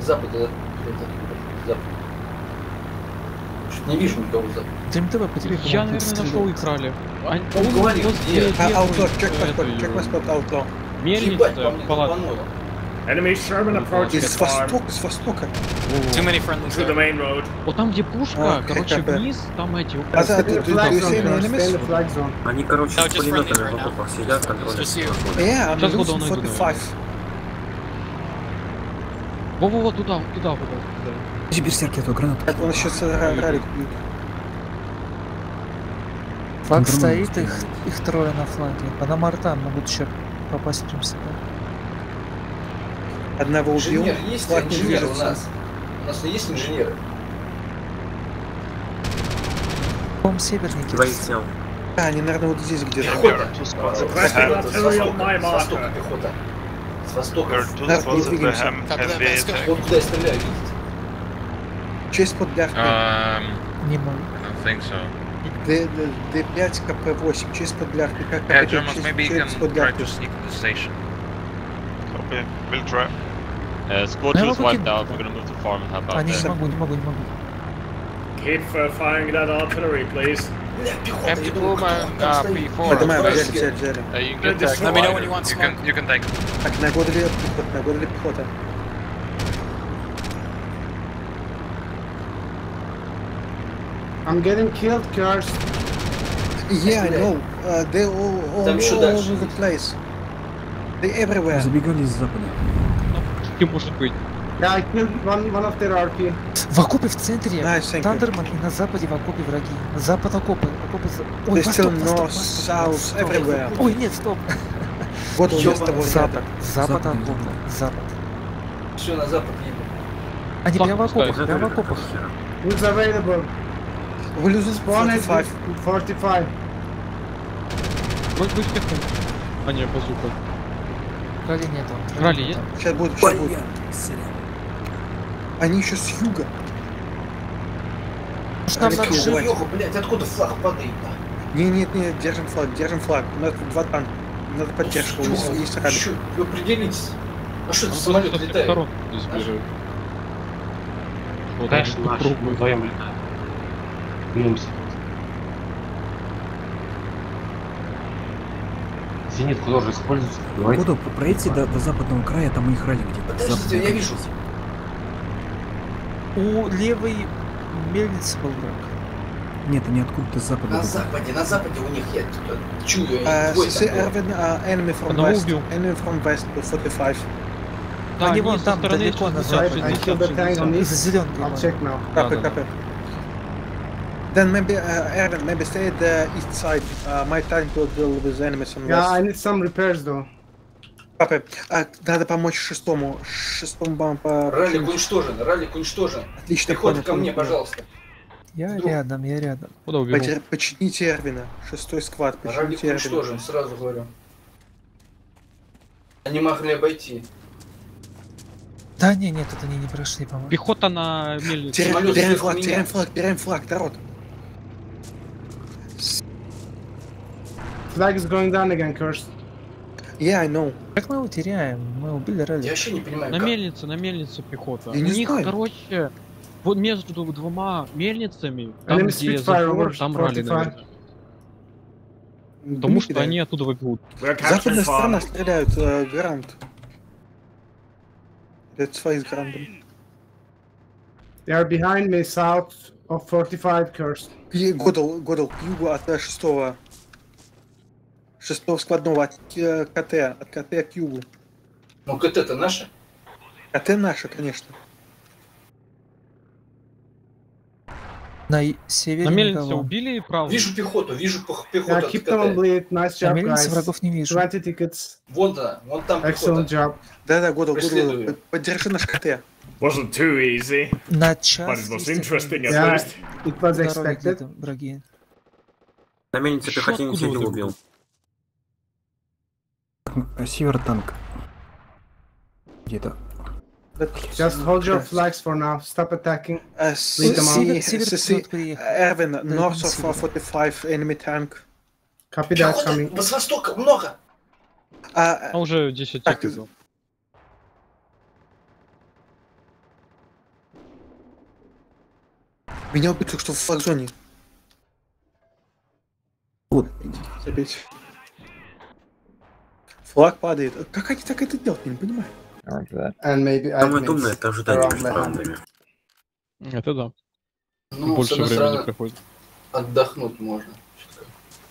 Запада, запада. Не вижу никого запада. Дрим ТВ по тебе Я, наверное, нашел их ралли. Они- Он говорит, возле где? А, э, check my spot, Outlaw. Мельница, палатка. Enemy Sherman approaching Из востока, с востока. Too many friendlies through the main road. Вот там, где пушка, А, короче, КП. вниз, там эти... А вот ты- ты-. Они, короче, с пулеметами friendlies в right окопах now. сидят, контролят. Yeah, I'm Сейчас losing куда он идет, 45. Во-во-во, туда, туда, куда. туда. Подожди, берсерки, а то граната. Так, он сейчас ра- ралик. Флаг Нормально стоит, их, их трое на фланге. Панамарта могут еще попасть прям сюда. Одного убил. Инженер, есть Флаг инженер у нас? У нас есть инженеры? По-моему, северники. Двоих сел. А, они, наверное, вот здесь где-то. Пехота. Восток пехота. С востока. Нас не двигаемся. Вот куда я стреляю, видите? Честь под для Не могу. Д5 КП-8, честь под для КП-8, честь под для КП-8. Okay, we'll try. Uh, squad 2 is wiped out, we're gonna move to farm and have back there. Keep uh, firing that artillery, please. MP2 and uh, P4. Uh, you can get. Let me know when you want smoke. You can, you can take it. Так, на годы пехота, на годы пехота. I'm getting killed, cars. Yeah, I know. Uh, they all, all, all over the place. They everywhere. Забегали с запада. И может быть. Yeah, I killed one, one of their RP. В окопе в центре. Nice. Тандерман и на западе в окопе враги. Запад окопы. Окопы за... Ой, They're восток, still восток, north, восток, south, восток. everywhere. Ой, нет, стоп. Вот нас с тобой Запад. Запад окопы. Запад. Все на запад едем. Они прямо в окопах, прямо в окопах. Who's available? Вы losing Spawn at 45. 45. Может быть, пехота. А, не, базука. Ралли нету. Ралли есть? Сейчас будет, сейчас будет. Они еще с юга. Может, нам надо. Леха, блядь, откуда флаг падает? Не, нет, нет, держим флаг, держим флаг. У нас тут два танка. Надо поддержку. Есть, есть ралли. Чё, Вы определитесь. А что это самолет летает? сторон здесь бежит. Вот Конечно, наш, мы вдвоем летаем. Бьемся. Зенит куда же используется? Давайте. Буду пройти до, до западного края, там у них ралли где-то. Подождите, я вижу. У левой мельницы был враг. Нет, они откуда-то с запада. На идут. западе, на западе у них я чую, Uh, uh, enemy from Одного west. убил. Enemy from west, 45. Да, Они вон там, далеко на 60, западе. I killed the tank on 60. this. За зеленкой. I'll check now. Then maybe, uh, Erwin, maybe stay at the east side. Uh, my tank will deal with enemies on Yeah, I west. need some repairs though. Copy. А, надо помочь шестому. Шестому вам по... Ралик уничтожен, ралик уничтожен. Отлично, Пехота понял, ко мне, понял, пожалуйста. Я Вдруг. рядом, я рядом. Куда убегу? Потер- Почините Эрвина. Шестой сквад, Ралик почините Эрвина. уничтожен, сразу говорю. Они могли обойти. Да не, нет, это они не прошли, по-моему. Пехота на мельнице. Теряем, флаг, теряем флаг, теряем флаг, народ. Flag is going down again, cursed. Yeah, I know. Как мы его теряем? Мы убили Я ралли. вообще не понимаю, На как. мельнице, на мельнице пехота. Я У не них, знаю. короче, вот между двумя мельницами, там, Enemy где over там ралли, 45. наверное. Потому что они оттуда выбегут. Западная сторона стреляют, э, грант. Это свои с грантом. They are behind me south of 45, cursed. И Годал, Годал, к югу от э, шестого. Складного от э, КТ, от КТ к югу. Ну, КТ это наше? КТ наша, конечно. На севере На мельнице никого. убили право. Вижу пехоту, вижу пех- пехоту Yeah, keep them bleed. Nice На job, мельнице guys. врагов не вижу. 20 tickets. Вон она, вон там Excellent пехота. job. Да-да, Преследую. Годал, поддержи наш КТ. Wasn't too easy, На but час it was interesting at Yeah, least. it was expected. враги. На мельнице пехотинец вот убил. Э, Север танк. Где-то. Just hold your flags for now. Stop attacking. Да, north of север. uh, 45 enemy tank. Copy that coming. с востока много. А, уже 10 Так, тех видел. меня убили что в флаг-зоне. Вот. Забейте. Флаг падает. Как они так это делают, я не понимаю. Самое думное это ожидание между раундами. Это да. Ну, Больше времени приходит. отдохнуть можно.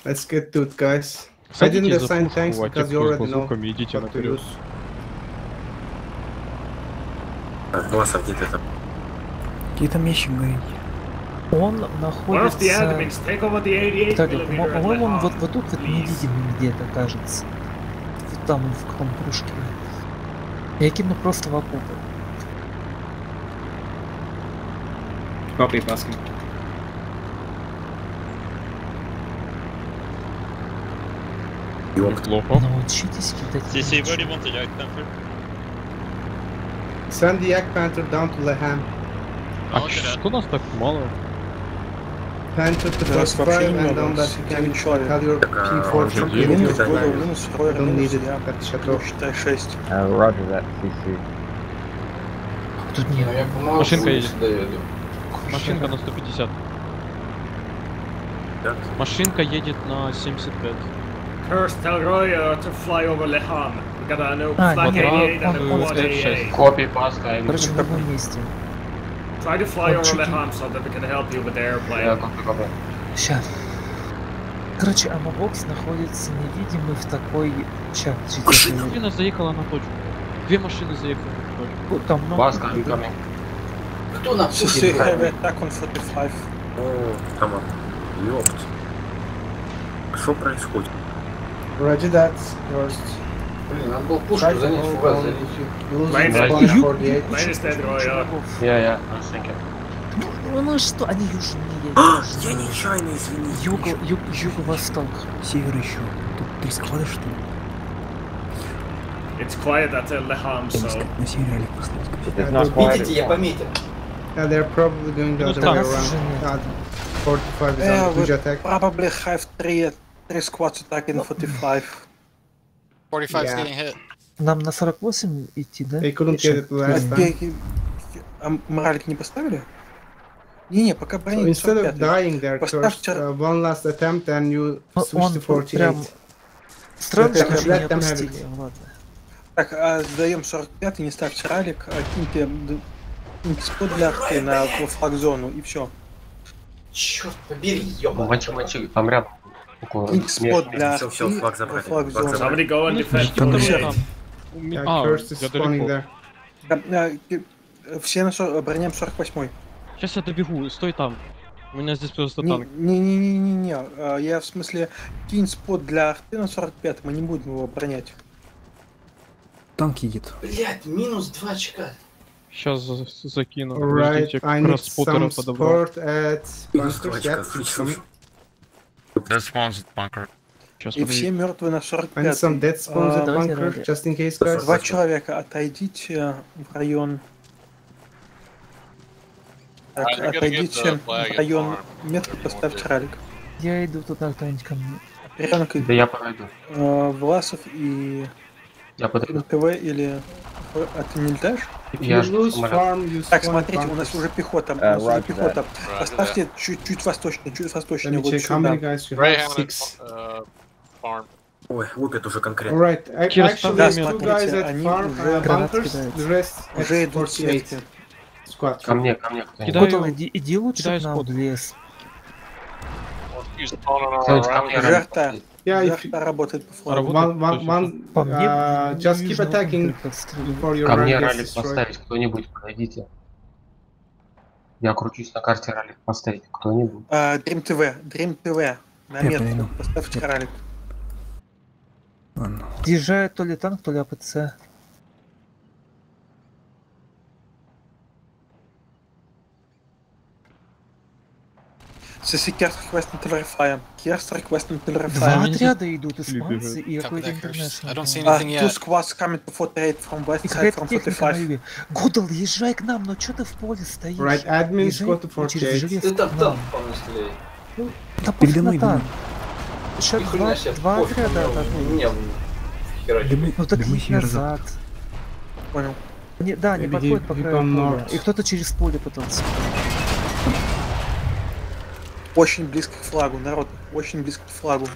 Let's get to it, guys. I didn't за assign пушку, tanks because you с already know базуками, идите what to use. Так, Глазов где-то там. Какие там ящик горит? Он находится... admins, take over the 88 Кстати, millimeter по- and по-моему, он вот, вот тут вот невидимый где-то кажется. Там в каком кружке. Я кину просто в окопы. Copy, Baskin. Неплохо. Научитесь кидать. Want the Yak Panther? Send the Yak Panther down to Leham. А что нас так мало? Panther to Да, first не and down that you can tell your Так, а, P4 уже from есть P4 Минус, это было, fire. минус, I don't need it считай 6. Uh, roger that, CC. Тут нет. Ну, я помогу, Машинка едет. Машинка на 150. Да? Машинка едет на 75. Curse, tell Roy uh, to fly over Leham. We got a new А, flak нет, 88 and он- a он quad F6. 88. Copy, Pascal. Короче, в другом месте. Try to fly Он over ли- Leham so that we can help you with the airplane. Сейчас. Короче, амобокс находится невидимый в такой... Сейчас, Машина заехала на точку. Две машины заехали на точку. Там много... Incoming. Кто на CC heavy attack on 45. О, там, ёпт. Что происходит? Roger that. Yours. Блин, надо было пушку занять, фугас залить. Mine the is- spawn you- 48. Mine is dead, Roy. Uh, Yeah, yeah, I think it. Ну, ну что, они южнее. А, я нечаянно, извини. Юго, юг, юго-восток. Север еще. Тут три склада, что ли? it's quiet at uh, Leham, so на севере not quiet. Видите, я пометил. Yeah, they're probably going the other way around. Uh, 45 is Yeah, on huge attack. probably have three, three squads attacking 45. 45's Yeah. getting hit. Нам на 48 идти, да? They couldn't get it А, last time. пе- а моралик не поставили? Не-не, пока So брони instead of 45. dying there, Поставьте- uh, one last attempt and you Он- switch он to 48. прям- Странно, что они не. Ладно. Так, а сдаем 45 не ставьте ралик, а киньте, киньте спот для арты на флаг-зону и все. Черт побери, Ну, ёбаный. мочи, мочи, там рядом. Около Киньте спот для флаг забрали, флаг забрали. somebody go and defend ждите второй 48. там. У ми- Yeah, А, ки- Все на броняем 48 Сейчас я добегу, стой там. У меня здесь просто Не- танк. Не-не-не-не-не, а, я в смысле, кинь спот для арты на 45 мы не будем его бронять. Танк едет. Блять, минус 2 очка. Сейчас закину. Alright, Подождите, I как need some подобрал. support at Минус слышал. some- That spawns at bunker. Сейчас, И все мертвые на I need 45 some dead spawns at bunker, just in case, guys. Два человека, отойдите в район... Так, отойдите flag в район метка, поставьте ралик. Я иду туда, кто-нибудь ко мне. Ребенок Да я подойду. э, Власов и Я подойду. НТВ или... А ты не летаешь? Я Так, смотрите, у нас уже пехота, у Uh, нас уже пехота. Поставьте чуть-чуть восточнее, чуть восточнее, вот сюда. uh. Ой, лупят уже конкретно. Alright, I- actually, да, смотрите, они уже uh, Уже идут 48 сетки. squad. Ко мне, ко мне. Кидаю- иди, иди лучше кидаю нам в лес. You Yeah, if работает по one, one, one, мне, uh, just keep attacking before your Ко мне ралик поставить кто-нибудь, подойдите. Я кручусь на карте ралик поставить кто-нибудь. А, Dream TV, Dream TV, на метку, поставьте ралик. Съезжает то ли танк, то ли АПЦ. Сиси Керс request на Телерифая. Керс request на Два отряда идут, испанцы и какой-то that, Curse. I don't see интернешнл. Anything two squads coming to 48 from west side from техника на 45. юге. Гудал, езжай к нам, но что ты в поле стоишь? Right, admins Езжай go to через 48. железку Ты там, по-моему, стреляй. Да Передо пофиг на танк. Еще два, два отряда. Дымы, Ну так северо-запад. назад. Понял. Не, да, не подходит по north. И кто-то через поле пытался. Очень близко к флагу, народ. Очень близко к флагу.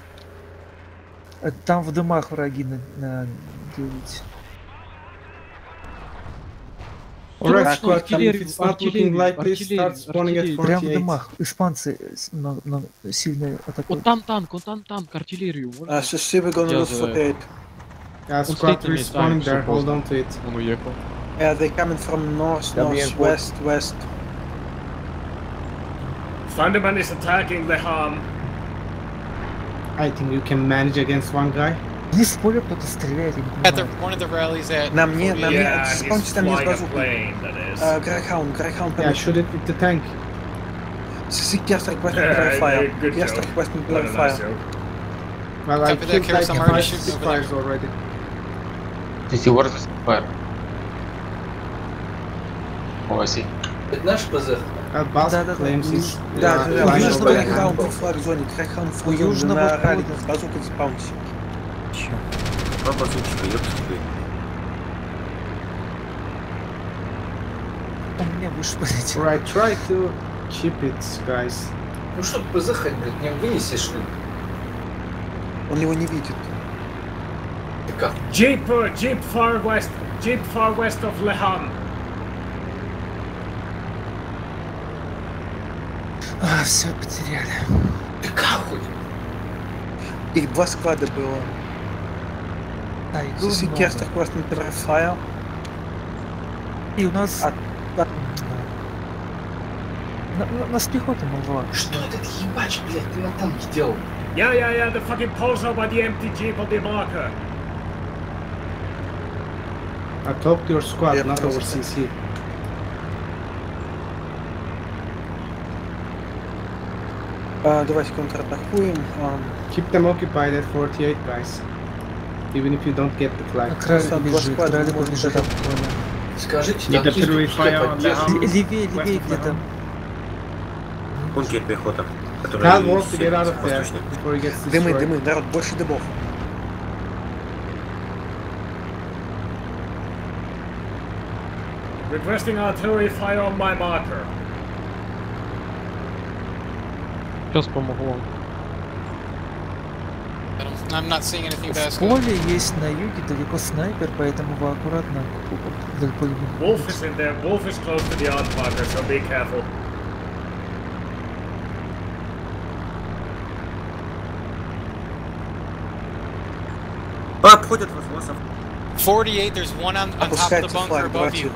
Там в дымах враги на, на 9. Alright, squad, looking like this, start spawning at артиллерию. Прям в 48. дымах. Испанцы много, много сильно Вот атакуют. там танк, вот там танк, артиллерию. можно? Uh, Сиси, we're gonna Я lose за- 48. Yeah, squad respawning there, hold on to it. Он уехал. Yeah, they're coming from north, north, west, west. Thunderman is attacking the Ham. I think you can manage against one guy. Не спорю, кто-то стреляет, я не At the, понимаю. one of the rallies at. На мне, на мне, Yeah, he's спамьте там не с flying a базукой. plane, that is. А, Грейхаунд, Грейхаунд Yeah, shoot it with the tank. Secure request Yeah, yeah, fire. yeah, good Request job. request What a nice fire. joke. Well, I Copy that, killed Karis, like I'm already five shooting over fires already. This is worth the fire. Oh, I see. Это наш Bas Да, да, да. claims Да, да, да. over Грейхаунда Hamburg. в флаг-зоне. Грейхаунд в У флаг-зоне на ралли входа. с базукой спаунте. Два базучка, ёпта ты. У меня выше полетел. Right, try to chip it, guys. Ну что, ПЗ хоть, блядь, не вынесешь ли? Он его не видит. Ты как? Jeep, uh, Jeep far west, Jeep far west of Leham. А, все, потеряли. Ты как? Их два склада было. Да, их было Secure много. interfere fire. И у нас... А- Да. На, на, нас пехота мало. Что этот ебач, блядь, ты на танке делал? Yeah, yeah, yeah, the fucking up by the empty Jeep on the marker. I talk to your squad, Yeah, not over. CC. А, давайте контратакуем. А, Keep them occupied at 48, guys. Even if you don't get the flag. На краю Просто два бежит, склада краю может бежит быть. от поля. Скажите, Need танкисту, artillery что fire on the поддерживает. arm. Левее, левее где-то. Бункер пехота. Tell Который Wolf to get out of there восточный. before he gets Дымы, destroyed. дымы, народ, больше дымов. Requesting artillery fire on my marker. Сейчас anything В поле есть на юге далеко снайпер, поэтому вы аккуратно Wolf is in there. Wolf is close to the odd marker, so be careful. А, обходят ав- 48, there's one on, on top of the bunker above you.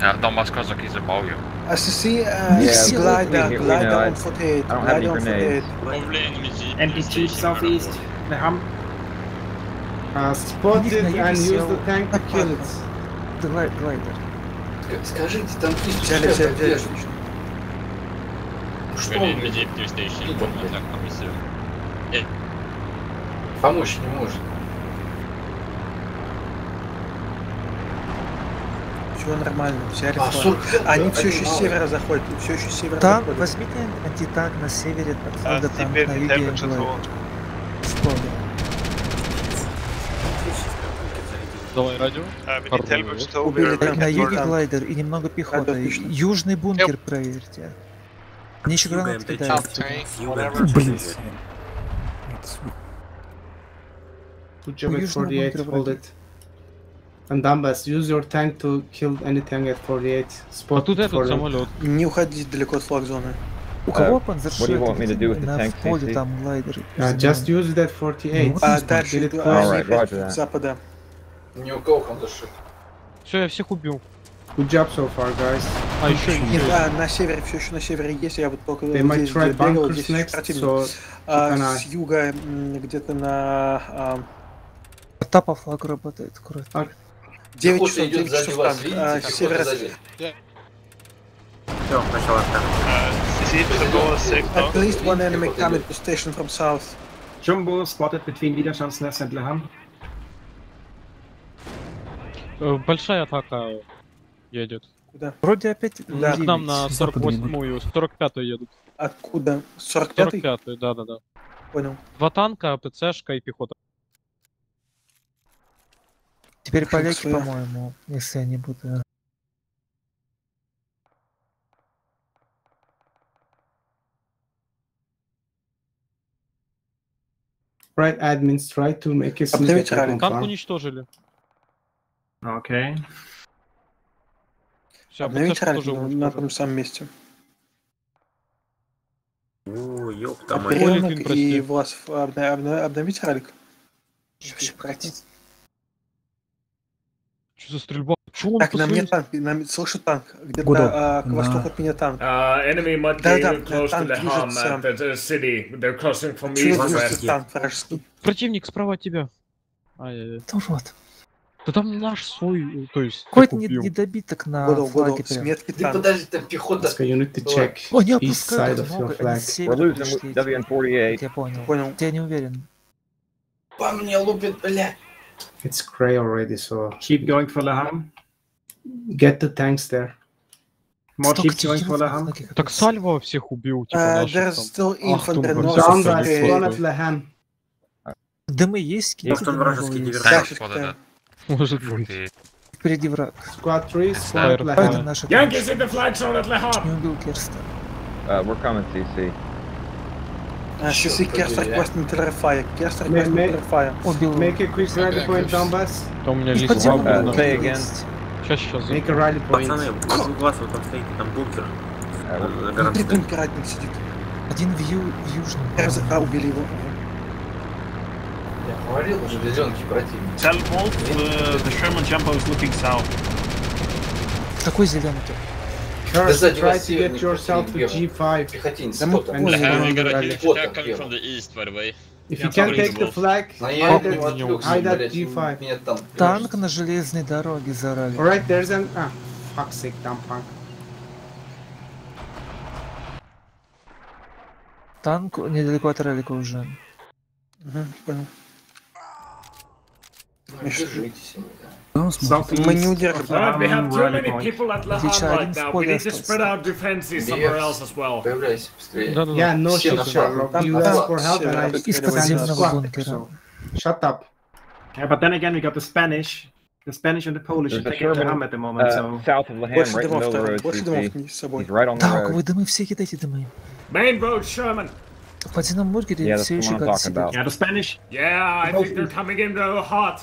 Yeah, Donbass Kazakh is above you. SSC, uh, Yeah, glider, we- we glider know on it. 48, I don't have any glider on grenades. 48. Probably enemy jeep. Empty jeep southeast. The hum. Uh, spot it and use the tank to kill it. глайдер. Sk- Скажите Взяли, взяли, взяли. поддерживает. Ну Что он, commission. помочь не может? Все нормально, взяли А, флаг. 45, Они да, все еще с севера заходят, все еще с севера Там заходят. возьмите антитанк на севере от Uh, флага, там на юге temperature глайдер. zone. В поле. Давай радио. Uh. Убили waiting На юге глайдер и немного пехоты. Южный бункер проверьте. Мне еще гранат М5. кидают. Блин. Good job at южного 48, бункера hold it. And Dumbas, use your tank to kill any tank at 48. А Spot тут it этот самолет. Не уходить далеко от флаг-зоны. У кого Uh, панзершот? what do you want me to do with the На поле там глайдер. Uh, just use it at 48. Вот А дальше а, that. запада. Ни у кого хандершит. Все, я всех убил. Good job so far, guys. А еще Нет, еще. а, на севере, все еще на севере есть, я вот только They might здесь try бегал, здесь next, противник. so А, с юга где-то на а, Та по флагу работает, аккуратно. 9 Пехота часов, идет 9 сзади часов вас, танк. видите? А, Пехота севера, сзади. Все, начала атака. At least one enemy coming to station from south. Jumbo spotted between Widerstandsnest and Leham. Э, Большая атака едет. Куда? Вроде опять Да, К нам на с запада 48-ю, 45-ю едут. Откуда? 45-й? 45-ю, да-да-да. Понял. Два танка, ПЦшка и пехота. Теперь поляки, по-моему, если они будут... э, Right, admins, try to make a sneak Танк уничтожили. Okay. Все, Обновить тоже на, том самом месте. О, ёпта А прости. и обна- обновить ралик? Вообще, погодите. Что за стрельба Чё он Так, на мне танк, на слышу танк. Где-то а, к на- востоку от меня танк. Uh, enemy might be Да, да, to танк the движется. at the, city. They're crossing from Чего east west. танк вражеский? Противник справа от тебя. Ай-яй-яй. Да вот. Да там наш свой, то есть... Какой-то как не- недобиток на Годов, флаге Годов, прям. сметки Ты танк. подожди, там пехота. Oscar, you need to была. check О, не east side of your много, они flag. с севера We're losing пришли. WN-48. Как я понял. Понял. Я не уверен. По мне лупит, бля. It's gray already, so Keep going for Laham. get the tanks there. More Столько keep going for тигров на Laham. флаге, Так капец. Сальва всех убил, типа Uh, наших there's там. still infantry Ахтунг, north всё of Down всё guys, the- spawn at Laham. Дымы есть? Сколько Может, он дымов вражеский есть? диверсант. Дальше типа, Вот это. Может быть. И Впереди враг. Squad 3, spawn at Fire, Это Laham. наши Yankees in the flag zone at Leham. Не убил Керста. Uh, we're coming, CC. А, CC Керстер побери, а. Quest Military Fire. Kerster May- Quest may- Military Fire. Убил. Make a quick rally point, Donbass. Там у меня И лист подземный Uh, бункер say again. есть. Сейчас, сейчас. Make a rally point. Пацаны, у вас вот там стоите, там бункер. Uh, На Внутри гарантии. бункера один сидит. Один в, ю... в южном. Раз- А, убили его. Я говорил уже, везенки противник. Tell Wolf uh, the Sherman jumper is looking south. Какой зеленый-то? First, try to get yourself to противник, G5. Пехотинец, Да кто мы там? поняли. Лeham. we got a Rally. huge Вот attack он, coming from the east, by the way. If you can take the the flag, hide at, отвлекся, hide at блядь, G5. меня там... Танк на железной дороге зарали. Alright, there's an... Ah, fuck's sake, dumb punk. Танк недалеко от ралика уже. Мгм, Понял. Ну, Держитесь. Да, Southeast Мы не of удержим. Alright, we have Laham, too rally many point. people at Отлично, Leham один right в now. We поле need to остался. spread our defenses somewhere else as well. Появляйся быстрее. Да-да-да. Yeah, no Все shit, на Sherlock. флаг. You Там asked флаг for help and I севера. Из it was подземного squad, бункера. so Shut up. Yeah, but then again, we got the Spanish. The Spanish and the Polish There's a attacking Sherman Laham at the moment, uh, so... south of Laham, Больше right in the дымов, middle of the там, road, больше дымов CC. не с собой. He's right on the Да, у road. кого дымы, все кидайте дымы. Main road, Sherman. В подземном бункере Yeah, that's все the еще one I'm как talking сидят. about. Yeah, the Spanish... Yeah, I think they're coming in though hot.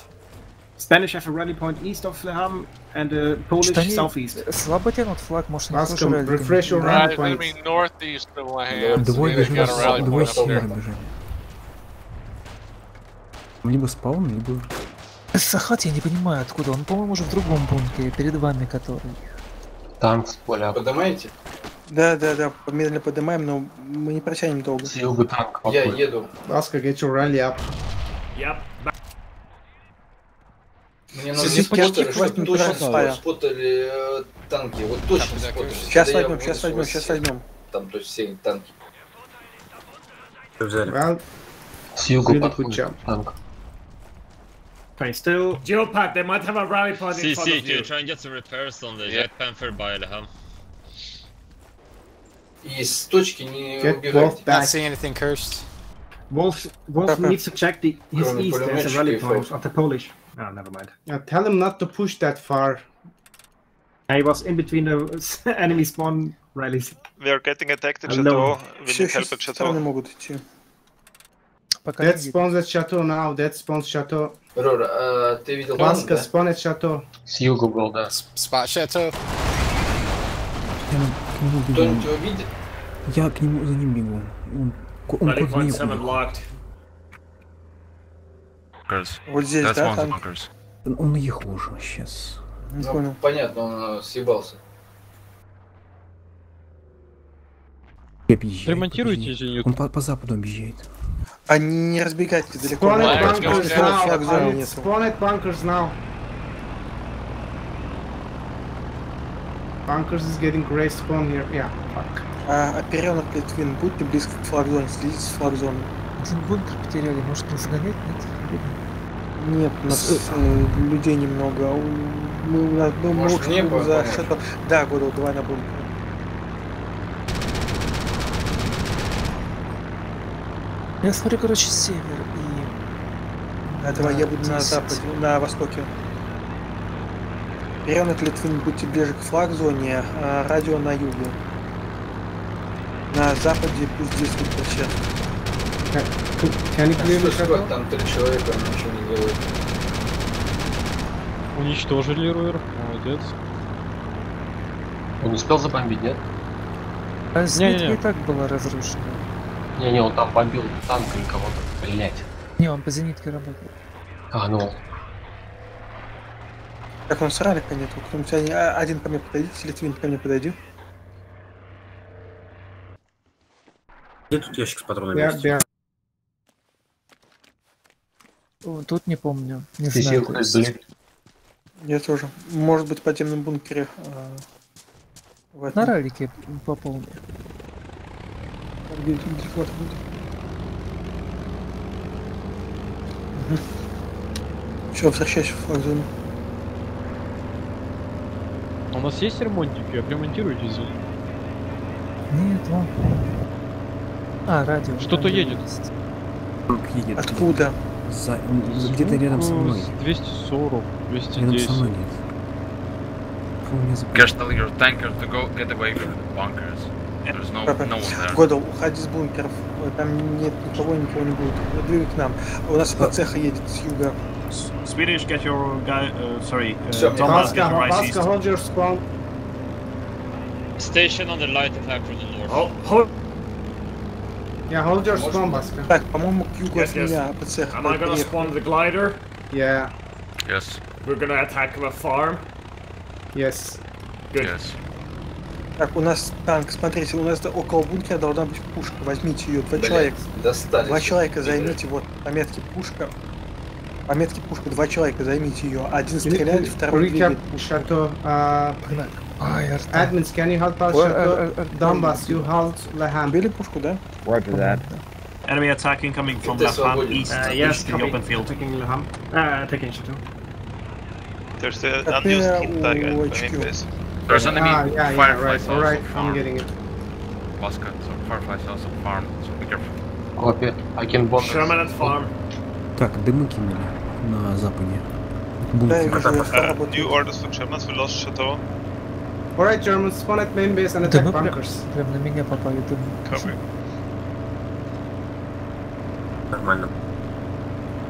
Spanish have a rally point east of Laham and the Polish Что они southeast. слабо тянут флаг, может они Ask тоже раликами. refresh your rally Laham. Двое a rally двое point севера бежали. Либо спаун, либо... Сахат я не понимаю откуда, он, по-моему, уже в другом бункере, перед вами который. Танк с поля. Поднимаете? Да, да, да, медленно поднимаем, но мы не протянем долго. С юга танк. Я еду. Oscar, get your rally up. Yep. Мне надо спотеры, почти точно спотали э, танки. Вот точно спотали. Сейчас Когда возьмем, сейчас возьмем, сейчас возьмем. Там, то есть все танки. Взяли. Well, С good подходит танк. Okay, still... Geopat, they might have a rally point in front of you try and get some repairs on the Yeah. Jet Panther by Leham? И с точки не get убегайте. Not seeing anything cursed. Wolf, Wolf needs to check the his Кроме east. There's a rally и point of the Polish. Oh, never mind. Uh, tell him not to push that far. He was in between the *laughs* enemy spawn rallies. We are getting attacked at Hello. Chateau. We Все, need help все at стороны Chateau. могут идти. Пока не That видно. spawns at Chateau now. That spawns Chateau. Рора, а ты видел танк, Oscar, да? spawn at Chateau. С юга был, да. Spot Chateau. Я к нему бегу. Кто-нибудь его видит? Я к нему за ним бегу. Он, ко- он Rally куда point не 7 уехал. locked. Bunkers. Вот здесь, That's да, one of the bunkers. Он наехал уже сейчас. Не Ну, понял. понятно, он э, съебался. Объезжает. Ремонтируйте зенит. Он по, по западу объезжает. А не разбегайтесь далеко. Go bunkers now. At bunkers now. Bunkers is getting gray spawn here. Yeah, fuck. А, оперенок Литвин, будьте близко к флаг-зоне, следите с флаг-зоны. Один бункер потеряли, может не загонять, нет? Нет, у нас э, людей немного. а Мы, у нас, мы Может, мне будем за что-то. Да, году два на бункер. Я смотрю, короче, север и... Этого Да, я буду на 10. западе, на востоке. Оперенок Литвин, будьте ближе к флаг-зоне, а радио на юге. На западе пусть действует площадка. Сколько Chateau? там три человека ничего не делают. Уничтожили Руэр. Молодец. Он успел забомбить, нет? А зенитка Не-не-не. и так была разрушена. Не-не, он там бомбил танк или кого-то. Блять. Не, он по зенитке работает. А, ну. Так, у нас ралика нету. Кто-нибудь они- один ко мне подойдите, Литвин ко мне подойди. Где тут ящик с патронами? Are, есть? they are. О, Тут не помню. Не Ты знаю. Я тоже. Может быть, в подземном бункере. в этом. На ралике пополни. Где- где фото будет? Все, возвращайся в флаг-зону. А У нас есть ремонтники, отремонтируйте зону. Нет, вон. А, радио. Что-то едет. Откуда? За- Где-то рядом со Ну, мной. с 240, Рядом со 210. мной нет. Фу, меня забыл. Cash tell your tanker to go get away from the bunkers. There's no Папа, no one there. Годал, уходи с бункеров. Там нет никого, никого не будет. Двигай к нам. У нас по цеха едет с юга. Swedish, get your guy. Uh, sorry, uh, Donbass, get your eyes east. Vaska, hold your spawn. Station on the light attack from the north. Oh, hold. Yeah, hold your spawn, Vaska. Так, по-моему, к югу Yes, от меня, цеха. Am I gonna spawn the glider? Yeah, Yes. We're gonna attack the farm. yes. Good. Yes. Так, у нас танк, смотрите, у нас около бункера должна быть пушка. Возьмите ее, два человека. достали. Два человека займите, вот, пометки пушка. Пометки пушка, два человека займите ее. Один стреляет, второй двигает. Chateau. Uh, Ай, арта. admins, can you help us? Well, Chateau? uh, uh, uh, Donbass, you hold Leham. Убили пушку, да? Roger that. Enemy attack incoming from Ты left hand свободен. east. Uh, Reach yes, the copy. open field. Taking Leham. Uh, taking Chateau. There's the Как unused я hit tag at у main HQ. base. There's enemy Ah, yeah, yeah, fireflies right, also alright, I'm farm. getting it. Vaska, so fireflies also farm, so be careful. Копи. Аген бомб. Sherman at farm. Так, дымы кинули на западе. Да, я Бункер. вижу, я Uh, работаю. new orders for Germans, we lost Chateau. Alright, Germans, spawn at main base and Да attack прям, bunkers. прям на меня попали. Covering. Нормально.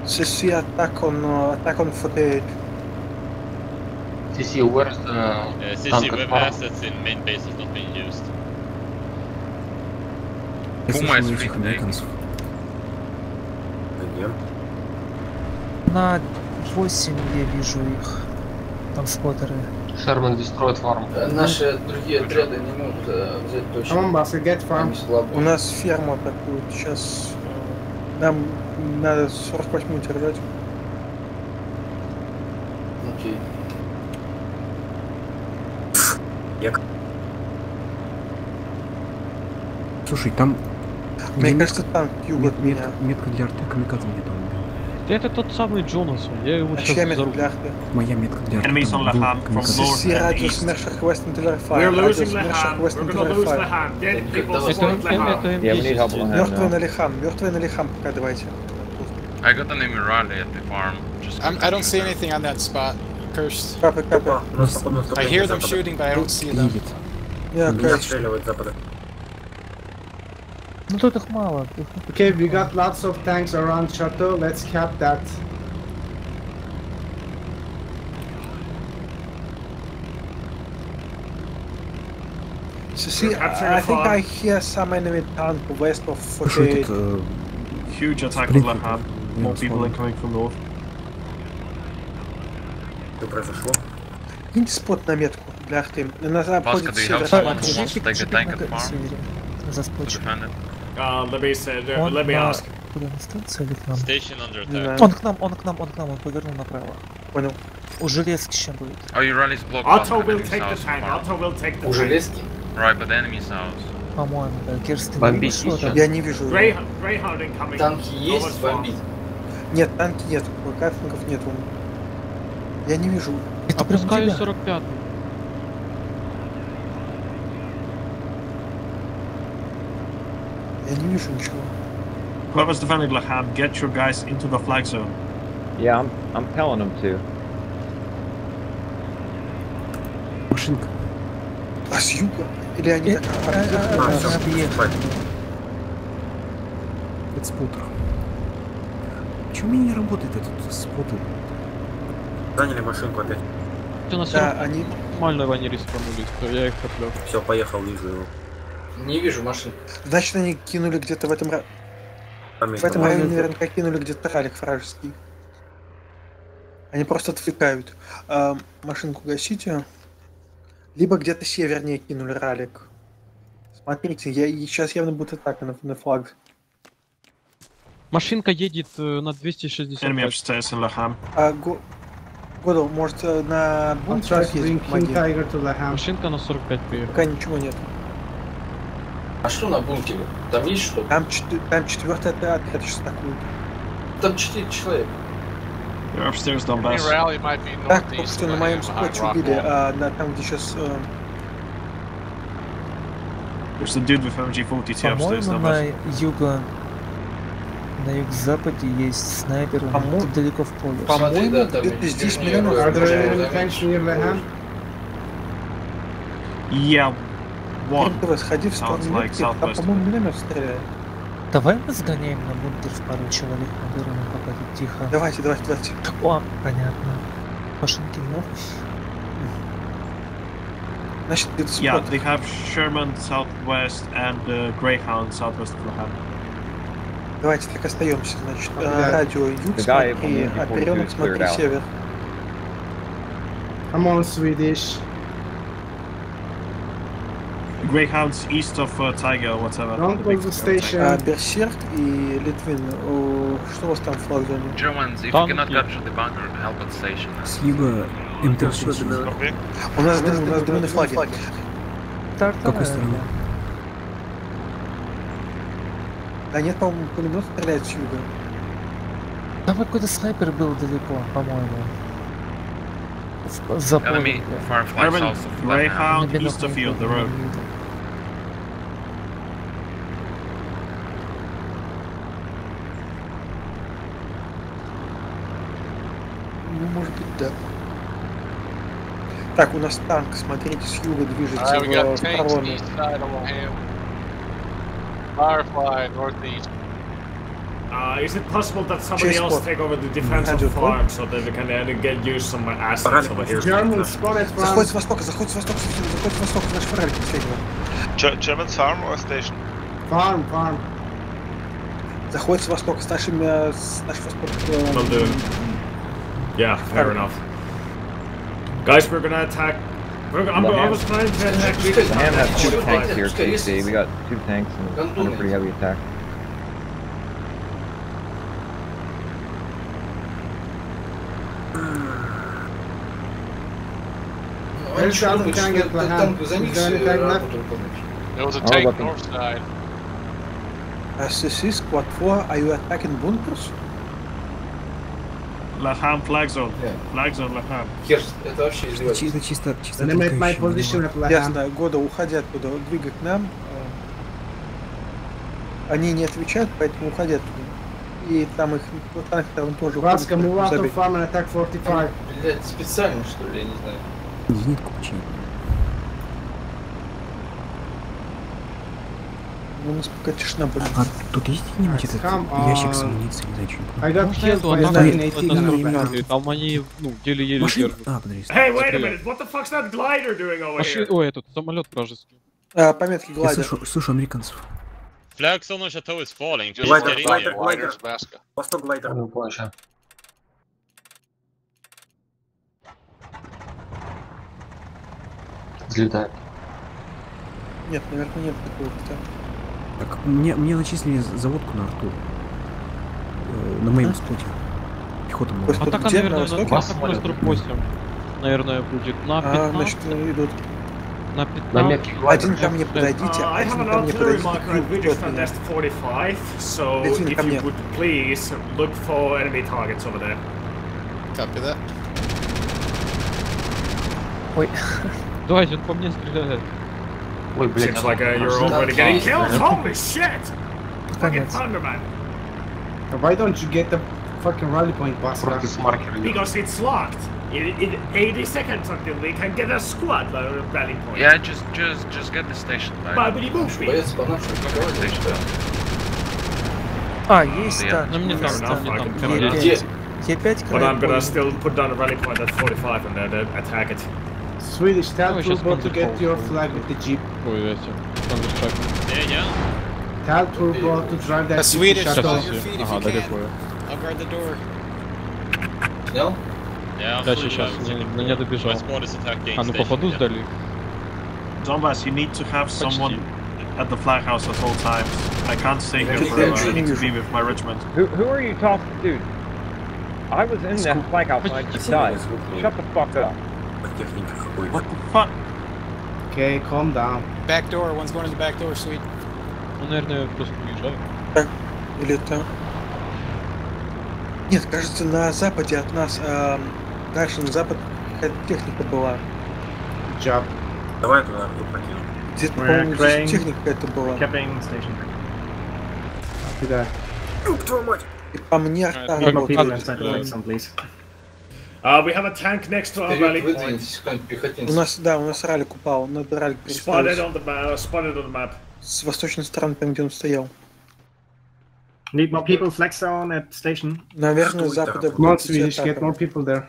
CC attack on, uh, attack on 48. CC, where's the Uh, CC, tank we have farm? assets in main base that's not being used. Слышал is этих free американцев. Где? На 8 я вижу их. Там споттеры. Sherman destroyed farm. Э, Наши другие отряды не могут э, взять точно. Vaska, get farm. У нас ферму атакуют. Сейчас нам надо 48 держать. Окей. Слушай, там... Мне кажется, танк к югу от меня. метка, для арты камикадзе где-то убил. Да это тот самый Джонас, я его А сейчас чья метка взорву. для арты? Моя метка для арты. Enemies там on был Laham from камикадзе. north. CC and радиус east. Smasher West and We're Fire. Радиус losing Smasher Leham. West We're and gonna lose Fire. Leham. Dead people Это- Это, spawned это, Leham. это Yeah, we need help М10 on hand Мертвый now. на лихам, мертвый на лихам пока давайте. I got enemy rally at the farm. Just I'm, I don't see anything on that spot. Cursed. Капы, капы. У нас походу I наступление hear them запада. shooting, but I don't see them. Едет. Я Меня кэш. отстреливают с запада. Ну тут их мало. их Okay, we got lots of tanks around Chateau. Let's cap that. CC, We're capturing I a think farm. I hear some enemy tank west of Слушай, 48. тут... э, Huge attack on Спринтер, Laham. я More people вспомнил. incoming from north. Что произошло? Киньте спот на метку для арты. Нас обходит do you север. have someone танк. who wants to take the tank at the farm? севере. За to спочек. Uh, let me, say, uh, он let me ask. К нам? Station under attack. Он к нам, он к нам, он к нам, он повернул направо. Понял. У железки чем будет? Are you running block Otto will take the tank, Auto will take the tank. У железки? Right, but enemy south. По-моему, да, Кирстен, бомбить что Я не вижу. Танки есть, бомбить? Нет, танки нет, кайфингов нет. Я не вижу. Это Опускаю 45. Я не вижу ничего. Whoever's defending Laham, get your guys into the flag zone. Yeah, I'm, I'm telling them to. Машинка. А с юга? Или они Э, объехали. хватит. Это споттер. Чего у меня не работает этот споттер? Заняли машинку опять. Да, они... нормально они то я их отвлек. Все, поехал, вижу его. Не вижу машин. Значит, они кинули где-то в этом... ра- В этом районе наверняка кинули где-то ралик вражеский. Они просто отвлекают. А, машинку гасите. Либо где-то севернее кинули ралик. Смотрите, я, сейчас явно будет атака на, на флаг. Машинка едет э, на 260. Enemy upstairs in Laham. А, го... Годо, может э, на бункер съездить. Машинка на 45 приехала. Пока ничего нет. А что на бункере? Там есть что? Там, там четвертый отряд, отряд сейчас атакует. Там 4 человека. They're upstairs, be Так, of на моем споте убили, а, на, там, где сейчас... There's a dude with MG42 upstairs, По-моему, на юго... На юго-западе есть снайпер, он По-моему- тут далеко в поле. Да, там где-то здесь. Рой, Are there уже any заметил. tanks near the ham? Yeah, one. РТВ, сходи в сторону like там, по-моему, миномет стреляет. Давай мы сгоняем на бункер в пару человек, наберем, пока тут тихо. Давайте, давайте, давайте. О, понятно. Машинки ну. Значит, где-то Yeah, спот. they have Sherman southwest and uh, Greyhound southwest of Laham. Давайте так остаемся, значит. А, радио юг, смотри, оперенок, 42 смотри, север. I'm on Swedish. Greyhounds east of uh, Tiger, whatever. Don't the close big, the uh, station. А, Берсерк и Литвин, о, что у вас там в флаг зоне? Germans, if you Танки. cannot capture the bunker, help at station. С юга М-37. Copy. У нас, дым, у нас дымные флаги. Какой стороны? Да нет, по-моему, пулемет стреляет с юга. Там какой-то снайпер был далеко, по-моему. В- За полем. Enemy Firefly Urban south of Laham. Greyhound На east of you on the road. Да. Так, у нас танк, смотрите, с юга движется в Laham. Firefly northeast. Uh, is it possible that somebody Chase else squad. take over the of farm so that we can uh, get use some assets over here? German spotted Заходит с востока, заходит с востока, заходит с востока, наш фраг последнего. Ge- German farm or station? farm, farm. Заходит с востока, с нашим, э, с наш восток. Э, Will do. Yeah, fair enough. Guys, we're gonna attack. We're, I'm, I was trying to attack Пускай Vegas знает, on Ham that has two Pускай tanks here, пускай TC. есть. We got two tanks and, and a pretty heavy attack. Ну, они There's что other думают, tank что at это Laham. танк за Is них there any э, tank left? работают, помнишь? There was a Oh, tank weapon. north side. SSC, Squad 4, are you attacking bunkers? Laham flag zone. Yeah. Flag zone Laham. Херст, это вообще издевательство. Чисто, чисто, чисто Limit my отвлекающий position at Laham. Ясно, года, уходи оттуда, двигай к нам. Они не отвечают, поэтому уходи оттуда. И там их, вот там тоже Васка, move out забей. of farm and attack 45. Блядь, специально что ли, я не знаю. Зенитку починить. У нас пока тишина будет. А тут есть где-нибудь этот Come ящик с амуницией, знаю, что-нибудь? I got killed by атаку fucking это 18 on the на ground. Там они, ну, еле-еле держат. А, подожди. Hey, wait a minute! What the fuck's that glider doing over here? Ой, этот самолет вражеский. А, пометки Я гладят. слышу, слышу американцев. Flags on the chateau is falling. Just Глайдер, get in глайдер, here. глайдер. Where's Vasca? Восток глайдер. Ну, позже. Взлетает. Нет, наверное, нет такого. хотя. Так, мне, мне начислили заводку на рту. Э, на моем споте. Пехота была. Атака, где? наверное, На на, дроп 8. Наверное, будет. На А, 15. значит, идут. На 15. На метке Один ко мне Uh, подойдите, have один ко мне подойдите. marker at и British вперед меня. Nest 45, so Летим if ко мне. please look for enemy targets over there. Copy that. Ой, Давайте, он по мне стреляет. Ой, блядь. Seems like uh, you're Там already getting есть, killed. да? Holy shit! Fucking Конец. Thunderman. Why don't you get the fucking rally point, Vaska? Против с маркером. Because it's locked. In, in 80 seconds until we can get a squad uh, rally point. Yeah, just just just get the station back. But we won't be. Боец по нашему Station back. А, есть Да, танк. Ну, мне есть там, танк. мне там. Где? Где? Где? Е5 But I'm gonna крайне still put down a rally point at 45 and then uh, attack it. Swedish, tell Ну, сейчас Turbo to get Thunderbolt. your flag with the jeep. Ой, эти. Thunderstrike. Yeah, yeah. Tell Turbo to drive that A jeep Swedish to Сейчас, shut on off. your сейчас, feet if Ага, you далеко can. я. I'll guard the door. Снял? Yeah, Да, full сейчас loads. на на меня добежал. My squad is attacking А, ну station походу again. сдали. Donbass, you need to have Почти. someone at the flag house at all times. I can't stay here Yeah, forever. I yeah, need to be with my regiment. Who, who are you talking to? Dude, I was in that flag house and I just died. Shut the fuck up. What the fuck? Okay, calm down. Back door, one's going to the back door, sweet. Ну, наверное, просто уезжаю. Или там... Нет, кажется, на западе от нас, а, дальше на запад техника была. Job. Давай туда Артур покинем. Где-то, по-моему, здесь техника какая-то была. Capping station. Да. Ёб твою мать! И по мне арта Need Uh, we have a tank next to our rally point. У нас, да, у нас ралик упал, надо ралик Spotted on the map. Spotted on the map. С восточной стороны, там, где он стоял. Need more people flag zone at station. Наверное, с запада будет Swedish, get more people there.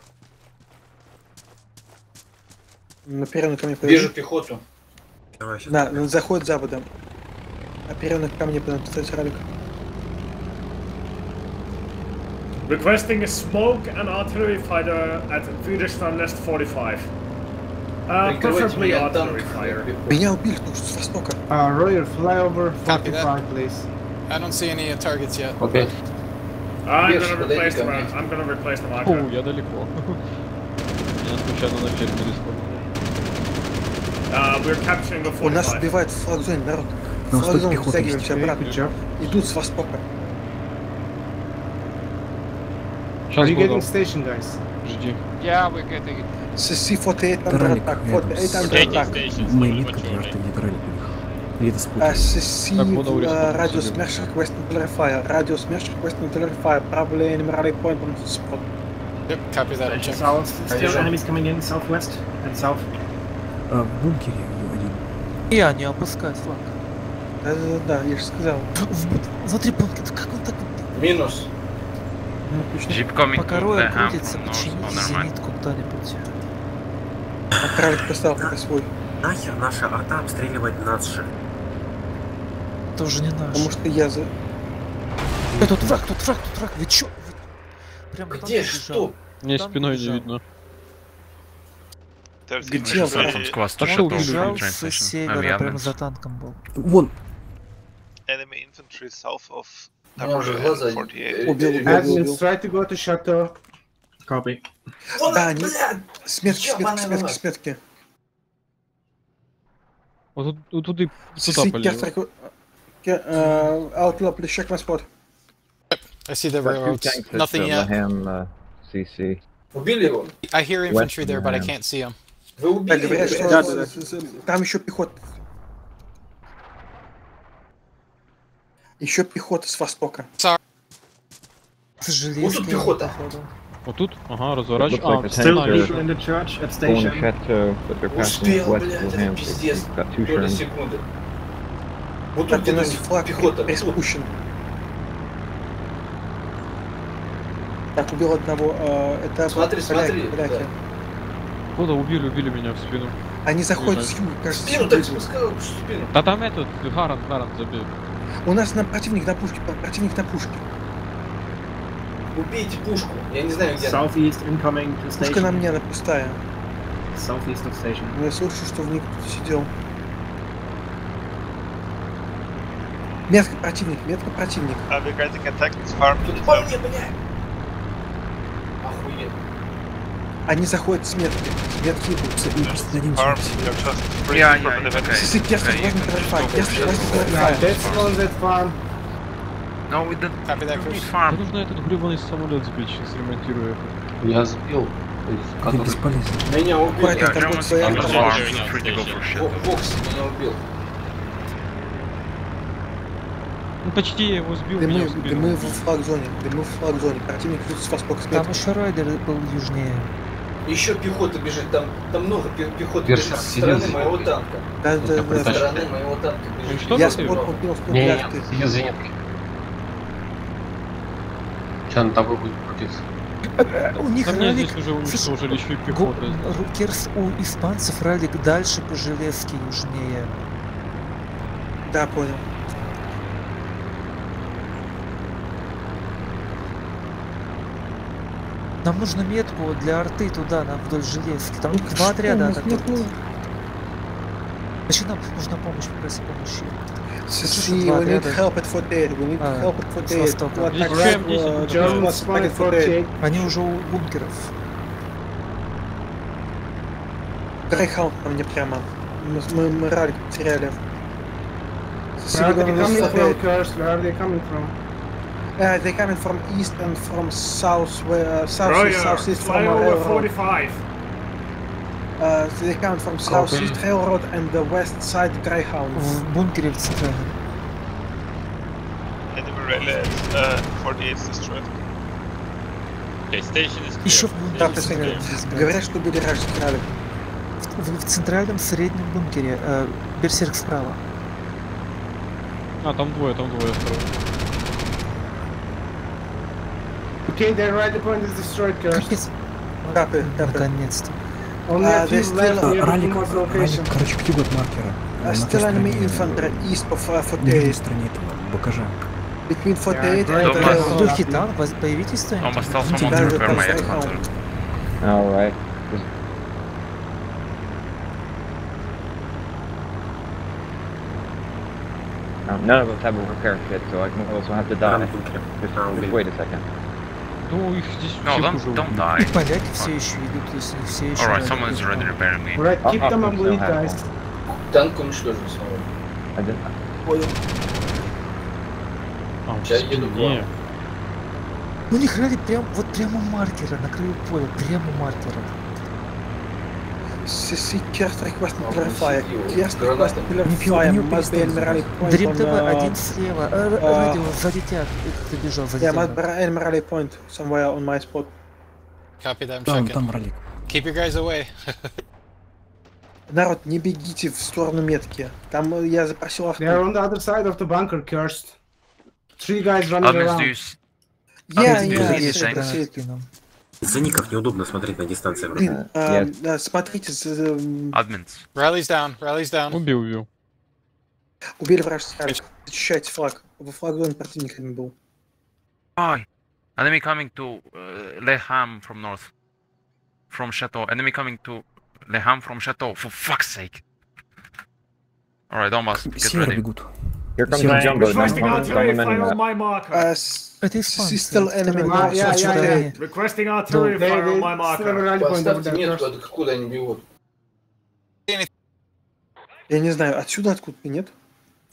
Наперенок ко мне Вижу подойди. пехоту. Давай сейчас. Да, он заходит западом. Оперенок ко мне подойди, кстати, ралик. Requesting a smoke and artillery fighter at Widerstand Nest 45. Uh, Прикрывайте preferably меня от artillery танка. fire. Меня убили, ну, с востока. Uh, Royer, fly over Copy that. 45, please. I don't see any uh, targets yet. Окей. I'm Yes, gonna подойди replace ко the мне. mark. I'm gonna replace the Фу, marker. я далеко. Меня случайно начали перестать. Uh, we're capturing the У нас 45. убивают в флаг-зоне, народ. На В востоке флаг-зону пехота есть. втягиваемся обратно. Good job. Идут с востока. Are Сейчас you буду. getting station, guys? Жди. Yeah, we're getting it. CC-48 under Ралик attack. 48 с- under attack. метка что не это Uh, спутник. CC, uh, радиус. Mesh Request Nuclear Fire. Радиус Mesh Request Nuclear Fire. Probably enemy rally point on the spot. Yep, copy that. South, still enemies coming in, southwest and south. А, в бункере один. Я не опускаю флаг. Да-да-да, я же сказал. В- Внутри бункера, как он так Минус. Ну, по the ham крутится, Oh, never mind. зенитку куда-нибудь. А Кралик поставил пока свой. Нахер наша арта обстреливать нас же. Тоже не наш. Потому что я за... Э, тут враг, тут враг, тут враг. Вы чё? Вы... Прям Где? Что? Мне спиной не видно. Где враг? From squad Танк shuttle бежал from train с севера, ambulance. за танком был. Вон! enemy infantry south of У меня уже глаза... WN48. э, Убил, э, убил, Admins, убил. try to go to chateau. Copy. Да, они... Блядь! Сметки, сметки, Ёбаный сметки, рот. сметки. Вот тут, вот тут и CC, туда полезу. Kerster... Uh, outlaw, please check my spot. I see the Got two railroads. tanks at Nothing uh, yet. Maham uh, CC. Убили его? I hear infantry West there, but I Maham. can't see them. Вы Да, убили говорят, его? что Да, с- с- с- там еще пехота. Еще пехота с востока. С железкой, пехота. походу. Вот тут? Ага, разворачивай. А, passing Успел, блядь, это пиздец. Доля секунды. Вот тут у них флаг пехота. Тут. приспущен. Так, убил одного. э, это Смотри, поляки, смотри, поляки. да. Куда убили, убили меня в спину. Они заходят Не с знаю. юга, кажется. Спину так спину. Да там этот, Гаран, Гаран забил. У нас на противник на пушке, противник на пушке. Убейте пушку. Я не знаю, где. Southeast incoming to Пушка на station. мне, она пустая. Southeast of station. Но я слышу, что в них кто-то сидел. Метка противник, метка противник. Getting attacked with farm. Тут по мне, блядь. Охуенно. Они заходят с метки. Метки идут. Just it's okay. Сиси, Керстер, Yeah, you возьми can just go for Керстер, shuttle. возьми Yeah, Трайфай. that's on that farm. No, we don't, Copy that, don't need Chris. Да farm. нужно этот гребаный самолет сбить, сейчас ремонтирую. Я сбил. Ты бесполезен. Меня. Во- shuttle. Вокс меня убил. Ну почти я его сбил, Дымы, в дымы в флаг-зоне. Дымы в флаг-зоне. Противник идут с востока Там еще райдер был южнее. Еще пехота бежит. Там, там много пе- пехоты Вершак бежит со сидел стороны здесь. моего танка. Да, да, да. Со стороны моего танка бежит. Что Я ты играл? убил, спот Не, не, ты. сидел зенитки. Сейчас на тобой будет крутиться. У них ралик... здесь уже Слушай, уничтожили еще и пехота. Керс у испанцев ралик дальше по железке южнее. Да, понял. Нам нужно метку для арты туда, нам вдоль железки. Там Ну, два отряда Значит, нам нужна помощь, попроси помощи. See, we need help at Fort Dade. We need А, help at Fort Dade. Они уже у бункеров. Грейхаунд на мне прямо. Мы, мы, мы ралик потеряли. Where are they coming from, Are they coming from? Uh, they're coming from east and from south, where uh, southeast, southeast from uh, railroad. 45. Uh, they come from southeast railroad and the west side Greyhound. В бункере в центральном. Enemy rally at uh, 48 is destroyed. Okay, station is clear. Еще в Говорят, что были ралик. В, в- центральном среднем бункере. э, Берсерк справа. А, там двое, там двое второй. Okay, their right point is destroyed, Curse. Капец. Капы, капы. Наконец-то. Only Uh, a few there's still left uh, near the Ралик, Pumas ралик, location. короче, к югу от маркера. uh, на той still enemy стороне, infantry east of uh, Fort на южной Dade. стороне этого БКЖ. Between Fort Yeah, Dade great. and Thomas. railroad. Духи там, воз- появитесь Thomas, кто-нибудь? tell someone Тебя to же repair там my Greyhound. headquarters. Alright. Um, none of us have a repair kit, so I can also have to die. Там в бункере. Just, Там just wait a second. Ну, их здесь No, всех don't, уже don't die. И поляки все еще идут, они все еще... Alright, someone is already repairing me. Alright, keep them on bleed, guys. Танк уничтожен снова. Didn't, Понял. А, Сейчас еду к вам. Ну, не храли прям, вот прямо у маркера, на краю поля, прямо у маркера. Дрим ТВ uh, один слева, э, а, радио сзади тебя, э, ты бежал сзади Yeah, must тебя. point somewhere on my spot. Copy that, I'm Там, там ралик. Keep your guys away. Народ, не бегите в сторону метки. Там э, я запросил They're арту. on the other side of the bunker, Cursed. Three guys running around. you Admins, do you я, see the я tanks? просил. Скинул. Из-за ников неудобно смотреть на дистанции. Блин, а, да, смотрите, Admins. Rally's down, rally's down. Убил, убил. убили вражеский ралик. Защищайте флаг. Во флаг зоны противника не был. Hi. Enemy coming to uh, Leham from north. From Chateau. Enemy coming to Leham from Chateau. For fuck's sake. Alright, Donbass, С get ready. бегут. Here comes Севера. the jungle. Requesting Don't artillery come fire on in my marker. А, с- Это CC испанцы. still enemy вторая- north. yeah, Fort yeah, Dade. Requesting artillery They, fire on they my still have a marker. rally point over Поставьте there, метку, Cursed. откуда они бегут. Я не знаю, отсюда откуда нет?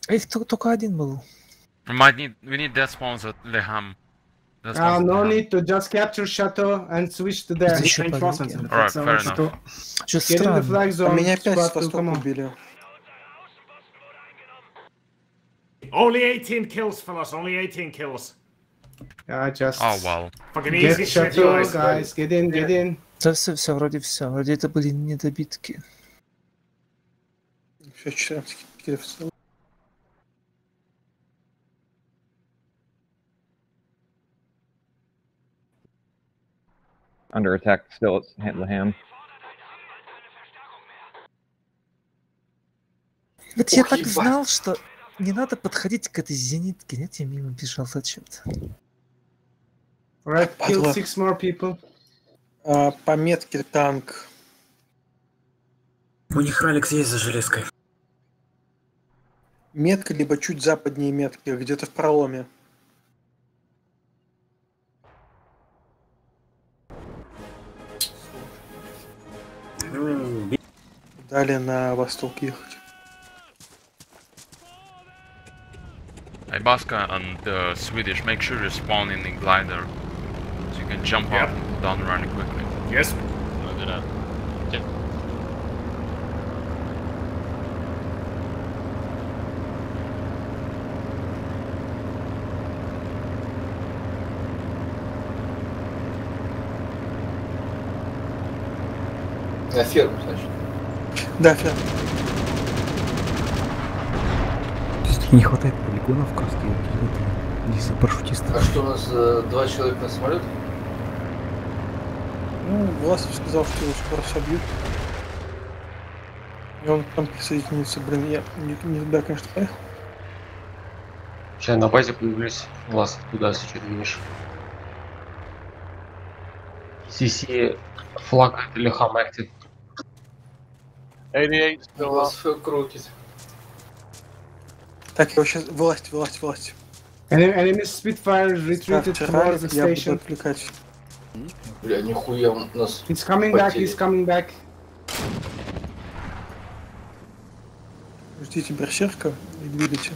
Их то- только один был. We might need we need death spawns at Leham. Death Uh, spawns at no Leham. need to just capture Chateau and switch to there. Еще Reinforcements поляки. in the Alright, flex fair zone. enough. Что Get in the странно. flag А zone. меня опять с squad to востока come on. убили. Only 18 kills, fellas. Only 18 kills. Yeah, just Oh well. Fucking get easy shit, Chateau, guys. guys. Get in, get in. Да все, все, вроде все. Вроде это были недобитки. Еще 14 киллов. Under attack still at Leham. Вот я Ох, так ебать. знал, что не надо подходить к этой зенитке. Нет, я мимо бежал зачем-то. Alright, kill six more people. А, по метке танк. У них Раликс есть за железкой. Метка, либо чуть западнее метки, где-то в проломе. М, Далее на восток ехать. Hey Baska and uh, Swedish, make sure you spawn in the glider. So you can jump Yeah. up and down running quickly. Yes. Roger that. Check. На ферму, значит. Да, фер. Все-таки не хватает краски или из-за парашютистов. А что у нас э, два человека на самолет? Ну, Власов сказал, что его скоро собьют. И он там присоединится. Блин, я не, не туда, конечно, поехал. Сейчас на базе появились. Влас, туда, если что двинешь. CC флаг Лехам active. 88 still up. Вас крутит. Так, я сейчас... Власть, власть, власть. Enemy, Spitfire retreated towards the ралик, я буду station. отвлекать. Бля, нихуя он нас... He's coming back, he's coming back. Ждите берсерка и двигайте.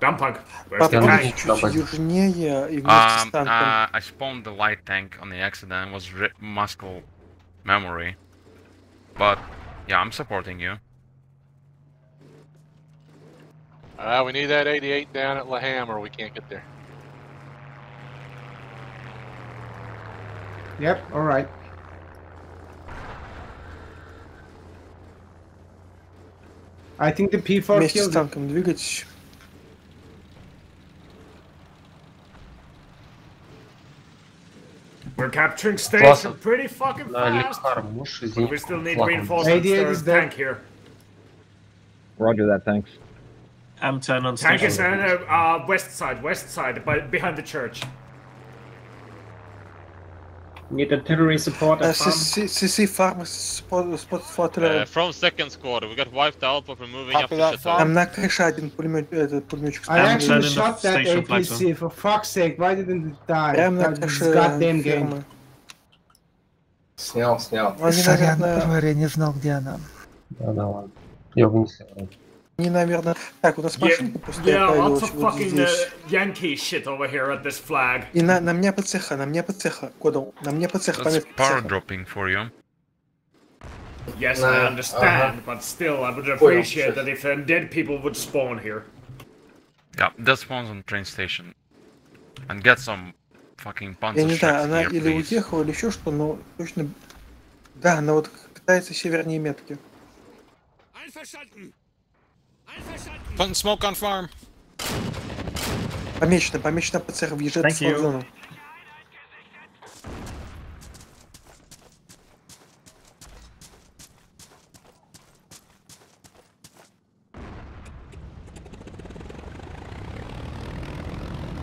The Попробуйте южнее и вместе с Um, танком. uh, I spawned the light tank on the accident. Was muscle memory, but Yeah, I'm supporting you. Alright, we need that 88 down at Laham or we can't get there. Yep, alright. I think the P4 Mr. killed... Mr. Do we get We're capturing station pretty fucking fast. We still need reinforcements. There is tank here. Roger that, thanks. Am turn on Tank station. is on uh, west side, west side, but behind the church. Need artillery support Uh, at farm. CC farm spot, spot for Uh, from second squad, we got wiped out, we're moving up to that, Chateau. Там на крыше один пулемет, этот пулеметчик. I actually the shot that APC, for fuck's sake, why didn't it die? Прямо на крыше goddamn game. Снял, снял. Сорян, наверное, Бавария, я не знал, где она. Да, да, ладно. Я вниз. Они, наверное... Так, у нас Yeah, машинка пустая yeah lots появилась of вот fucking здесь. uh, Yankee shit over here at this flag. И на, на мне ПЦХ, на мне ПЦХ, Кодал, на мне ПЦХ, That's power dropping for you. Yes, Nah, I understand, uh-huh. but still, I would appreciate that if uh, dead people would spawn here. Yeah, that spawns on train station. And get some fucking Я не знаю, она here, или please. уехала, или еще что, но точно... Да, она вот пытается севернее метки. Putting smoke on farm. Помечено, помечено ПЦХ въезжает Thank в свою you. зону.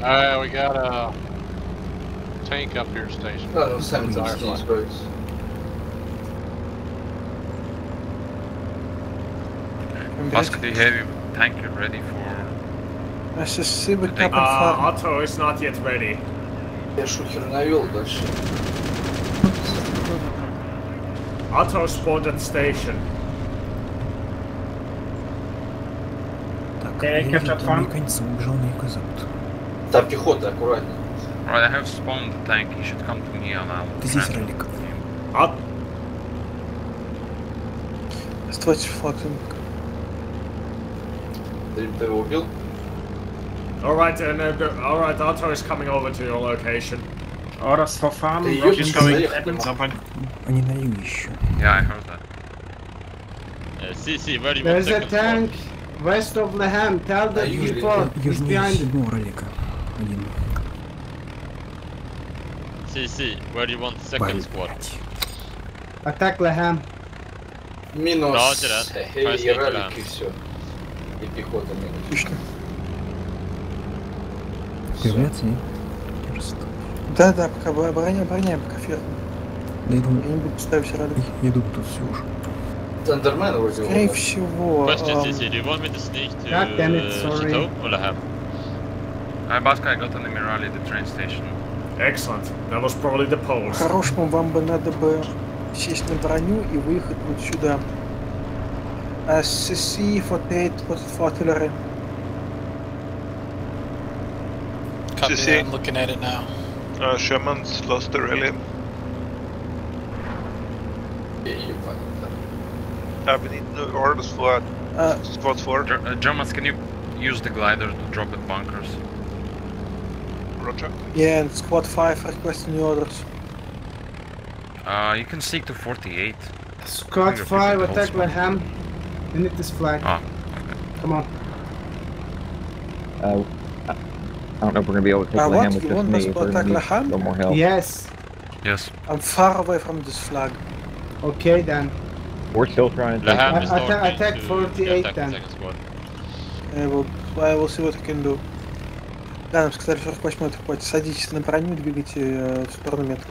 Uh, we got a tank up here station. Да, ну сами Have your tank ready for... ССС вы Thank капан Uh, фарм. Otto is not yet ready. Я шухер навел дальше. Otto spawned at station. Так, Э, я Captain там Farm. механица убежал на юго запад. Там пехота, аккуратнее. Alright, I have spawned the tank. You should come to me and I'll... Ты здесь, transfer Ралик. you. Ot- Оставайтесь флаг. Ты, ты его убил? Alright, and uh, the- alright, Otto is coming over to your location. Orders for farm. Hey, Roger He's you- coming. Заехали. Jumping. Они на юге еще. Yeah, I heard that. Uh, CC, where do you want There's a second squad? tank west of Laham. Tell the А, Юрий, P4 he's Южнее behind it. седьмого Ралика. Один. CC, where do you want second Блин, squad? блядь. Attack Laham. Минус. Roger that. Хей, First и aid ралик, plan. и все. И пехота минус. Отлично. Появляется, нет? Да, да, пока обороняем, обороняем, обороняем пока ферму. Да я думаю, Я не буду ставить ралик. я думаю, тут все уже. Тандермен вроде Скорее его. всего... Question, ам, CC, do you want me to sneak to God damn it, sorry. Baska, I got an Emirali at the train station. Excellent. That was probably the Poles. По-хорошему, вам бы надо бы сесть на броню и выехать вот сюда. CC-48 for artillery. Copy CC. That. I'm looking at it now. Uh, Sherman's lost the rally. Yeah, you're fine. Uh, we need new orders for uh, squad 4. Germans, uh, can you use the glider to drop at bunkers? Roger. Yeah, and squad 5 requesting new orders. Uh, you can seek to 48. Squad 5, attack Laham. We need this flag. Ah, Come on. Uh, I I don't know if we're gonna be able to take Uh, Laham what? with You just want me. us to We're gonna attack need Laham? a little more help. Yes. yes. I'm far away from this flag. Okay then. We're still trying to take Laham Uh, is atta- starting attack to 48 attack then. the second squad. I will, I will see what I can do. Да, нам сказали 48 отходит. Садитесь на броню, двигайте э, в сторону метки.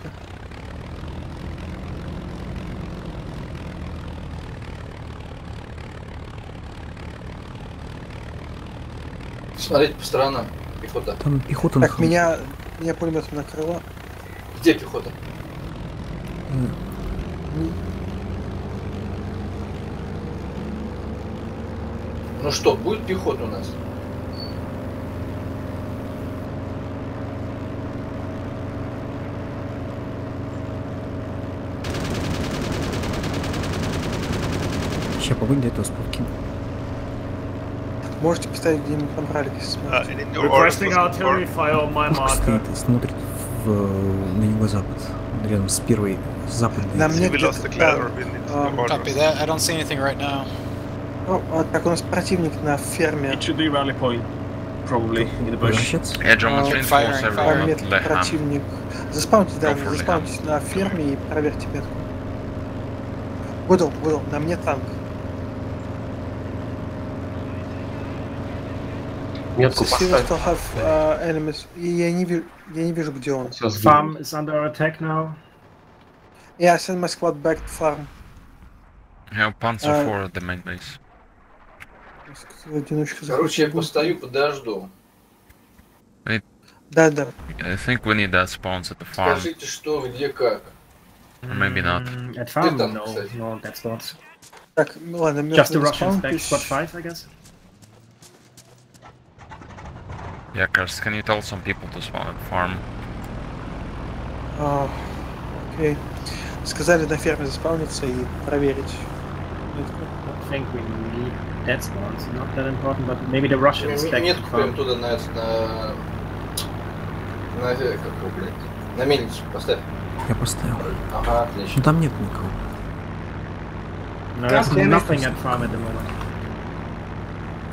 Смотрите по сторонам. Пехота. Там пехота Так, меня, меня пулеметом накрыло. Где пехота? Ну что, будет пехота у нас? Сейчас побыть этого спутки. Можете поставить где-нибудь там ралик, если orders Requesting artillery fire on my marker. стоит, смотрит в, на юго-запад, рядом с первой западной. На. We need а, Copy that. I don't see anything right now. ну, а так у нас противник на ферме. It should be rally point, probably, in the bush. Yeah, Germans Uh, firing, Leham. противник. Заспауньтесь, да, заспауньтесь на ферме и проверьте метку. Гудл, Гудл, на мне танк. Метку See, we поставь. still have uh, enemies. И я не, вижу, я не вижу, где он. Все сбил. Farm is under attack now. Yeah, I send my squad back to farm. Yeah, Panzer Uh, 4 at the main base. Одиночка Короче, я захватил. постою, подожду. Да, да. I think we need that spawns at the farm. Скажите, что, где, как. Or maybe not. Mm, at farm, там, no, кстати? no, that's not. Так, ну ладно, Just the мертвый Russians back, заспауньтесь. squad 5, I guess. Yeah, Kars, can you tell some people to spawn at farm? А, Окей. Сказали на ферме заспауниться и проверить. I think we need that spawns. Not that important, but maybe the Russians М- back to Метку прям farm. туда на, это, на... На, э, как его, блядь, на мельницу поставь. Я поставил. Ага, отлично. Ну там нет никого. No, there's damn it. nothing at farm at the moment.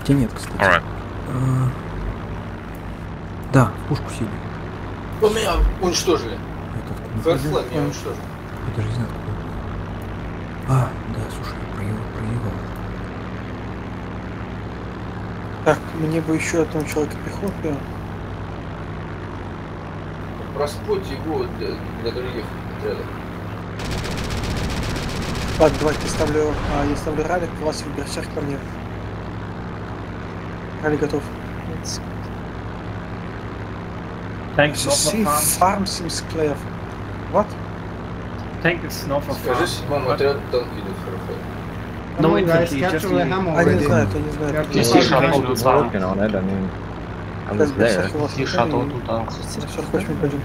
Где нет, кстати. Alright. А, Да, В пушку сели. Ну, меня уничтожили. Это откуда? Фэрфлэм меня уничтожили. Я даже не знаю, откуда. это. А, да, слушай, я проехал, проехал. Так, мне бы еще одного человека пехоты. Распуть его для, для других отрядов. Ладно, давайте ставлю. А, я ставлю ралик, вас в берсерк ко мне. Ралик готов. See, of farm. farm seems clear. What? Tank is north of Скажи farm. седьмому отряду танк идет хорошо. No on, guys, infantry, capture just the the- ham Они не already. знают, они не знают. Capture Если the шаттл ham. тут Working on it, I mean, I was there. Шаттл тут танк. 48 пойдем.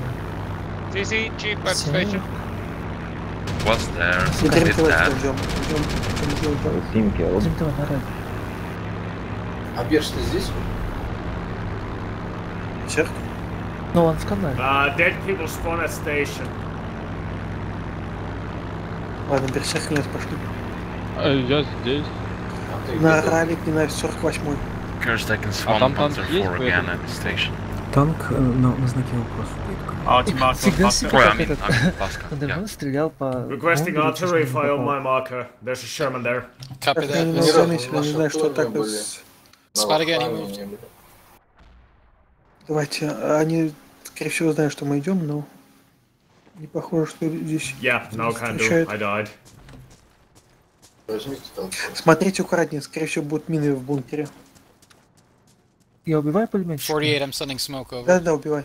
CC, Jeep at station. Was there? ТВ that? Team ралли. А Берж ты здесь? Берсерк? Ну, он в канале. Uh, dead people spawn at station. Ладно, берсерк нет, пошли. Э, Я здесь. А На ралик и на 48 Kars, they can А spawn там танк Panzer есть 4 в again этом? at the station. Танк э, на, на знаке вопроса стоит. Oh, to mark Фига on себе, Ой, как I mean, этот I mean, Pascal, yeah. Андерман стрелял по... Requesting artillery fire on my marker. There's a Sherman there. Copy that. не знаю, что так с- были. Давайте, а они, скорее всего, знают, что мы идем, но не похоже, что здесь Yeah, no can do. встречают. I died. Смотрите аккуратнее, скорее всего, будут мины в бункере. Я убиваю пулеметчика? 48, I'm sending smoke over. Да-да, убивай.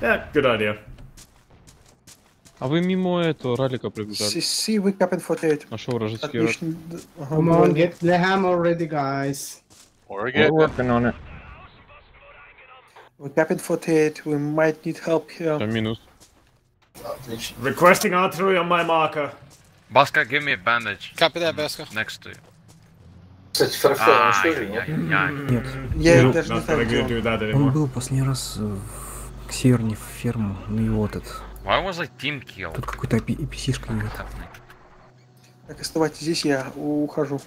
Yeah, good idea. А вы мимо этого ралика пробежали. See, we cap in 48. Нашел вражеский ага, Come on, get the ham already, guys. We're working on it. We cap in 48, we might need help here. Там минус. Отлично. Requesting artillery on my marker. Baska, give me a bandage. Copy that, Basco. Next to you. Кстати, Фэрфлэм Ай, уничтожили, яй, нет? Нет. Я Nope, даже не знаю, он. Он был последний раз э, в- к северней в ферму, на его этот. Why was I team killed? Тут какой-то APC-шка идет. Так, оставайтесь здесь, я ухожу.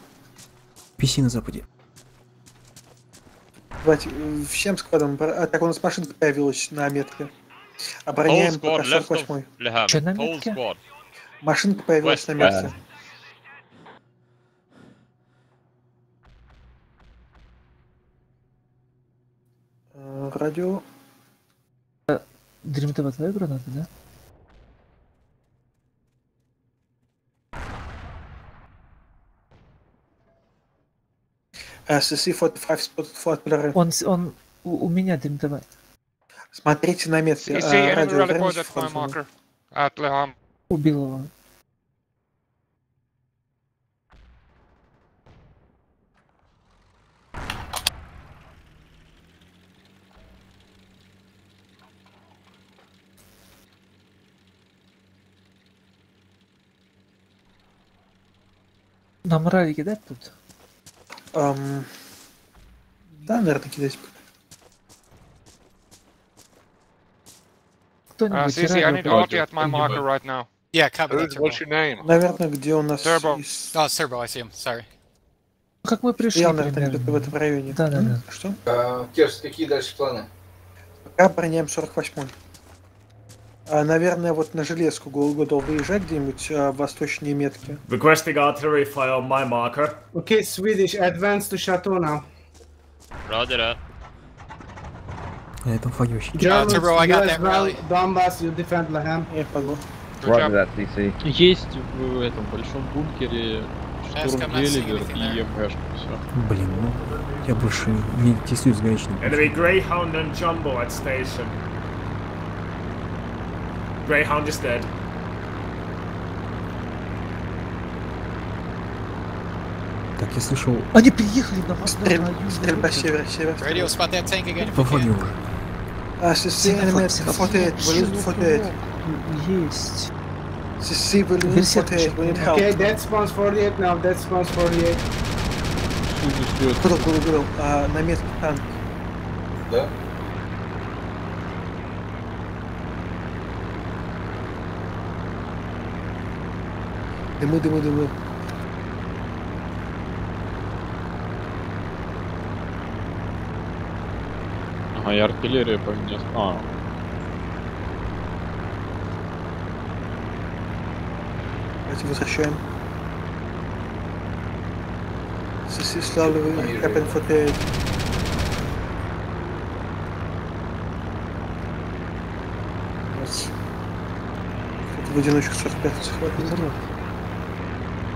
PC на западе. Давайте, э, всем складом. А, так, у нас машинка появилась на метке. Обороняем пока squad left of 48 Leham. Чё на метке? Машинка появилась на метке. Э, Радио. Дрим ТВ твоя граната, да? SSC-45 spotted flat blurry. Он, он у, у меня Дрим ТВ. Смотрите на метке. At Leham. Убил его. Нам ралли кидать тут? Ам, Да, наверное, кидать. Uh, CC, I need? Artie at my marker right now. Yeah, copy that, Who's- Turbo. what's your name? Наверное, где у нас... Turbo. из- Oh, Turbo, I see him. Sorry. Как мы пришли Я, наверное, где-то в этом районе. Да, да, да. Что? А, Керс, какие дальше планы? Пока обороняем 48 а, Наверное, вот на железку Голгодол выезжать где-нибудь а, восточнее метки. Requesting artillery fire on my marker. Okay, Swedish, advance to Chateau now. Roger that. Этом флаге вообще. Germans, Turbo, I got that rally. Donbass, you defend Laham. Я погу. Roger that, CC. Есть в этом большом бункере штурм Гелливер и there. МГшка. Все. Блин, ну я больше не интересуюсь гаечным. Enemy Greyhound and Jumbo at station. Greyhound is dead. Так, я слышал Они приехали на вас. Стрель- на Стрельба север, север. Radio, spot that tank again if по you флаге can. уже. А, at 48, we need 48. Есть. CC we need Берсерк 48, we need help. Okay, that spawns 48 now, that spawns 48. Судно стоит. Куда, куда, куда? А, на метке танк. Да? Дымы, дымы, дымы. Ага, и артиллерия по мне. А, Давайте возвращаем. Slowly, happen 48. Раз. Кто-то в одиночку 45 захватил.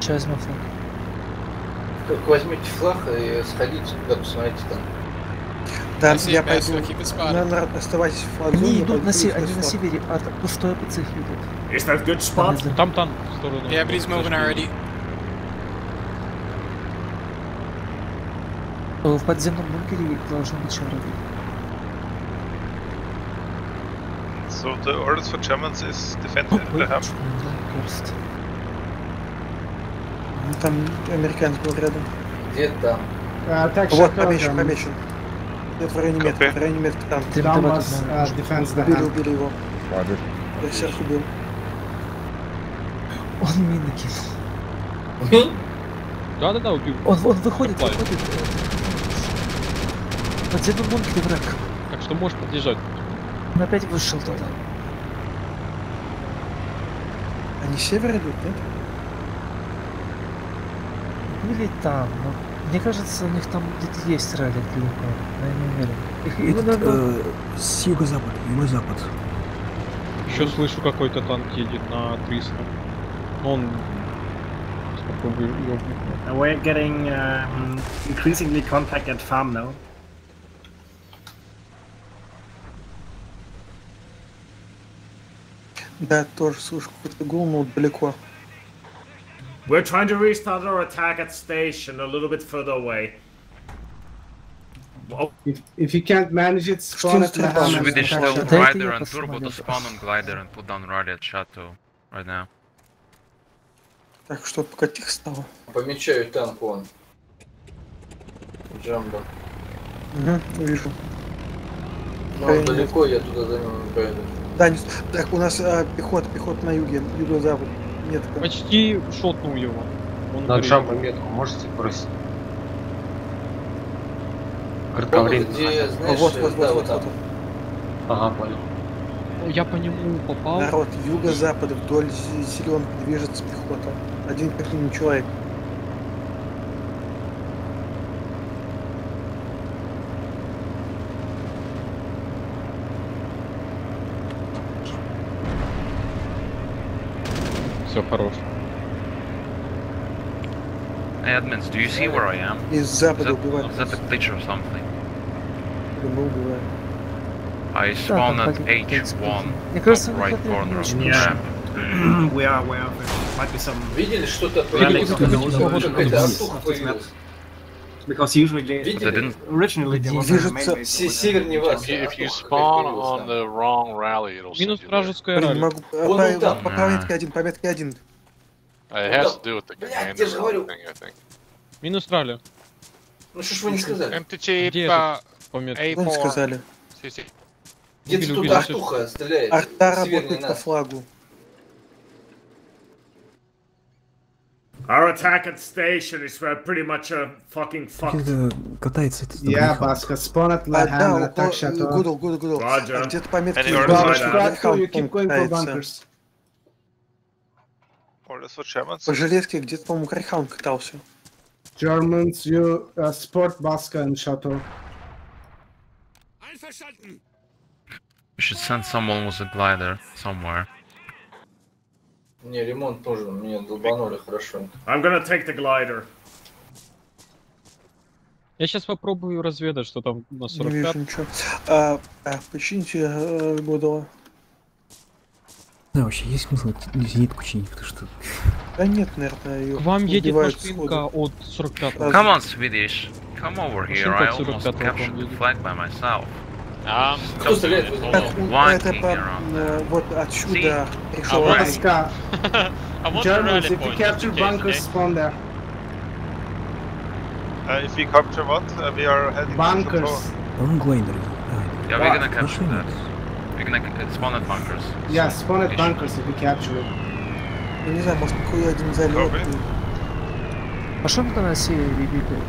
Сейчас возьмем флаг. Только возьмите флаг и сходите туда, посмотрите там. Да, see я пойду. so keep it spotted. На, на, оставайтесь в флаг Они идут на, се- они на севере, от пустой АПЦ идут. Is that good spot? там танк в сторону. Yeah, but he's moving already. Э, В подземном бункере должен быть радио. So the orders for Germans is defend Ой, Laham. чё, да, перст. Ну, Там американец был рядом. Где там? Attack Вот, помечен, Germans. помечен. Нет, в районе метки, в районе метки там. Ты Donbass давай, uh, defends Убили, убили его. Roger. Я всех убил. Он мины кинул. Да-да-да, убил. Он, он выходит, Попали. выходит. В подземном бункере враг. Так что можешь подъезжать. Он опять вышел туда. Они с севера идут, нет? Были там, но мне кажется, у них там где-то есть ралли далеко. Я не уверен. Их, их, Этот, наверное, э, с юго-запад, юго-запад. Еще слышу, какой-то танк едет на 300. Но он... We're getting um, increasingly contact at farm now. Да, тоже слышу какой-то гул, но далеко. We're trying to restart our attack at station a little bit further away. Oh, If, if you can't manage it, spawn at Что Laham. за and Swedish attack stealth Chateau. Да это glider я and turbo to посмотрел. spawn on glider and put down rally at Chateau right now. Так, что пока тихо стало. Помечаю танк вон. Джамбо. Угу, вижу. Ну, он Правильно. далеко, я туда за ним не пойду. Да, не... Так, у нас а, пехота, пехота на юге, юго-запад. Метка. Почти шотнул его. Он На джамбо метку можете бросить? Кратковременно. где, А, знаешь, вот, вот, да, вот, вот, вот. Ага, понял. Я по нему попал. Народ, юго-запад вдоль зеленки движется пехота. Один как минимум человек. Все, хорош. Hey, admins, do you see where I am? Из Is запада that, убивают. is that a glitch or something? Мы убиваем. I spawn at пакет есть H1, Мне кажется, top right corner of the map. we are of it. Might be some Видели что-то? the Какая-то map. появилась. Because usually they, originally there was. Севернее вас. If you, spawn on the wrong rally, it'll Минус вражеская ралли. могу... По- там. по- Пометки один, пометки один. Uh, It has to do with the Блядь, commander я же говорю. thing, I think. Минус ралли. Ну что ж вы не сказали? MTG Где по Пометки. Вы не A4. сказали. CC. Где-то тут артуха стреляет. Арта работает по флагу. Our attack at station is uh, pretty much a fucking fucked. Это катается Yeah, Грейхаунд. Баска, spawn at А, да, Laham and attack Chateau. Гудл, Гудл, Гудл. А где-то пометки... Kratko, you keep going for bunkers. По железке где-то, по-моему, Грейхаунд катался. Germans, you uh, support Baska and Chateau. We should send someone with a glider somewhere. Не, ремонт тоже. Меня долбанули хорошо. I'm gonna take the glider. Я сейчас попробую разведать, что там на Не 45. вижу ничего. А, а, почините э, Гудла. Да, вообще есть смысл зенитку чинить, потому что... Да нет, наверное, ее К вам едет машинка от 45 Сразу. Come on, Swedish. Come over here. I almost 45 captured the flag by myself. Um, Кто стреляет? это по, э, вот отсюда пришел the Germans, if you capture bunkers, spawn there. Uh, if we capture what? Uh, we are heading Bunkers. to Chateau. По-моему, глайдеры. А, Yeah, we're gonna capture that. We're gonna spawn at bunkers. Yeah, spawn at bunkers if we capture it. Я не знаю, может, какой один залет. Добрый. Машинка на севере бегает.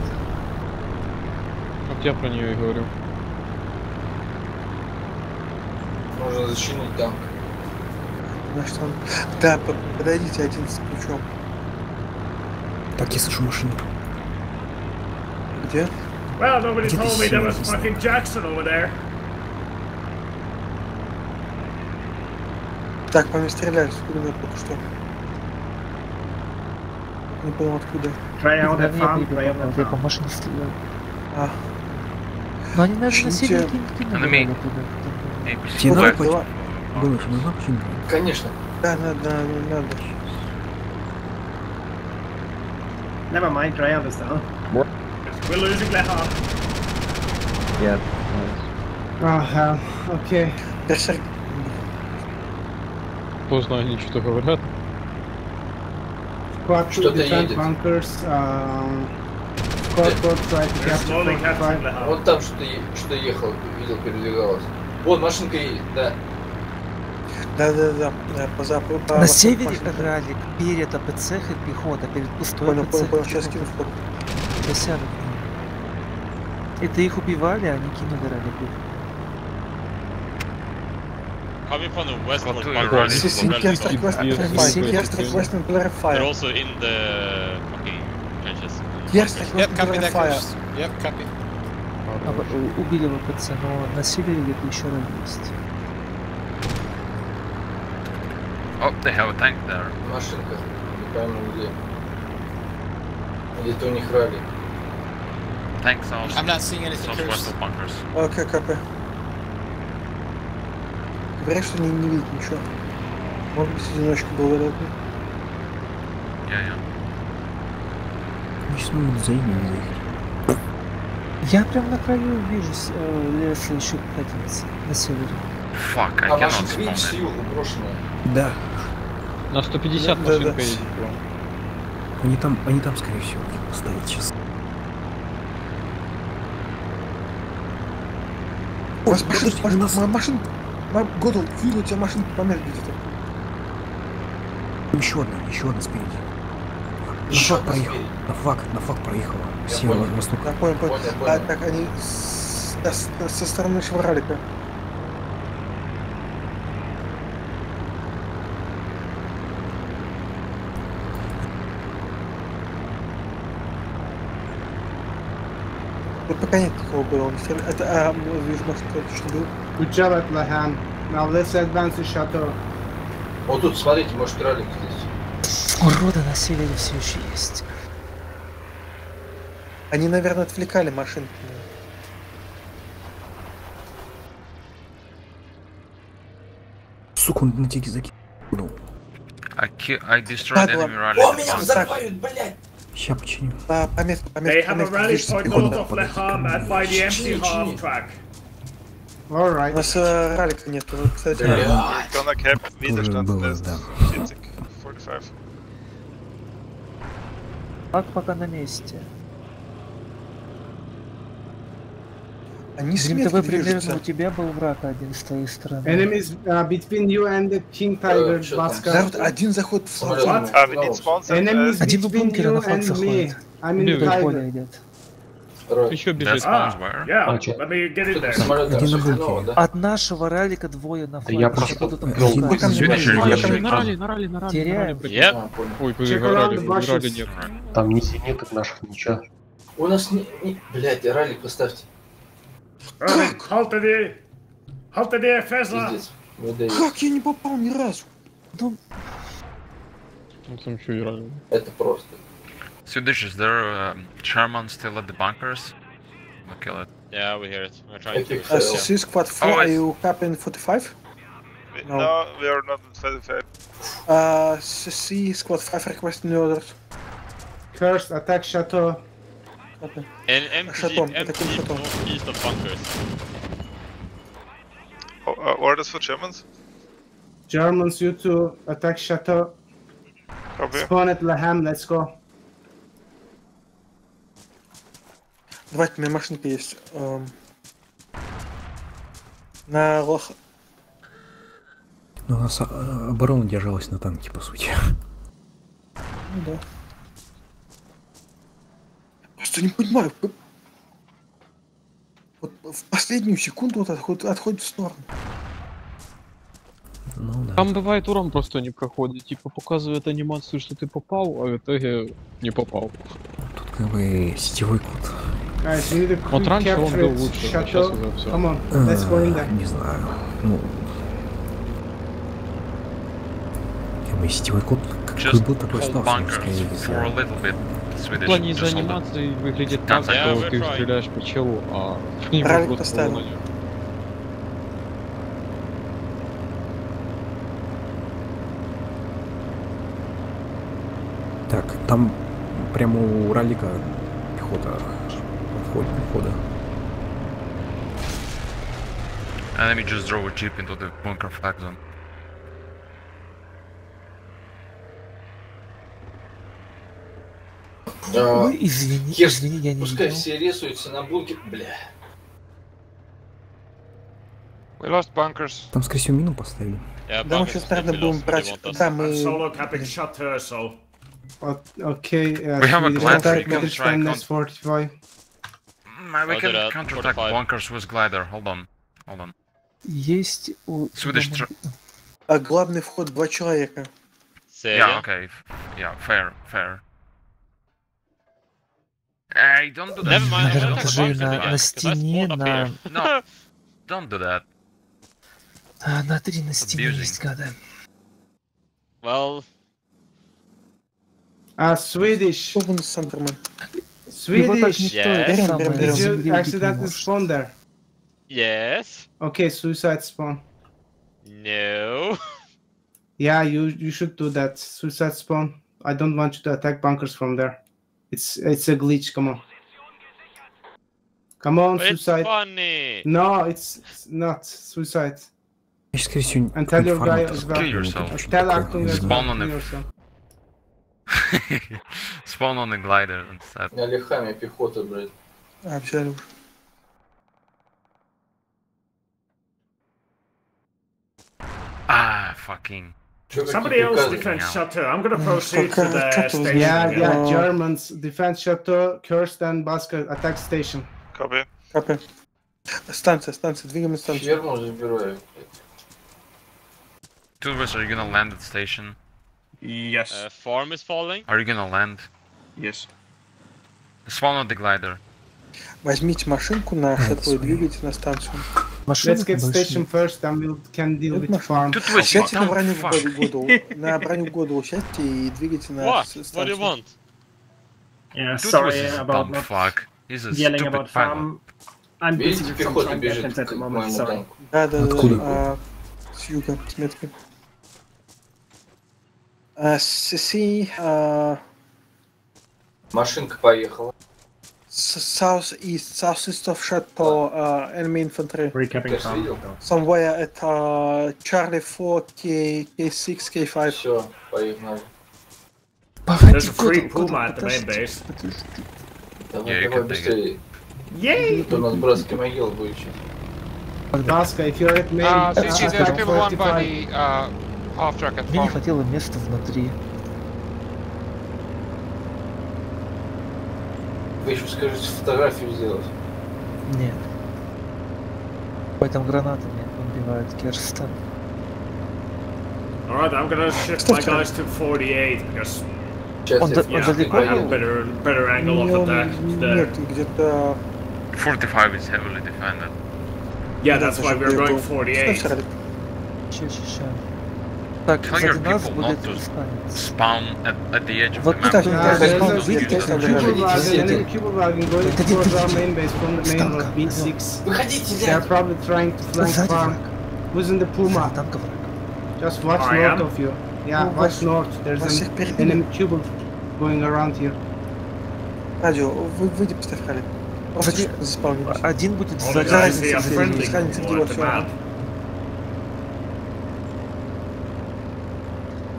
Вот я про нее и говорю. Можно зачинить танк. Значит, он... Да, по- подойдите, один с ключом. Так, я слышу машину. Где? Well, nobody told me there was fucking Jackson over there. Так, по мне стреляли с пулемета только что. Не понял откуда. Try out that farm, я try out по- that я по farm. машине стреляю. А, Но они, наверное, на кинь- кинули Тебе надо. Было, тебе нужна починка? Конечно. Да, надо, надо. Never mind, try out this down. We're losing Leham. Yeah. Oh, hell. Okay. Берсерк. Поздно они что-то говорят. Squad 2 Что-то defend едет. bunkers. Squad 4 try to They're capture slowly capturing 45. Leham. Вот там что-то что ехал, видел, передвигалось. Вон машинка едет, да. Да, да, да, по западу. На севере ралик, перед АПЦ и пехота, перед пустой Понял, АПЦ. понял, понял, сейчас кину ним. Это их убивали, а они кинули ралик. Coming from the this right. is Синьки relatively Астрик close. Вестern Yes, yes, yes. Вестern But Fire. also in the fucking trenches. Ястрик Yep, copy that, Fire. Yep, copy. А, убили в АПЦ, но на севере где-то еще ралик есть. Oh, they have a tank there. Машинка. Пойму где. Где-то у них ралли. Tank south. I'm not seeing anything, Southwest Chris. of bunkers. Окей, КП. Говорят, что не, не видит ничего. Может быть, одиночка был вероятно. Yeah, yeah. Мы ими заехать. Я прям на краю вижу э, леса еще катится на севере. I А машинка, видишь, с юга брошенная. Да. На 150 Да, да, машинка да. едет. вам. Они там, они там, скорее всего, стоят сейчас. У вас машина, нас- машина, машина. Годл, видел у тебя машина помер где-то. Еще одна, еще одна спереди. На Еще флаг одна проехал. спереди. На флаг, на флаг проехала. Я Северо понял. А, так, они с- с- со стороны шваралика. Пока нет такого было. Это, а, вижу, машинка что был. Good job at Laham. Now let's advance to Chateau. Вот тут, смотрите, может ралик здесь. Уроды на севере все еще есть. Они, наверное, отвлекали машинки. Сука, он на тике закинул. I, I destroyed enemy rally. О, меня взрывают, блядь! Ща починю. По, по месту, по They месту, по have a месту. rally движется point пехота. north of Leham and by the empty half track. У Alright. нас э, ралика нет. Кстати. Gonna cap Widerstand было, test да. Citic 45. Как пока на месте. Они смело ТВ примерно у тебя был враг один с твоей стороны. Enemies uh, between you and the King Tiger? Baska. Заход- один заход в. Uh, need spawns and Enemies Один в between бункере you на флаг and me. заходит. I'm in Tiger. идет. Еще бежит. yeah. А, чё? Let me get in there. самолет Один на ошибного, бункере. да? От нашего ралика двое на Да я просто- Что-то там Один пускает. Пока мне Swedish больше- или пока Russian? мне- На ралли, на ралли, на ралли, на Теряем. Ой, выиграли, bushes. нет. Там ни синеток наших, ничего. У нас не... не... Блядь, ралик поставьте. Rally, halt the... Halt the Fezla. Пиздец. Выдаю. Как я не попал ни разу? Ну, Ну, там что, реально. Это просто. Swedish, is there um, Sherman still at the bunkers? We'll kill it. Yeah, we hear it. We're trying to. Epic Uh, fail. C squad 4, Oh, are it's- you cap in 45? we, No. no. we are not in 35. Uh, C squad 5 requesting orders. First, attack Chateau. Copy. And empty атакуем шатом. northeast of bunkers. Oh, uh, orders for Germans? Germans, you to attack Chateau. Copy. Spawn at Laham, let's go. Давайте, у меня машинка есть. Эм, На лох... Ну, у нас а, оборона держалась на танке, по сути. Ну да. Просто не понимаю. Вот в последнюю секунду вот отходит, отходит в сторону. Ну да. Там бывает урон просто не проходит. Типа показывает анимацию, что ты попал, а в итоге не попал. Тут как бы сетевой код. Вот раньше он был лучше, а сейчас уже все. А. Не знаю. Ну. Как бы сетевой код как был такой hold В плане it. анимации выглядит так, что ты стреляешь по челу, а *laughs* Ралик поставил. Так, там прямо у ралика пехота входит, входа. Enemy just drove a jeep into the bunker flag zone. Ой, извини, Кеш, извини, я не Пускай видел. все рисуются на бункер. Бля. We lost bunkers. Там, скорее всего, мину поставили. Yeah, Да, мы сейчас, наверное, будем брать... Да, мы... O- Okay, uh, We have a Swedish glider, attack we can British strike Timeless on- 45. Mm, we Roger can that, counterattack 45. bunkers with glider. Hold on. Hold on. Есть у... Swedish А главный вход два человека. Yeah, okay. Yeah, fair, fair. Hey, don't do that. Never mind, I'm Наверное, gonna attack же bunkers на, again, на 'cause I стене, spawned up на... here. *laughs* No, don't do that. А, на три на стене Abusing. есть гады. Well, Uh, Swedish. Open Sunderman. Его так Swedish. никто Yes. это Берем, самое берем, берем. Did земле you убить не accidentally может. spawn there? yes. Okay, suicide spawn. No. Yeah, you you should do that. Suicide spawn. I don't want you to attack bunkers from there. It's it's a glitch. Come on. Come on, It's suicide. funny. No, it's it's not suicide. Я, скорее всего, And tell your guy какой-нибудь as фармак well. Kill какой-нибудь, yourself. что Tell такое. Actung as Spawn well. on the- kill yourself. *laughs* Spawn on the glider instead. На лихаме пехота, блядь. А, взяли уже. Ah, fucking. Чё, какие Somebody else приказы? defends now. Chateau. I'm gonna proceed to Пока the Chateau station. Yeah, Yeah. yeah. Uh, Germans defend Chateau, Kurst and Basker attack station. Copy. Капы. Станция, станция, двигаем на станцию. Ферму забираю. Two of us, are you gonna land at station? Yes. Uh, farm is falling. Are you gonna land? Yes. Spawn on the glider. Возьмите машинку на А, шаттл и двигайте на станцию. Let's get station first, then we can deal with farm. Сядьте на броню в году, году. *laughs* На броню в году сядьте и двигайте на What? с- What do you станцию. want? Yeah, sorry about not fuck. He's a yelling stupid about farm. I'm busy with some пехота trunk бежит actions at the moment, sorry. Да, да, да. А, С юга, с меткой. А, Си, а, Машинка поехала. s- southeast, southeast of Chateau, uh, enemy infantry. Recapping Ты ж видел? Somewhere at uh, Charlie 4, K, K6, K5. Все, поехали. There's a free Puma at the main base. Давай, Yeah, you давай can take быстрее. Yay! А то у нас братский могил будет еще. Baska, if you're at main, Uh, uh, CC, there's attack people one by 45. the uh, half track at Мне не farm. хватило места внутри. Вы еще скажите фотографию сделать. Нет. Поэтому гранатами убивают Керстен. Alright, I'm gonna shift my guys to 48 because Он да- включу. он далеко I have был? better better angle of attack there. Нет, где-то... 45 is heavily defended. Yeah, that's why we're going Ставь 48. Ралик. Ща, ща, ща. Так, Tell сзади your нас people будет not to испанец. spawn at, at the edge of Вот the тут map. один Yeah, Да, there's да, a да, Cube да, да, wagon, да. enemy cube wagon going Да, towards да, our да, main base from the С main танка, road, B6. Выходите, They are дядь! probably trying to flank Сзади farm. враг. Who's in the Puma? Сзади танка враг. Just watch I north am. of you. Yeah, Ну, watch вас- north. There's вас an всех перебили. enemy cube going around here. Радио, вы, выйди, поставь Ралик. Просто Зачем? заспавнитесь. Один будет All the сзади. guys разница see a где friendly разница где Puma вот at the всё. map.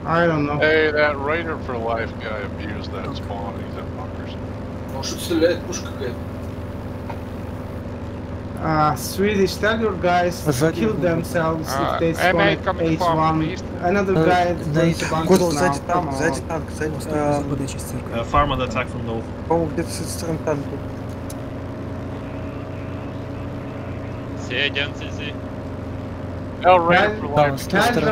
I don't know. Hey, that Raider for Life guy abused that spawn. He's at bunkers. Ну что стреляет пушка какая-то? Uh, Swedish, tell your guys to Сзади kill будет. themselves Uh, if they spawn M8 at coming from H1. east. Another Uh, guy на going to их- bunkers Годал, now. сзади Come танк, сзади on. танк, сзади... Восток, а, западная часть церкви. Uh, farm under attack from north. По-моему, где-то со стороны танка. Say again, CC. Hell, Raider for Tell, Да, с той стороны.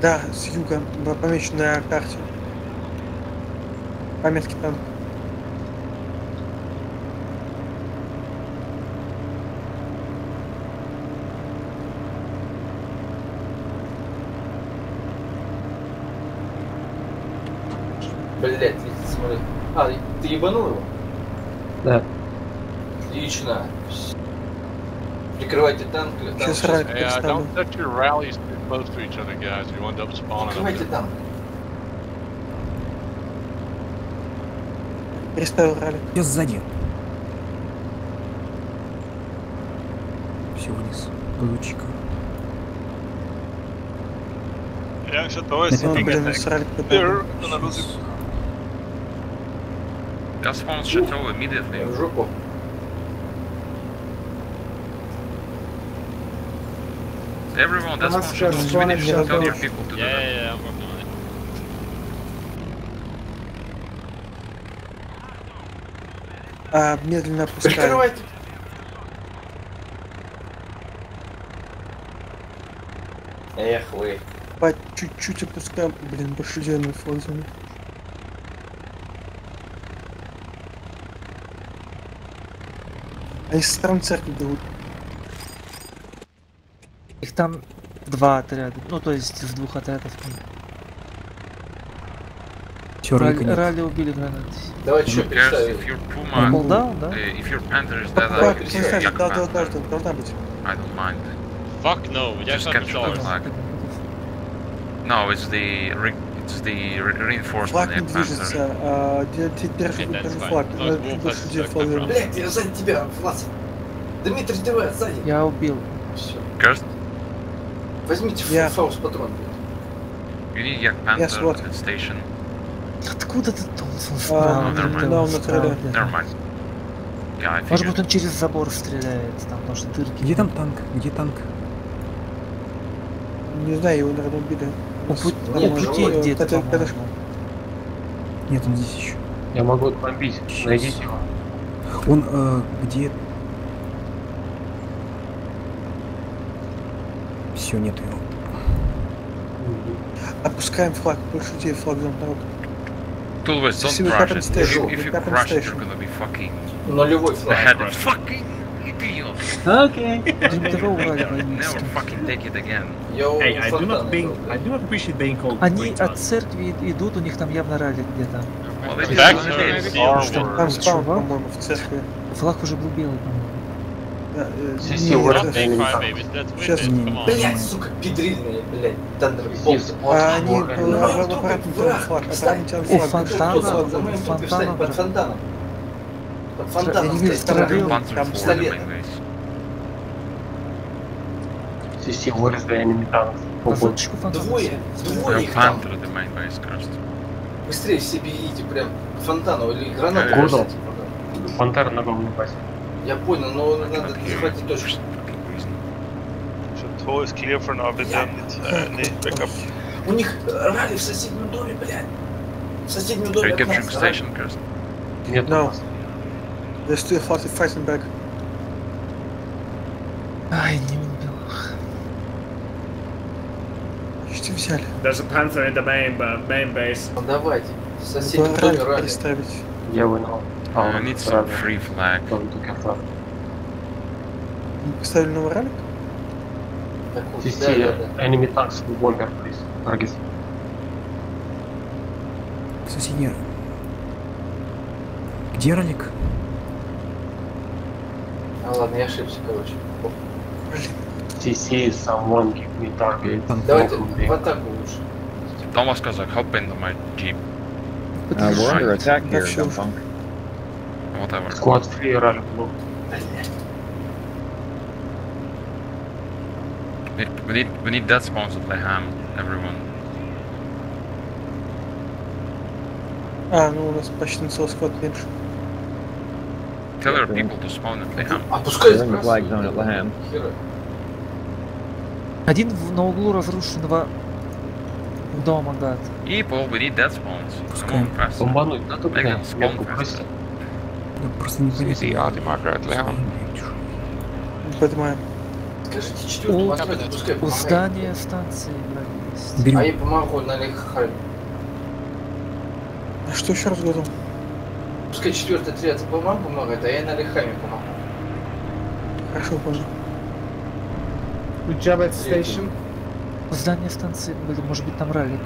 Да, с юга, б- помечен на карте. Пометки там. Блять, самолет. А, ты ебанул его? Да. Отлично. Прикрывайте танк. танк Сейчас Hey, uh, переставлю. don't set your rallies too close to each other, guys. You end up spawning up Прикрывайте there. танк. Переставил Ралик. Я сзади. Все вниз. Лучика. Chateau is Ну, sitting блин, at с Ралик They're gonna lose it. Just spawn Chateau immediately. В жопу. Everyone, that's Chateau. spawn Swedish, tell your people to do Yeah, that. yeah, yeah, I'm working on it. А, медленно опускаю. Прикрывайте. Эх вы. По чуть-чуть опускаем. Блин, больше зеленый фон за мной. Они со стороны церкви берут. Их там два отряда. Ну, то есть из двух отрядов. Чёрника Ралли, ралли убили гранаты. Давайте еще представим. Кулдаун, да? if your Panther is dead, I can see да, да, да, Panther. да, должна быть. I don't mind. Fuck no, we just capture the flag. No, it's the re- it's the re- reinforcement Флаг не движется, а, де- де- держи fine. флаг. Вернуть. Блять, я сзади тебя, Влад. Дмитрий, давай, сзади. Я убил. Все. Cursed, Возьмите Я- фаус патрон. Я свод. Откуда ты Томпсон А. Never mind. Yeah, I Может быть он через забор стреляет, там, потому что дырки. Где там танк? Где танк? Не знаю, его, наверное, убили. У, пу- у Нет, пути где-то, Это-. Нет, он здесь еще. Я могу отбомбить. Найдите его. Он э, где? Все, нету его. Опускаем флаг, больше где флаг за народ. Always don't Если вы crush Captain it. If, Station, if you Captain crush it, Station. you're gonna be fucking Нулевой флаг. beheaded. Fucking Deal. Okay. ДРМТВ убрали Never воинственно. fucking take it again. Hey, I do not being, I do not appreciate being called Они от церкви идут, у них там явно ралли где-то. Well, they Back just to did. forward. Там Чувак? спал, по-моему, в церкви. Флаг уже был белый, по-моему. Сейчас- this. Come on. Блять, сука, педрильные, блять, Тандерболт. А они War э, Ну, в обратном фонтан. Под Фонтана, фонтаном, фонтана под фонтаном. Под фонтаном не Там пистолет. CC Where is the enemy фонтана. Двое, двое их там. Быстрее все бегите прям к фонтану или гранату Э. Пантера на главной базе. Я понял, но надо захватить точку. Chateau is clear for now, but then need backup. У них ралли в соседнем доме, блядь. В соседнем доме ралли. station, cursed. Нет, No. They're still fighting, fighting back. Ай, не убил. Почти взяли. There's a panther in the main uh, main base. Ну давайте. В соседнем доме ралли я вынул. I need some free flag. Мы Поставили новый ралик? Так вот, CC да, да, да. enemy tanks bomber, please. Target. Кстати, Где ролик? А ладно, я ошибся, короче. CC someone give me target. Давайте в атаку лучше. Thomas Kazak, hop into my jeep. Uh, we're under attack here, dumb punk. Whatever. Squad free rally blue. We need we need dead spawns at Leham, everyone. А, ну у нас почти на склад меньше. Tell your people to spawn at Leham. А flag zone at Laham. Хера. Один в- на углу разрушенного дома, гад. People, we need dead spawns. Come on, fast. Бомбануть надо, Make блядь. them spawn Метку fast. бросить. Да просто не понятно. Понимаем. Скажите четвертую, У, возьмете, пускай у здания станции есть. Берем. А я помогу на Леххайм. А что еще раз говорил? Пускай четвертый отряд вам помогает, а я на Лехайме помогу. Хорошо, понял. Good job at station. У здания станции были, может быть, там ралик.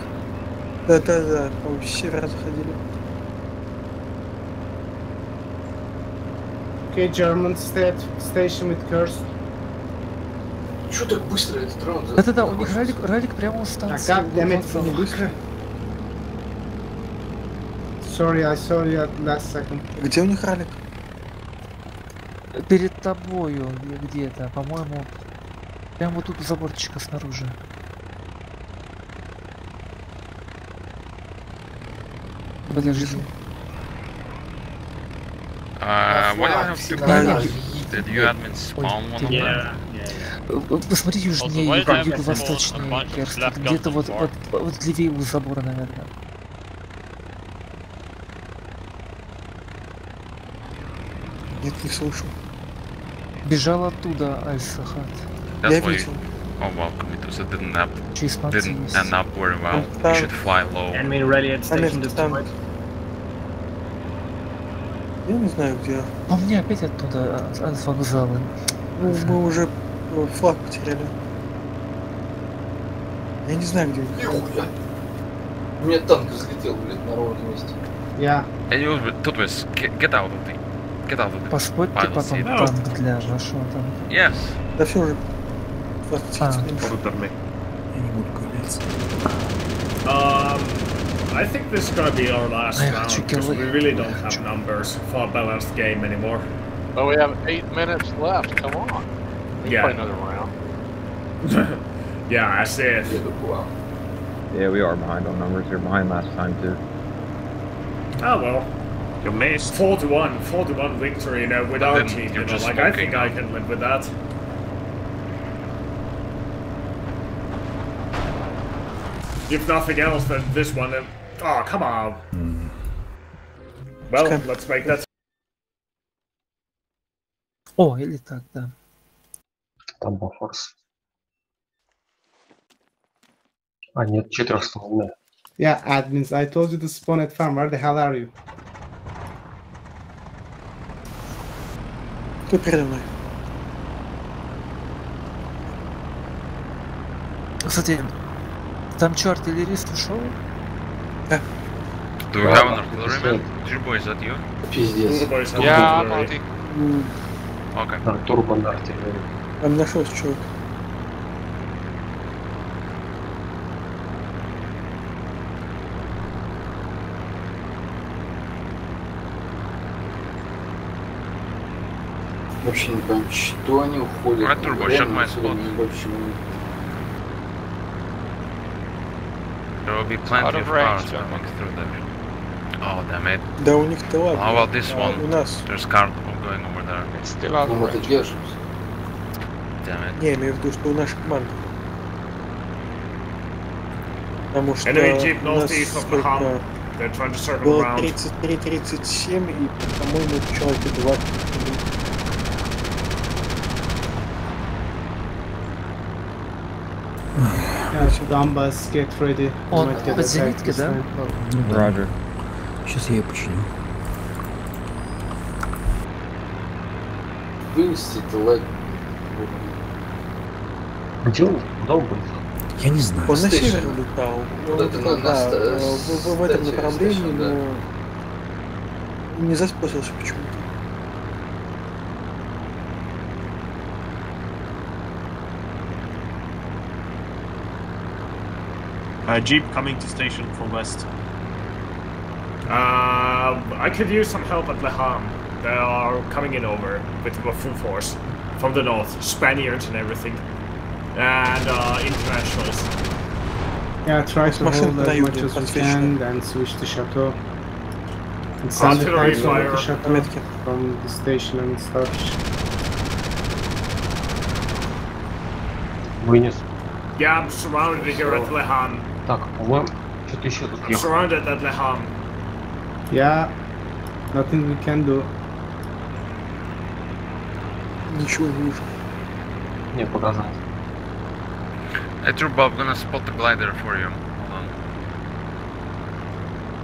Да-да-да, по севера заходили. Okay, German state station with curse. Чё так быстро этот раунд? за- Да-да-да, у них ралик, ралик прямо у А станции. как для у меня вокзала. не быстро? Sorry, I saw you at last second. Где у них ралик? Перед тобою где- где-то, по-моему, прямо вот тут у заборчика снаружи. Подожди. Uh, what do I have to do? Did you admin spawn one of them? Yeah. Э, Посмотри южнее, юго-восточнее, black Где-то вот, вот, вот левее у забора, наверное. Нет, не слышу. Бежал оттуда Аль-Сахат. Я видел. Oh well, Komitos, it didn't up, Через станцию didn't end up very well. You Там- should fly low. Enemy rally at station destroyed. Я не знаю где. По мне опять оттуда, от, от вокзала. Ну, мы уже э, флаг потеряли. Я не знаю, где. Нихуя. У меня танк взлетел, блядь, на ровном месте. Yeah. Hey, you, Tutwis, get, get out of the, get out of the. Павел потом танк для вашего там. Yes. Да все уже. 20 А. Я не буду ковыряться. I think this is gonna be our last I round because we really don't have numbers for a balanced game anymore. But we have eight minutes left. Come on. yeah. Play another round. *laughs* yeah, I see it. Yeah, we are behind on numbers. We are behind last time too. Oh well. You missed. Four to one. Four to one victory, you know, with our team. You know, like I think up. I can live with that. If nothing else, then this one. Oh, come on. Well, okay. let's make that. О, или так, да. Там был. А, нет, четырехствольная. Yeah, admins, I told you to spawn at farm. Where the hell are you? Ты передо мной. Кстати, там чё, артиллерист ушел? Do we have an artilleryman? Turbo, is that you? Пиздец. Yeah, I'm multi. Okay. Артур Бонартиллерия. Там нашелся чувак. Вообще не понимаю, что они уходят. Реально, shot my spot. не больше не- There will be plenty of of range, cars yeah. coming through there. Oh, damn it. Да у них-то ладно. How about this а one? У нас. There's car going over there. It's still out Ну of range. держимся. Damn it. Не, имею в виду, что у нашей команды. Потому что Enemy jeep у нас northeast of сколько? Baham. They're trying to circle Было around. 33-37 и, по-моему, человек 20. Gambas, get ready. Он под зенитки, да? Ну. Roger. Сейчас я ее починю. Вынести это лайк. Где он? Куда он? Я не знаю. Он на север летал. Вот Он это летал, на- да, в, в- в этом направлении, но не заспосился почему-то. Uh, Jeep coming to station from west. Uh, I could use some help at Leham. They are coming in over with full force from the north, Spaniards and everything, and uh, internationals. Yeah, try to hold as much as we can, then switch to chateau. And send fire. The chateau from the station and stuff. Yeah, I'm surrounded here at Lehan. Так, по-моему, что-то еще тут I'm surrounded at Leham. Yeah, nothing we can do. Ничего не вижу. Не, показать. Hey, Turbo, I'm gonna spot the glider for you. Hold on.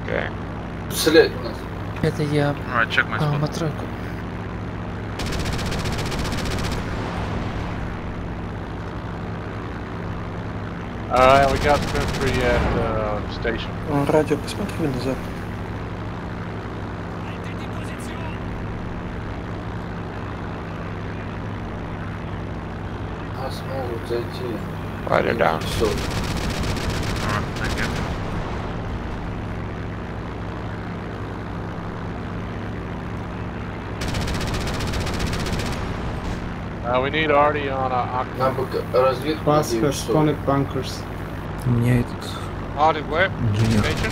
Okay. У нас. Это я Alright, check my а, spot. Uh, we got infantry at uh, station. А, Радио, посмотри назад. Нас могут зайти. Right, they're down. Всё. Uh, we need Artie on uh, Нам бы к- разведку на Plus 9 her часов. spawned bunkers. У меня этот Artie where? инженер. Station?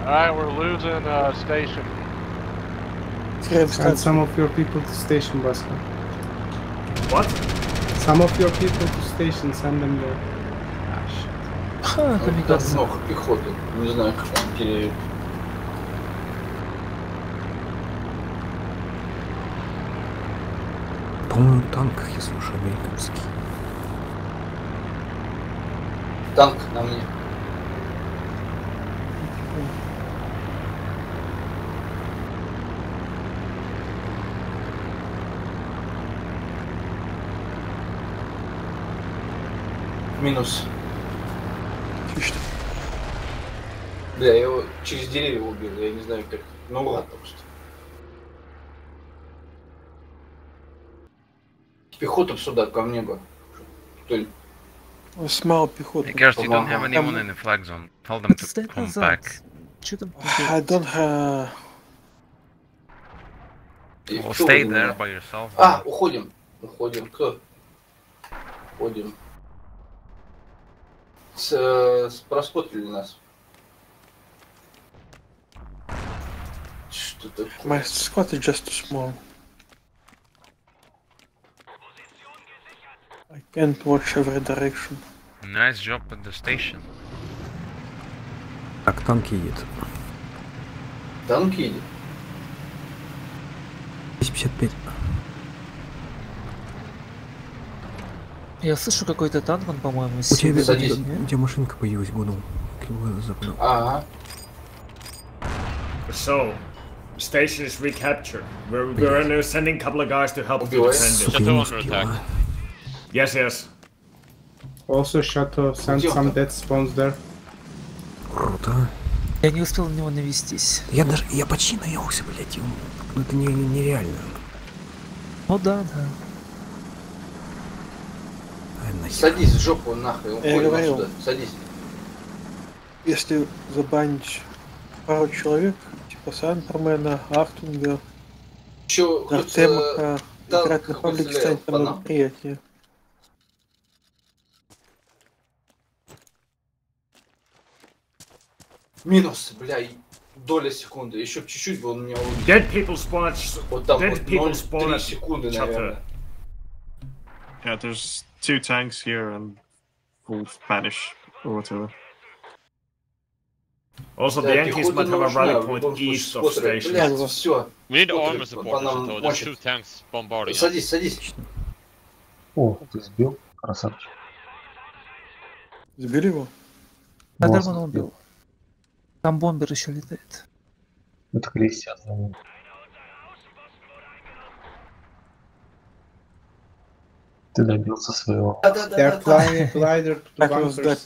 Alright, we're losing uh, station. Теряем Send станцию. some of your people to station, Baska. What? Some of your people to station, send them there. Ah, shit. Ха, Ну, Там камикадзе. много пехоты. Не знаю, как там теряют. По-моему, танк, я слушаю, американский. Танк на мне. Минус. Отлично. Да, я его через деревья убил, я не знаю как. Ну ладно просто. Пехота сюда, ко мне бы. Нас мало пехоты. Hey, guys, you don't have anyone in the flag zone. Tell them to come back. I don't have... Well, кто stay there by yourself. А, уходим. Уходим. Кто? Уходим. С, э, с проспотили нас. Что такое? My squad is just too small. I can't watch every direction. Nice job at the station. Так, танк едет. Танки едет? 255. Я слышу какой-то танк, он, по-моему, У тебя, севера у тебя, машинка появилась запада. Ага. So, station is recaptured. We're, we're sending a couple of guys to help to Убивай. Yes, yes. Also, sent Где он some dead spawns there. Круто. Я не успел на него навестись. Я даже, я почти наелся, блядь. и, Ну это не, не- нереально. Ну да, да. Ай. Садись в жопу нахуй, уходим говорил. отсюда. Садись. Если забанить пару человек, типа Сандермена, Артунга, Еще Артемака, танк играть на паблике станет намного нам. приятнее. Минус, бля, доля секунды. Еще чуть-чуть бы он меня убил. Dead people spawn at Вот там dead вот people 0,3 spawn at секунды, наверное. Yeah, there's two tanks here and full Spanish or whatever. Also, Да, the Yankees might have a rally point east of station. Блядь, все. We need armor support Chateau. There's two tanks bombarding. Садись, садись. О, ты сбил? Красавчик. Сбили его? Сандермана убил. Там бомбер еще летает. За ним. Ты добился своего. Как нас, да, bunkers.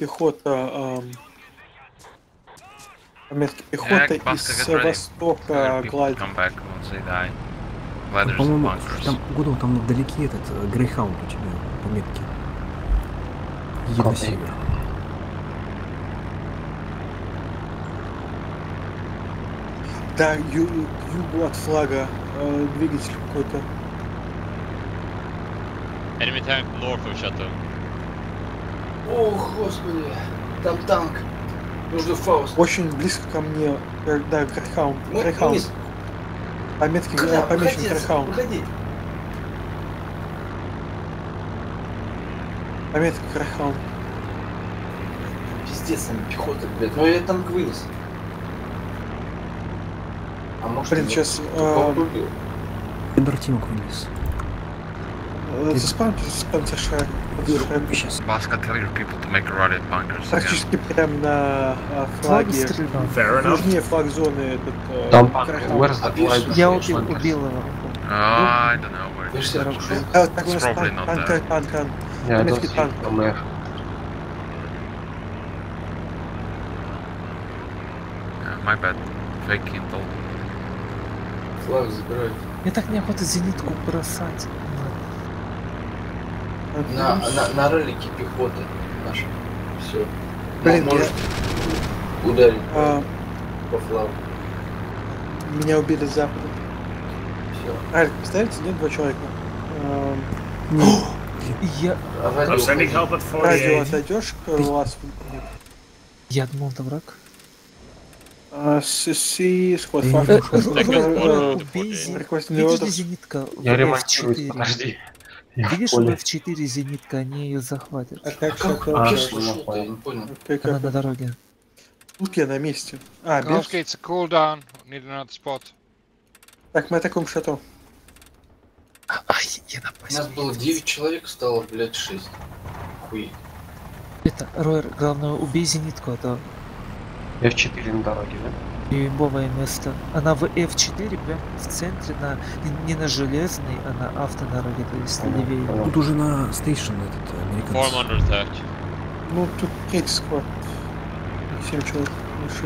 пехота... Американская пехота из востока гладит. По-моему, там, Гудл, там вдалеке этот э, Грейхаунд у тебя по метке. Едет на Какой? север. Да, ю- к югу от флага э, двигатель какой-то. Enemy tank north of Chateau. Ох, господи. Там танк. Нужно фауст. Очень близко ко мне, э, да, Грейхаунд. Ну, Грейхаунд. вниз. Пометки Куда? э, помечен Грейхаунд. выходи. Пометка Грейхаунд. Пиздец, там пехота, блядь. Ну я танк вынес. А может Блин, сейчас вынес. э, заспамьте, заспамьте шаг. Сейчас. Tell your people to make rally bunkers. Практически прямо на а, Флаг флаге. стрелял. Fair enough. Южнее флаг зоны этот. э, Там where's the? Я убил, его. I don't know where. У It's probably not танк, there. танк, танк. Yeah, I don't Немецкий see танк. it from there. Yeah, my bad. Fake intel. Флаг забирают. Мне так неохота зенитку бросать. На, на, на ролике пехоты наша. Все. Блин, может ударить А, по флагу. меня убили с запада. Все. Алик, представляете, нет два человека? Я, А радио help at Радио 48. отойдешь к вас? Нет. я думал, это враг. А, Си, скот, Э, факт. э, Ро- Убей зенитку. Requesting Видишь ли orders. зенитка Я ремонтируюсь, F4? подожди. Видишь, в поле. F4 зенитка, они ее захватят. А как А, понял. Как Она на дороге. Тут я на месте. А, a cooldown. Need another spot. Так, мы атакуем шато. Ай, я У нас напасть. было 9 человек, стало, блядь, 6. Хуй. Это, Ройер, главное, убей зенитку, а то Я в 4 на дороге, да? Имбовое место. Она в F4 прям в центре, на, не, не на железной, а на автодороге, то есть левее. Тут уже на стейшн этот э, attack. Ну, тут третий склад. 7 человек, не 6.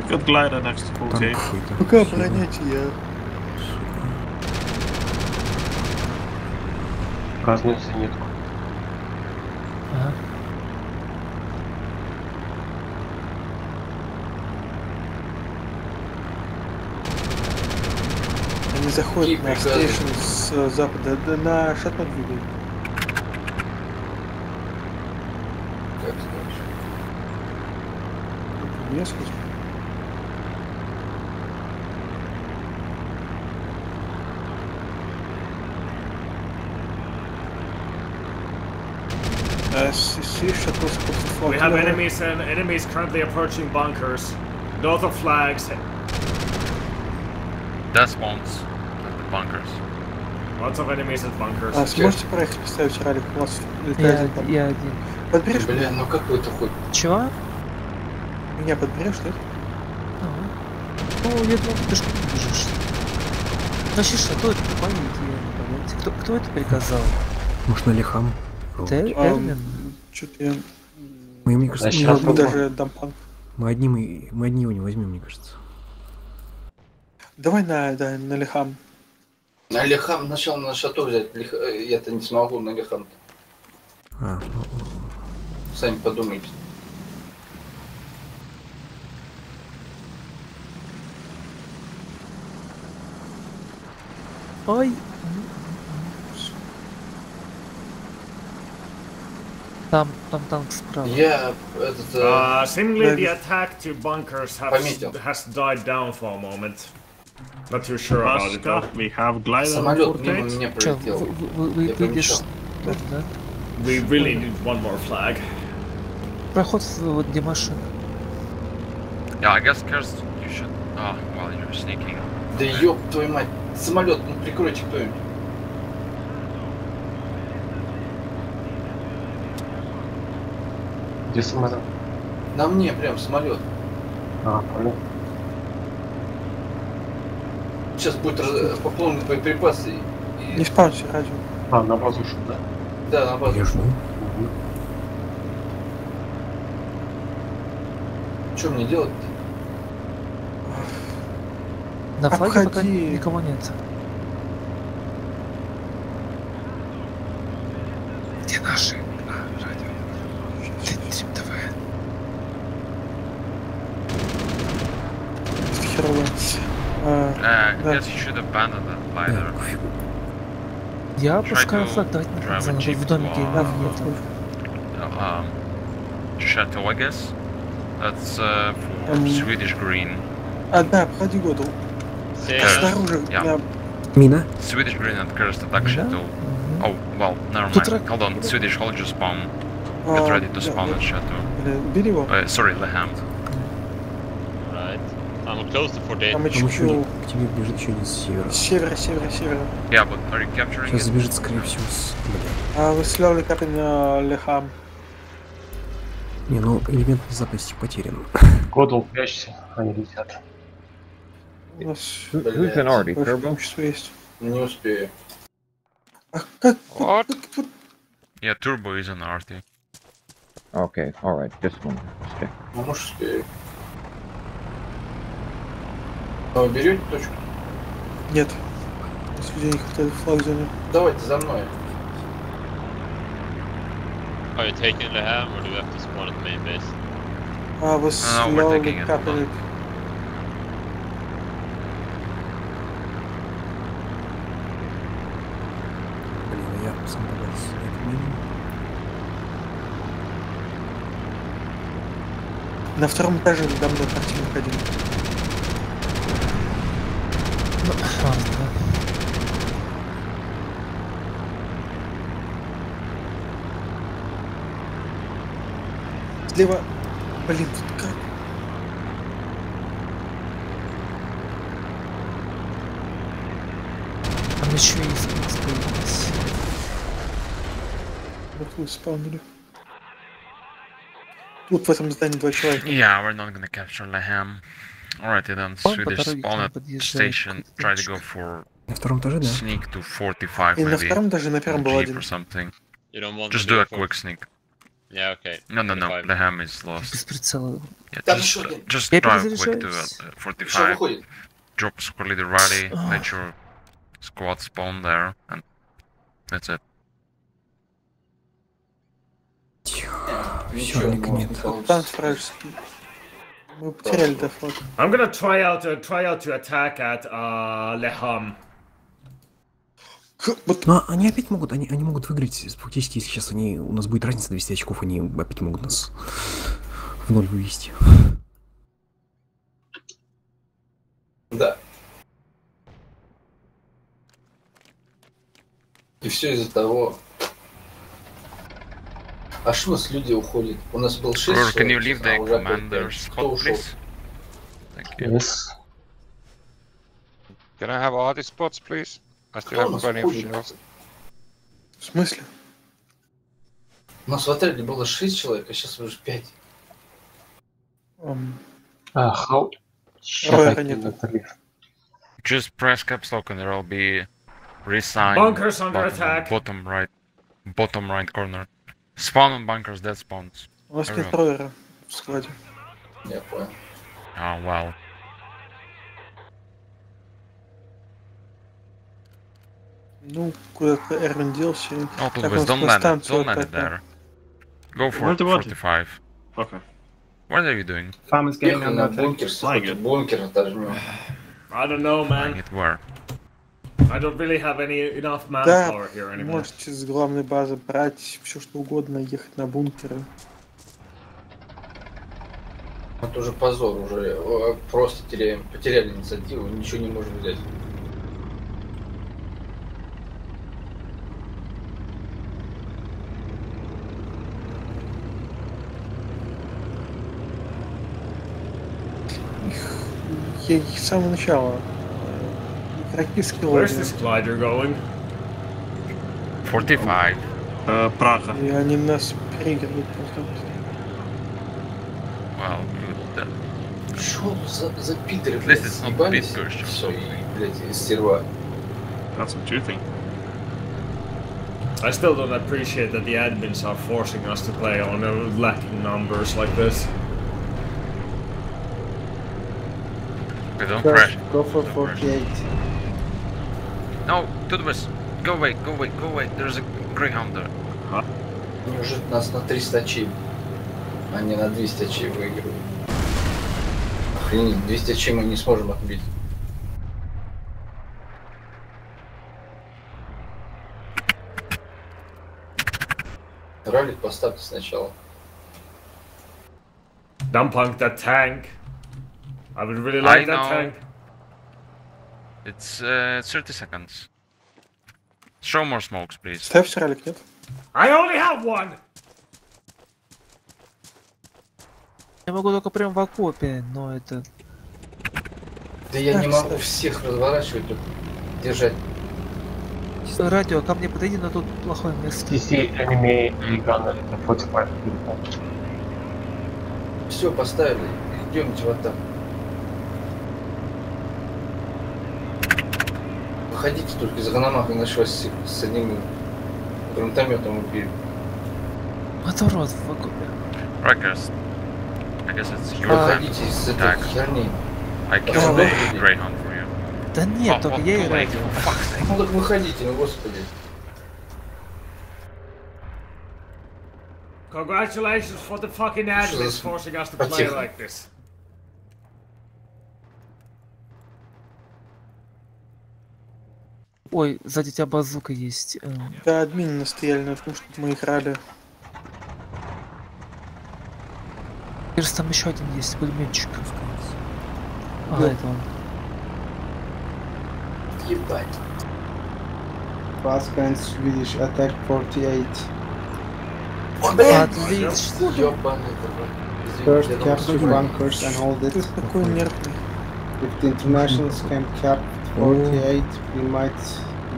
We got glider next to Танк 48. какой-то. Пока обороняйте, я... Разную зенитку. Ага. Они заходят Какие на приказы? стейшн с э, запада, да на шато двигают. Как скажешь. Я скажу. Uh, see, see, shuttle supposed to fall We have together. enemies and enemies currently approaching bunkers. North of flags. Death spawns at the bunkers. Lots of enemies at bunkers. А, сможете проехать поставить ралик? У вас Я, летает там. я один. Подберешь? Бля, ну как вы это хоть... Чего? Меня подберешь, нет? Ага. Ну, я думал, ты пешком бежишь. Вообще, что это? Понятия, кто, кто это приказал? Может, на Лихам? Ты, А, Эрвин? Чё-то я... Мы, мне кажется, Значит, мы даже дампанк. мы одни, мы, мы одни его не возьмем, мне кажется. Давай на, да, на Лихам. На Лихам сначала на шато взять. Лих... э, Я-то не смогу на Лихам. А, Сами подумайте. Ой. Там, там танк справа. Я этот... э, Uh, seemingly да, the attack to bunkers has, has died down for a moment. Not too sure about it though. we have glider Самолет мимо 48. меня пролетел. We really need one more flag. Проход в- вот где машина. Yeah, I guess Kirst, you should. Oh, well, you're sneaking. Да ёб твою мать. Самолет, ну прикройте кто-нибудь. Где самолет? На мне прям самолет. А, понял. Сейчас будет раз- пополнен боеприпасы. и- Не спамьте радио. А, на базу шел, да? Да, на базу. я жду. Что мне делать? На флаге пока Обходи. никого нет. Где наши? Я Try опускаю to флаг, давайте drive на a зону, jeep в домике. to, Да, uh, нет. Um, Chateau, I guess. That's uh, for Um, Swedish Green. а, да, обходи году. Kirst. Снаружи, Yeah. да. Мина? Swedish Green and Kirst attack Chateau. Oh, well, never Тут mind. рак- Hold on. Swedish, hold your spawn. А, Get ready to да, spawn да. at Chateau. Бля, Бери его. Uh, sorry, Leham. I'm close to 48. Там HQ. к тебе бежит еще один с севера. С севера, севера, севера. Yeah, but are you capturing Сейчас it? забежит, скорее всего, с... Бля. А вы слили капель на Лехам. Не, ну элемент запасти потерян. Кодл, прячься, они летят. У нас Who, who's in больше Turbo? Не успею. А как? What? Yeah, Turbo is an RT. Okay, alright, this one. Okay. Ну, может, успею. А вы берете точку? Нет. Людей не хватает флаг зоне. Давайте за мной. Are you taking the ham or do we have to spawn at main base? А вы No, we're taking слили it. На втором этаже надо мной противник один. Ну, ладно, да. Слева. Блин, тут как? Там еще есть появились. Вот вы спавнили. Тут в этом здании два человека. Yeah, we're not gonna capture Leham. Alrighty then, Он по Swedish дороге к spawn нам at подъезжает station. какой-то Try to тачка. go for На втором этаже, да? sneak to 45 И на maybe. втором даже, на первом был Jeep один. or something. You don't want Just to do a for- quick sneak. Yeah, okay. No, no, no. 45. Leham is lost. Без прицела. Yeah, Там just, еще один. just Я drive quick to перезаряжаюсь. uh, Еще 45. выходит. Drop squad leader rally. Let your squad spawn there, and that's it. Все, Ничего ника нет. Там справишься. Мы потеряли до флаг. I'm gonna try out uh, try out to attack at uh, Leham. Но они опять могут, они, они могут выиграть. Фактически, если сейчас они, у нас будет разница 200 очков, они опять могут нас в ноль вывести. Да. И все из-за того. А что у нас люди уходят? У нас был 6 Roar, can you человек, leave the а commander's ушел? please? Thank you. Yes. Can I have arty spots, please? I still have нас plenty of уходит? shields. В смысле? У нас в отряде было 6 человек, а сейчас уже 5. Ам, А, how. Just press caps lock and there will be resign. Bunkers under button on attack. Bottom right, bottom right corner. Spawn on bunkers, dead spawns. У нас нет Everyone. Ройера в складе. Я понял. Oh well. Ну, куда-то Эрвин делся. Oh, Так, please он don't на land it. станцию Don't land it атака. there. Go for Where do you want it? 45. Okay. What are you doing? Farm is getting Ехай under на attack. бункер, хоть бункер отожмем. I don't know, man. It where? I don't really have any enough Да, manpower here anymore. можете с главной базы брать все что угодно, ехать на бункеры. Это уже позор, уже просто теряем, потеряли инициативу, ничего не можем взять. Я их с самого начала. э, Игроки скилловые. Where's this glider going? 45. Uh, Praga. И они нас переигрывают просто. Well, good. then. Что за, за пидоры, This блядь, is not съебались? pit Все, и, блядь, из стерва. That's what you think. I still don't appreciate that the admins are forcing us to play on uh, lacking numbers like this. Okay, don't First, crash. go for 48. No, to the west. Go away, go away, go away. There's a greyhound there. Они уже нас на 300 очей, а не на 200 очей выигрывают. Охренеть, 200 очей мы не сможем отбить. Ралик поставьте сначала. Dump punk that tank. I would really like I that know. tank. It's uh, 30 seconds. Show more smokes, please. Ставь ралик, нет? I only have one! Я могу только прям в окопе, но это... Да я не Так, могу всех разворачивать, тут держать. Радио, ко мне подойди, но тут плохое место. CC enemy gunner at 45 Все, поставили. Идемте в атаку. Выходите только из Ганамаха, вас с, с одним гранатометом убили. Моторот в окопе. Wreckers. I guess it's your Выходите из этой херни. I Да, killed the greyhound for you. Да нет, только я и радио. Ну так выходите, ну господи. Congratulations for the fucking admins forcing us to play like this. Ой, сзади тебя базука есть. э, Да, админы настояли на том, чтобы мы играли. Кажется, там еще один есть, пулеметчик. Ага, Да. это он. Ебать. Fast band Swedish attack 48. Отлично. Ёбаный. First capture bunkers and hold it. такой нервный. If the internationals can cap 48, we might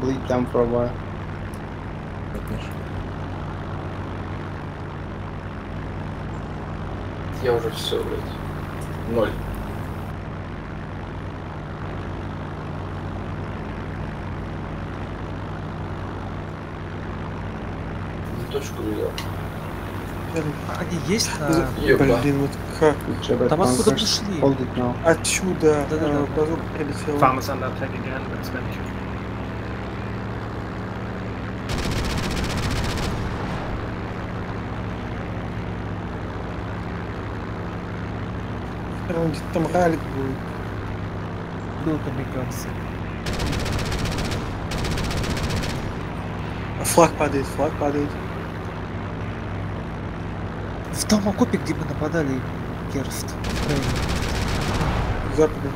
bleed them for a while. Я уже все, блядь. Ноль. Точку взял. Они есть на... Блин, вот как? Там откуда пришли? Отсюда Да-да-да. э, базука прилетела. Farm is under attack again, but it's vanished. Прям где-то там ралик будет. Был американцы. А Флаг падает, флаг падает. В том окопе, где мы нападали, Керст. Запада.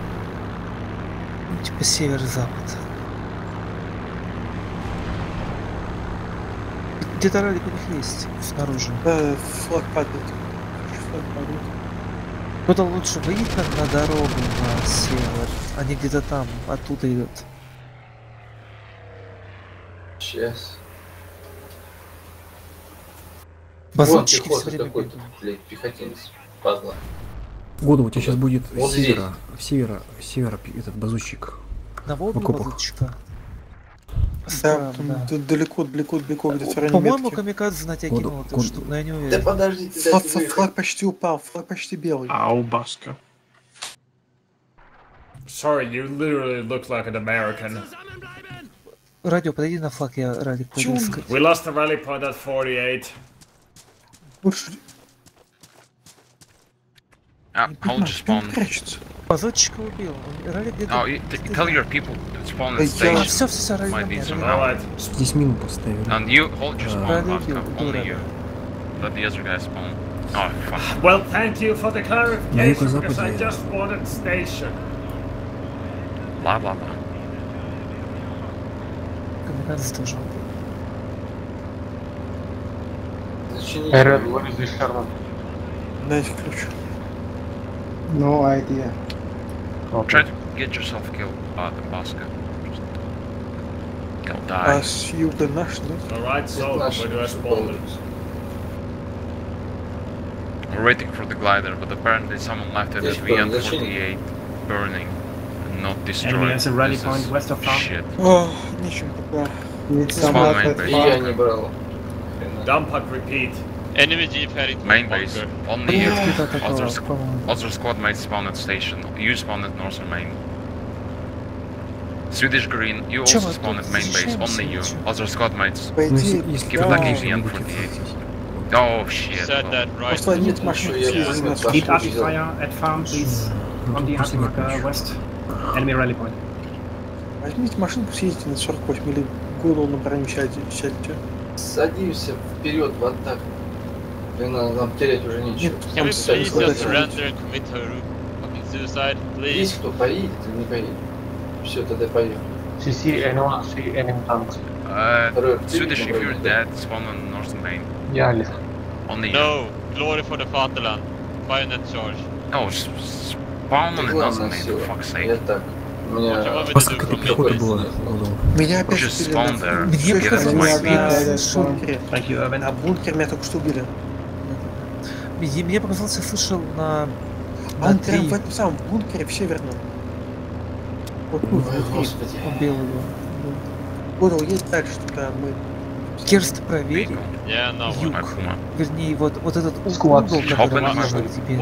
Ну, типа север-запад. Где-то ралик у них есть снаружи. Да, флаг падает. Флаг падает. Кто-то лучше выйдет на, на дорогу на север. Они где-то там, оттуда идут. Сейчас. Базончики Вон все время какой-то, блядь, пехотинец. Падла. Года, у тебя сейчас будет Вот севера, севера, севера пи- этот базучик. Одного в окопах. базучика. Да, там да. д- далеко, далеко, далеко, где-то районе По-моему. Камикадзе на тебя кинул эту года- штуку, но я не Да уверен. подождите, Флаг, дайте флаг- флаг почти упал, флаг почти белый. Ow, Baska. Sorry, you literally look like an American. Радио, подойди на флаг, я искать. We lost the rally point at 48. Больше Uh, не hold понимаю, your где он spawn. прячется. Базучика убил. Он- Ралик где-то... Oh, you, t- tell your people to spawn Да at я- station. А, всё, всё, всё, ради Might меня, need some ради All help. right. Здесь мину поставили. And you hold your Uh, spawn, Ради Baska. убил, убил Only Ради. you. Let the other guy spawn. Oh, fuck. Well, thank you for the На clarification because I юго-западе just wanted station. Blah, blah, blah. Камикадзе тоже убил. Зачините, Эрен, его. what is this, Sherman? Дайте ключ. No idea. Try to get yourself killed by the Baska. Just Go А die. с юга наш, да? All right, so Наш where do I spawn them? We're waiting for the glider, but apparently someone left it Yes, at but VN48 burning and not destroyed. Enemy has a rally This point is west of farm. Shit. О, нечем пока. Need Spawn someone Dump and repeat. Enemy jeep heading to Main the base. bunker. Only you. Где-то такого, Other, squ- по-моему. other squad mates spawn at station. You spawn at northern main. Swedish Green, you Чё also мы spawn тут at main base. защищаемся Only you. или чё? Other squad mates. По Ну, идее, если, если Keep да. attacking если VN будете 48. здесь. Oh shit. Said that right. Послать машину Еще я через возьму нас. вашу Lead arch визу. fire at farm, please. Ну, On тут the просто arch нет marker ничего. west. Enemy rally point. Возьмите машинку, съездите на 48 или голову на броню сядьте. Садимся вперед в атаку. Блин, нам нам терять уже нечего. Есть кто поедет или не поедет? Все, тогда поехали. CC, anyone see enemy tanks? Uh, Swedish, if you're dead, spawn on northern main. Я лих. Only you. No, glory for the fatherland. Bayonet charge. No, spawn on the northern main, сила. for fuck's Я sake. так. Меня... do какая-то была. Меня опять убили. Меня опять убили Urban. На бункере меня только что убили. Мне показалось, я слышал на... А он прям в этом самом бункере в северном. Вот тут, господи. Убил его. Понял, есть дальше туда мы. Керст правее. Yeah, no Юг. Вернее, вот, вот этот угол, который mark. теперь.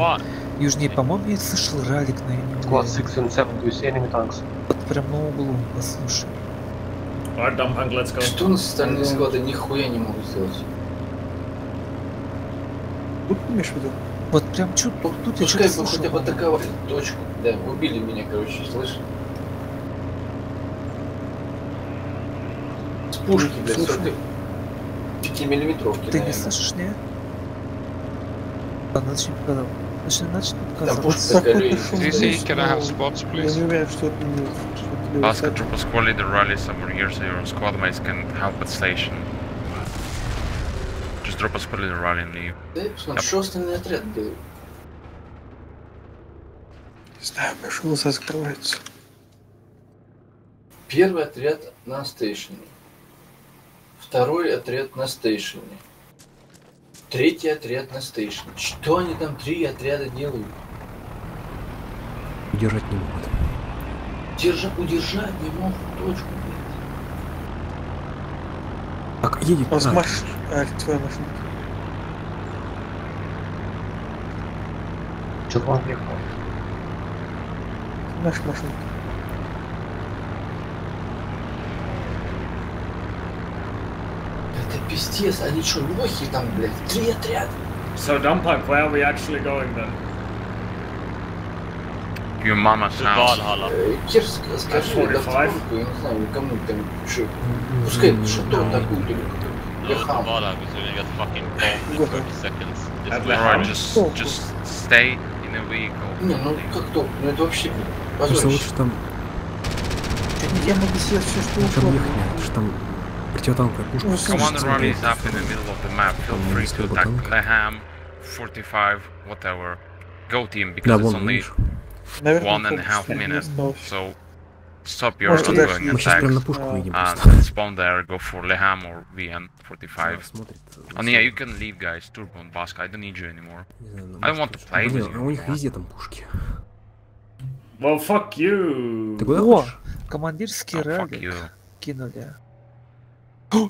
Южнее, по-моему, я слышал ралик на нем. Squad 6 and 7, do you see enemy tanks? Вот прям на углу, послушай. Alright, dump and let's go. Что у нас остальные склады нихуя не могут сделать? Тут имеешь в виду? Вот прям чуть тут я Пускай что-то слышал. хотя бы атаковали точку. Да, убили меня, короче, слышишь? С пушки, блядь, Слышу. 45 миллиметровки, Ты не наверное. слышишь, не? Ладно, начни показал. Шум CC, *laughs* есть, can I have spots, Я please? не уверен, что это не... troop squad leader rally somewhere here so your squad mates can help at station. Just drop a squad leader rally and leave. Я что остальные отряды делают. Не знаю, большой глаза закрываются. Первый отряд на стейшене. Второй отряд на стейшене. Третий отряд на стейшене. Что они там три отряда делают? Удержать не могут. Держа, удержать не могут точку, блядь. Так, едет. У вас а, маш... А, твоя машина. Че к вам ехал? Наша машина. Это пиздец, они что, лохи там, блядь? Три отряда. So, dump and where are we actually going then? Your house. Valhalla. Э, Кир, ск- скажи, я не знаю, кому там, что, пускай что-то такое или. Valhalla because we're gonna get fucking bombed in 30 seconds. Alright, just just stay in a vehicle. Не, ну как то, ну это вообще, Просто позорище. лучше там, Я могу сделать все, что там угодно. ехать не надо, что там противотанковая пушка. Ну, слушай, Commander там, rally is up in the middle of the map. Feel Там free есть to оба attack танка. Leham, 45, whatever. Go team Да, because it's вон, only видишь. Наверное, one and a half полчаса не minutes. осталось. So stop your Может, даже ongoing мы щас прям на attacks пушку выйдем and просто. spawn there, go for Leham or VN45. смотрит, And yeah, you can leave, guys. Turbo and Baska, I don't need you anymore. ну, I don't want to play Блин, with а you. у них anymore. везде там пушки. Well, fuck you. Ты куда О, хочешь? командирский Oh, fuck ралик you. кинули.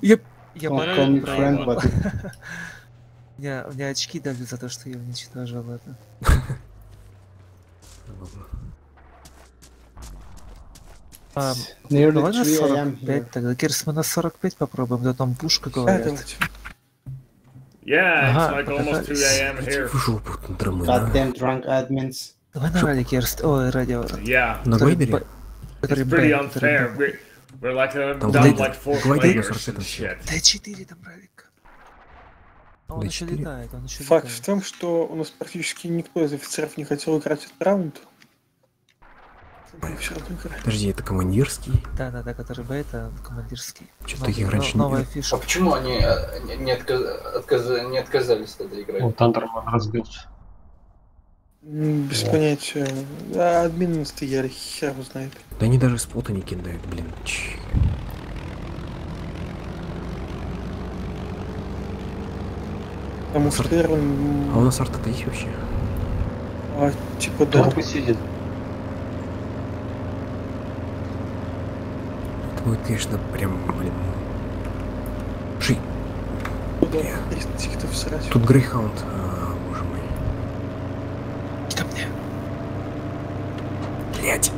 Я, я Don't friend, but- *laughs* У меня, меня очки дали за то, что я уничтожил это. *laughs* А, давай на 3 a.m. 45 here. тогда. Кирс, мы на 45 попробуем, да там пушка давайте. Yeah, it's Ага, like пока almost 2 так. a.m. here. Goddamn drunk admins. Давай на радио, Кирст. Ой, радио. Yeah. На который It's pretty unfair. We're, like uh, Там down like four на players 45 and всё. shit. Т4 там. А Он еще Д4? летает, он еще Факт в летает. том, что у нас практически никто из офицеров не хотел играть этот раунд. Мы всё равно играли. Подожди, это командирский? Да, да, да, который Б, это командирский. Чё-то Новый- таких но- раньше не фишка. А почему они э, не, отказ- отказ- не отказались тогда играть? Вот Тандерман разбился. М, Без понятия. А админы стояли, хер его знает. Да они даже спота не кидают, блин. Ч. Потому что А у нас арта-то есть вообще? а, типа да. Турбо сидит. Это будет, конечно, прям, блин. Ши. Да, тихо всрать. Тут Грейхаунд, а, боже мой. Ко мне. Блять.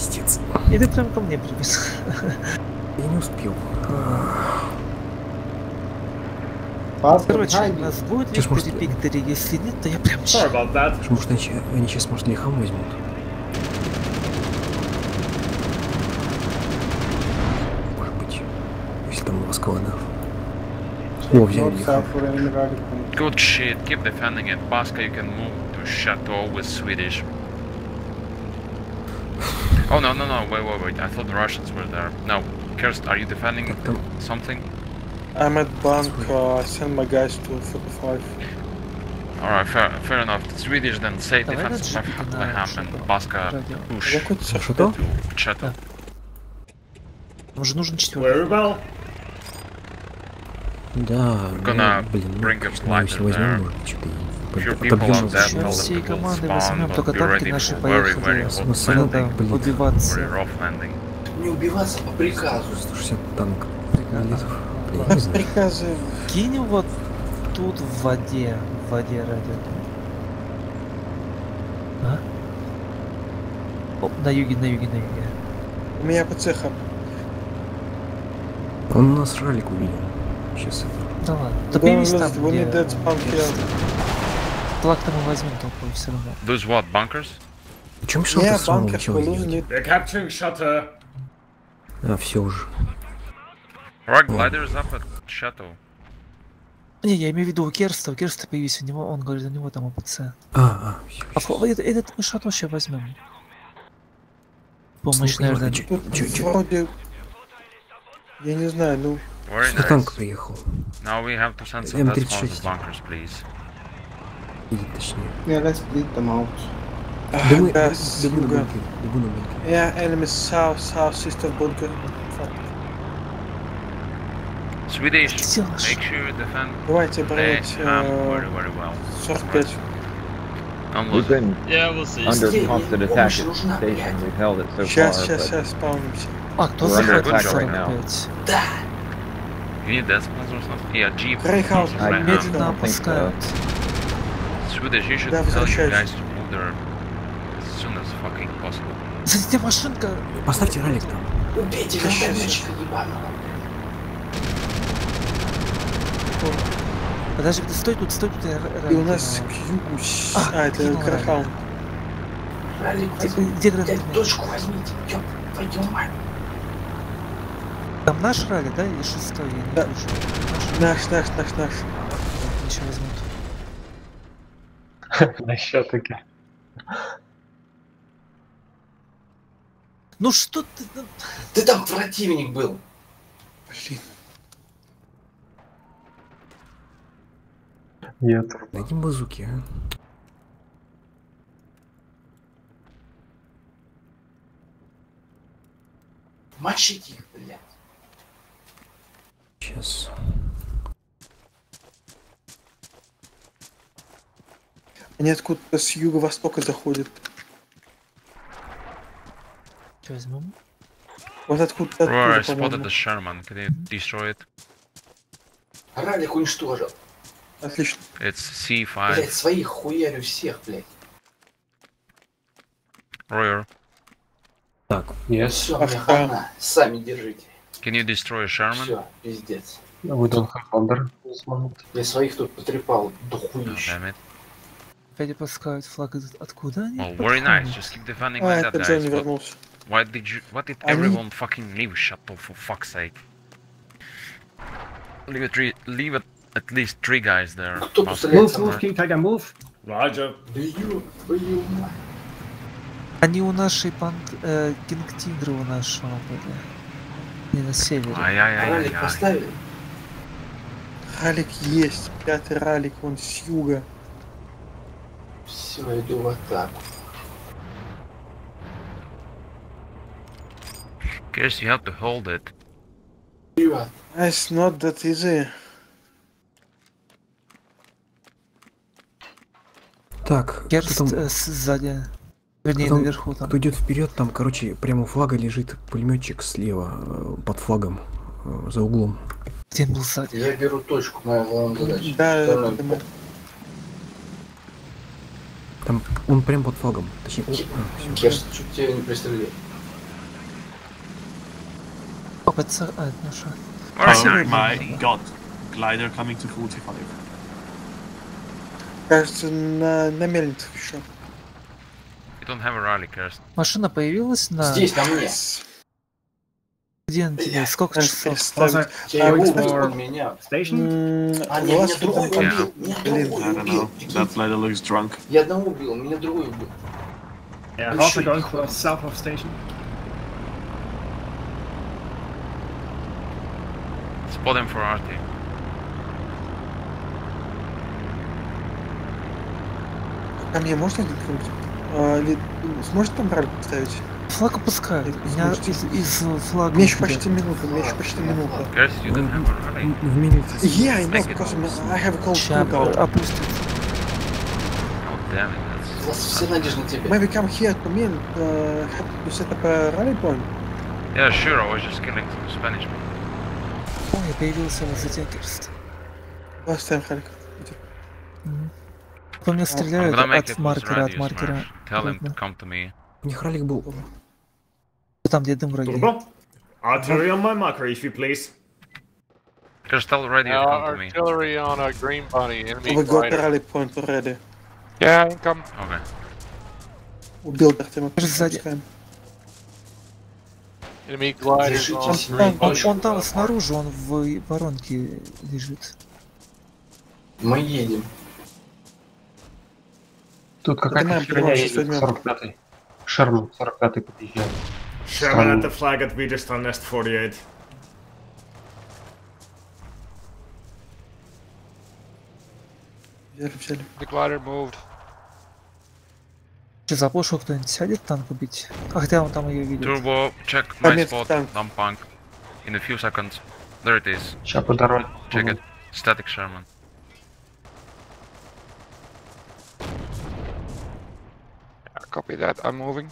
Пиздец. И ты прям ко мне прибежал. *laughs* Я не успел. Короче, у нас будет Сейчас, может, Victory, если нет, то я прям that. Может, они, они сейчас, может, Лихам возьмут? Может быть. Если там у вас кладов. О, взяли rally. Good shit, keep defending it. Baska, you can move to Chateau with Swedish. Oh no, no, no, wait, wait, wait. I thought the Russians were there. No, Kirst, are you defending something? I'm at bank, uh, I send my guys to 45. Alright, fair, fair enough. The Swedish then say Давай на defensive джипе на Leham and Chateau. Baska Радио. push Какой-то А что то? to Chateau. Нам же нужен четвертый. Very well. Да, gonna ну, блин, ну, bring a конечно, мы возьмем, что-то и Few под- people отобьем on нас. that, Сейчас all всей spawn, возьмем, только танки наши поехали. Ну, landing, блин. убиваться. Не убиваться по приказу. 160 танк. Блин. *laughs* Приказы. Кинь вот тут в воде. В воде радио. А? Оп, на юге, на юге, на юге. У меня по цехам. Он у нас ралик увидел. Сейчас это. Да ладно. Да Don't появись там, lose, we где... here. Флаг-то мы возьмем толпой все равно. Those what, bunkers? Чем мешал Yeah, с самого bunker, начала we're сделать? losing it. They're capturing Shutter. А, все уже. Alright, glider is up at Chateau. Не, я имею в виду у Керста, у Керста появись, у него, он говорит, у него там АПЦ. А, а, всё. А фо- этот, этот мы шату сейчас возьмем. Помощь, Слушай, наверное. чё- чё- вроде... Я не знаю, ну... Very Что танк nice. приехал? Now we have to send some М36. death spawns bunkers, please. Или точнее. Yeah, let's bleed them out. Да мы, да, да, с бегу на юга. бункер, бегу на бункер. Yeah, enemies south, southeast of bunker. Fuck. Swedish, Что делаешь? make sure you defend Давайте брать Leham э, very, very well. 45. I'm We've losing. been Yeah, we'll see. under Быстрее, constant мне attack помощь at нужна, station. блядь. We've held it so Сейчас, far, сейчас, but сейчас спаунимся. А, кто We're under заходит attack в right now. 45? Да. You need death spawns or something? Yeah, Jeep. Greyhound. right now. Медленно so. опускают. Swedish, you should Да, tell you guys to move there as soon as fucking possible. Сзади тебя машинка. Поставьте ралик там. Убейте гранатометчика ебаного. Подожди, ты стой тут, стой тут. И у нас к югу... А, А, это Крахаун. Ралик, Где? Блядь, дочку возьмите. Ёб твою мать. Там наш ралли, да, или шестой? Я не Да. вижу. Наш, наш, наш, наш. Еще возьмут. *laughs* Насчет таки. Ну что ты... ну, Ты там противник был. Блин. Нет. Дадим базуки, а? Мочите их. Сейчас. Они откуда-то с юго-востока заходят. Что возьмем? Вот откуда-то Roar, spotted the Sherman. Can you destroy it? Ралик уничтожил. Отлично. It's C5. Блядь, своих хуярю всех, блядь. Roar, Так, Все, мне хана. Сами держите. can you destroy a Sherman? Все, пиздец. we don't have under this moment. Я своих тут потрепал до Oh, хуища. damn it. Опять опускают флаг. из- Откуда они? Well, very nice. Just keep defending А, like that, это guys. Джонни But вернулся. why did you? What did Они- everyone fucking leave Chateau for fuck's sake? Leave it three. Leave it at least three guys there. Кто Must- постреляет Move, со move, мной? King Tiger, move. Roger. Бью, бью, мать. Они у нашей панк... Э, Кинг Тигра у нашего были. Не на севере. Ай-яй-яй-яй. Ралик поставили? Ралик есть. Пятый ралик, он с юга. Все, иду в атаку. Guess you have to hold it. It's not that easy. Так, Керст там, э, сзади. Вернее, кто, наверху там. кто идет вперед, там, короче, прямо у флага лежит пулеметчик слева, э, под флагом, э, за углом. Где был сзади? Я беру точку, моя главная задача. Да, Второй. мы. Там он прям под флагом. Точнее, а. Керст, чуть тебя не пристрелил. О, это... А, наша. Oh my god. Glider coming to 45. Кажется, на, на мельницах еще. You don't have a rally, Kirst. Машина появилась на... Здесь, на мне. Где она тебе? Сколько часов? Я А, его убил, он меня. А, нет, меня другой убил. Меня другой I don't убил. know. That glider looks drunk. Я одного убил, меня другой убил. Yeah, half going for south of station. Spot him for RT. Ко мне можно где-нибудь? А, или сможете там ралик поставить? Флаг опускают. Меня из, из флага... Мне еще почти минута, мне еще почти минута. В мельнице. Yeah, I know, because. I have a cold. Oh, damn it. Влас, все надежды на тебя. Maybe come here to me and uh, have to set up a rally point. Yeah, sure. I was just killing some Spanish. Ой, я появился возле тебя, Керст. Поставим ралик. По мне стреляют от маркера, от маркера. Tell him to come to me. У них ралик был. Там, где дым враги. Turbo? Artillery on my marker, if you please. Kirst, tell radius Now, to come to me. artillery on a green bunny, enemy We got glider. rally point already. Yeah, income. Okay. Убил Артема. Сзади. Enemy Держите on с Он, он- там снаружи, он в воронке лежит. Мы едем. Тут какая-то херня едет, шестой 45-й. Шерман 45-й подъезжает. Sherman at the flag at Widerstand Nest 48. Взяли, взяли. Glider moved. Че, за пушку кто-нибудь сядет танк убить? А хотя он там ее видит. Turbo, check my есть spot. танк. Dump punk. In a few seconds. There it is. Сейчас по дороге. Check it. Static Sherman. copy that. I'm moving.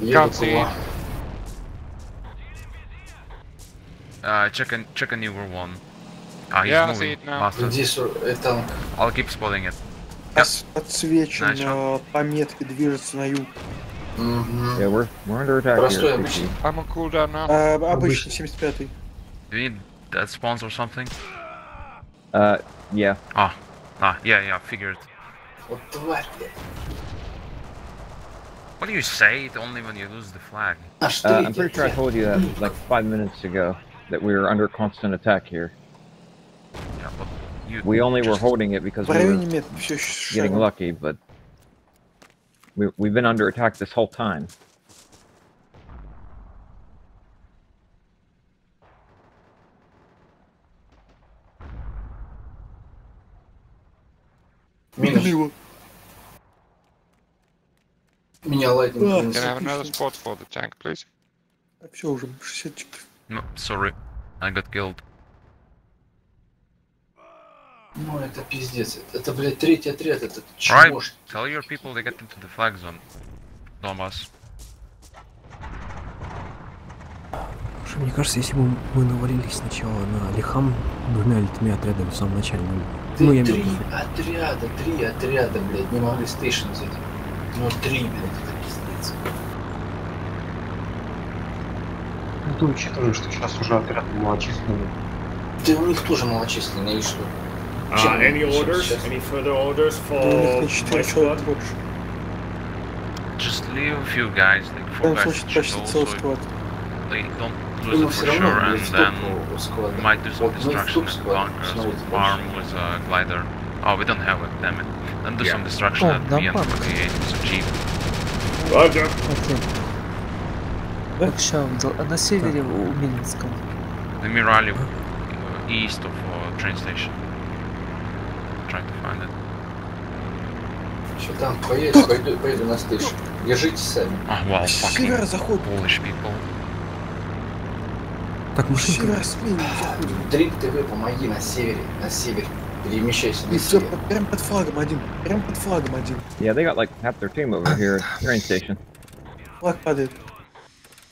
Еду Can't к see. вам. Uh, check a check a newer one. Ah, he's Yeah, I moving. see it now. Bastard. Здесь э, танк. I'll keep spotting it. Ос- Подсвечен Начал. э, по метке движется на юг. Мгм. Yeah, we're we're under attack Простой here. обычный. I'm on cooldown now. А, обычный 75-й. Do you need that spawns or something? Uh, yeah. Ah, ah, yeah, yeah, figured. What do you say? It only when you lose the flag. Uh, I'm pretty sure I told you that like five minutes ago that we were under constant attack here. Yeah, but you. We only just... were holding it because we were getting lucky, but we, we've been under attack this whole time. Минус. Меня лайтинг. А, Can I have another spot for the tank, please? Все уже, 60 No, sorry. I got killed. Ну, это пиздец. Это, блядь, третий отряд, это Right. чмошь. Tell your people to get into the flag zone. Слушай, мне кажется, если бы мы навалились сначала на Лихам двумя или тремя отрядами в самом начале, мы... Ну, я имею три в виду, отряда, три отряда, блядь, не могли стейшн взять. Ну, три, блядь, это пиздец. Ну, ты учитываешь, что сейчас уже отряд малочисленный. Да у них тоже малочисленные, и что? Uh, Чем any orders? сейчас? Any further orders Да у них for на my 4 squad? человека больше. Just leave a few guys, like four guys should почти целый склад. they don't Ну, lose it все for равно, sure, блядь, and в then топ склада. we might do some Вот мы в destruction топ at склад bunkers, становится farm больше. with a glider. Oh, we don't have it, damn it. Then do Yeah. some destruction Oh, at да, BN48 with a jeep. Roger. Окей. Так, ща увидел. А на севере у Минска. The Mirali uh, east of uh, train station. Trying to find it. Что там, поеду, пойду, поеду на стейшн. Держитесь сами. Oh, well, С fucking севера заходит. Polish people. Так, машинка. Дрик ТВ, помоги на севере, на север. Перемещайся на север. прям под флагом один. Прям под флагом один. Yeah, they got like half their team over here train station. Флаг падает.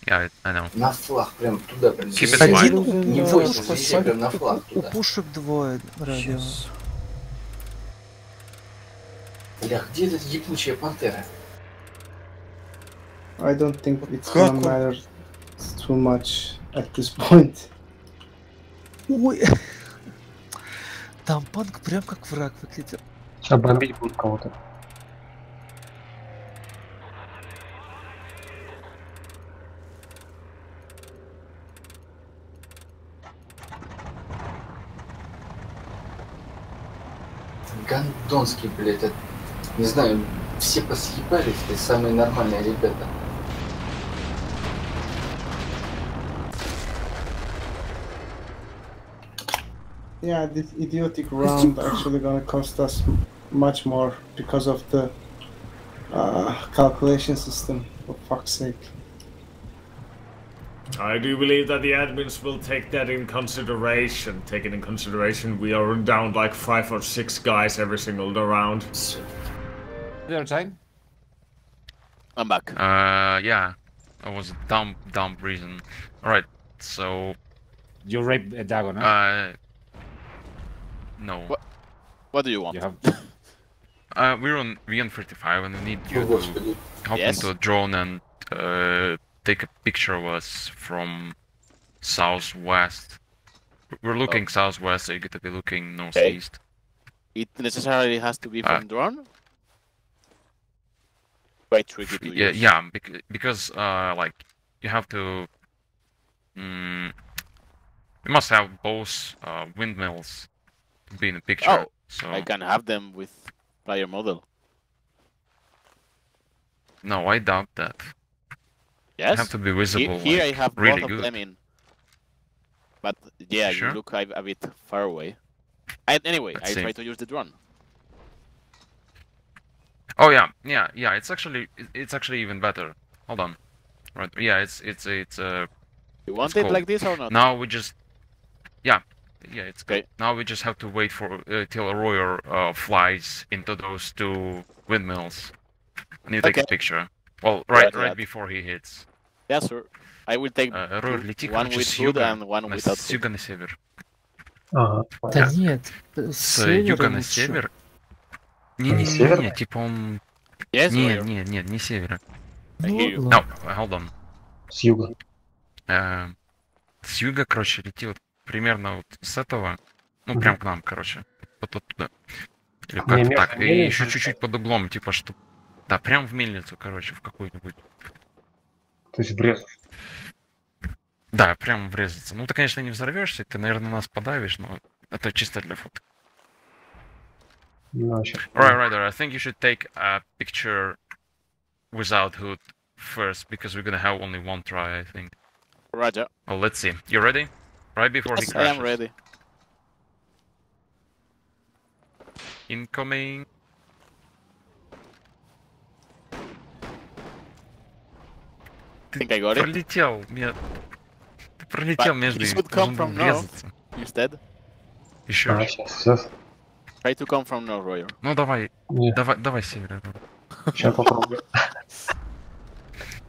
Yeah, I, know. На флаг, прям туда прям. Один Не у, бойся, прям на флаг у туда. пушек двое радио. Сейчас. Бля, где эта ебучая пантера? I don't think it's gonna matter too much at this point. Ой. Там панк прям как враг выглядел. Сейчас бомбить будут кого-то. Гондонский, блядь, это... Не знаю, все посъебались, ты самые нормальные ребята. Yeah, this idiotic round actually gonna cost us much more because of the uh, calculation system. For fuck's sake. I do believe that the admins will take that in consideration. Take it in consideration. We are down like five or six guys every single round. The other side? I'm back. Uh, yeah. That was a dumb, dumb reason. Alright, so. You raped a Dagon, huh? Uh. No. What, what do you want? You have... *laughs* uh, we're on VN35 and we need you to hop yes. into a drone and uh, take a picture of us from southwest. We're looking oh. southwest, so you get to be looking northeast. Okay. It necessarily has to be from uh, drone? Quite tricky to yeah, use. Yeah, because uh, like you have to... Mm, you must have both uh, windmills be in the picture. Oh, so I can have them with player model. no, I doubt that. Yes. have to be visible. Here, like, I have really both of good. them in. But yeah, Sure? you look a, a bit far away. And anyway, Let's I see. try to use the drone. Oh yeah, yeah, yeah. It's actually it's actually even better. Hold on. Right. Yeah, it's it's it's uh. You want it like this or not? Now we just. Yeah, yeah. It's good. Okay. Now we just have to wait for uh, till Arroyo uh, flies into those two windmills, and you take a Okay. picture. Well, right, Roger right that. before he hits. Yes, sir. I will take Uh, Arroyo, two- лети, one короче, with с food юга and one на without с food. юга на север. Ага. Да нет, с С севера юга на лучше. север. Не, Не не, не, север? не, типа он. Yes, Не, Roger. не, не, не севера. I hear you. Ну, No, hold on. С юга. Э, с юга, короче, лети вот примерно вот с этого, ну, прям к нам, короче, вот оттуда. Или Не, как так, и еще чуть-чуть под углом, типа, что... Да, прям в мельницу, короче, в какую-нибудь. То есть врезать. Да, прям врезаться. Ну, ты, конечно, не взорвешься, ты, наверное, нас подавишь, но это чисто для фото. Щас. Alright, right there. I think you should take a picture without hood first, because we're gonna have only one try, I think. Roger. Well, let's see. You ready? Right before yes, he crashes. I am ready. Incoming. I think I got it. Пролетел, мне... Ты пролетел между... This would come from врезаться. north. Instead. Еще раз. Try to come from north, Royer. Ну давай, Нет. давай, давай север. Сейчас попробую.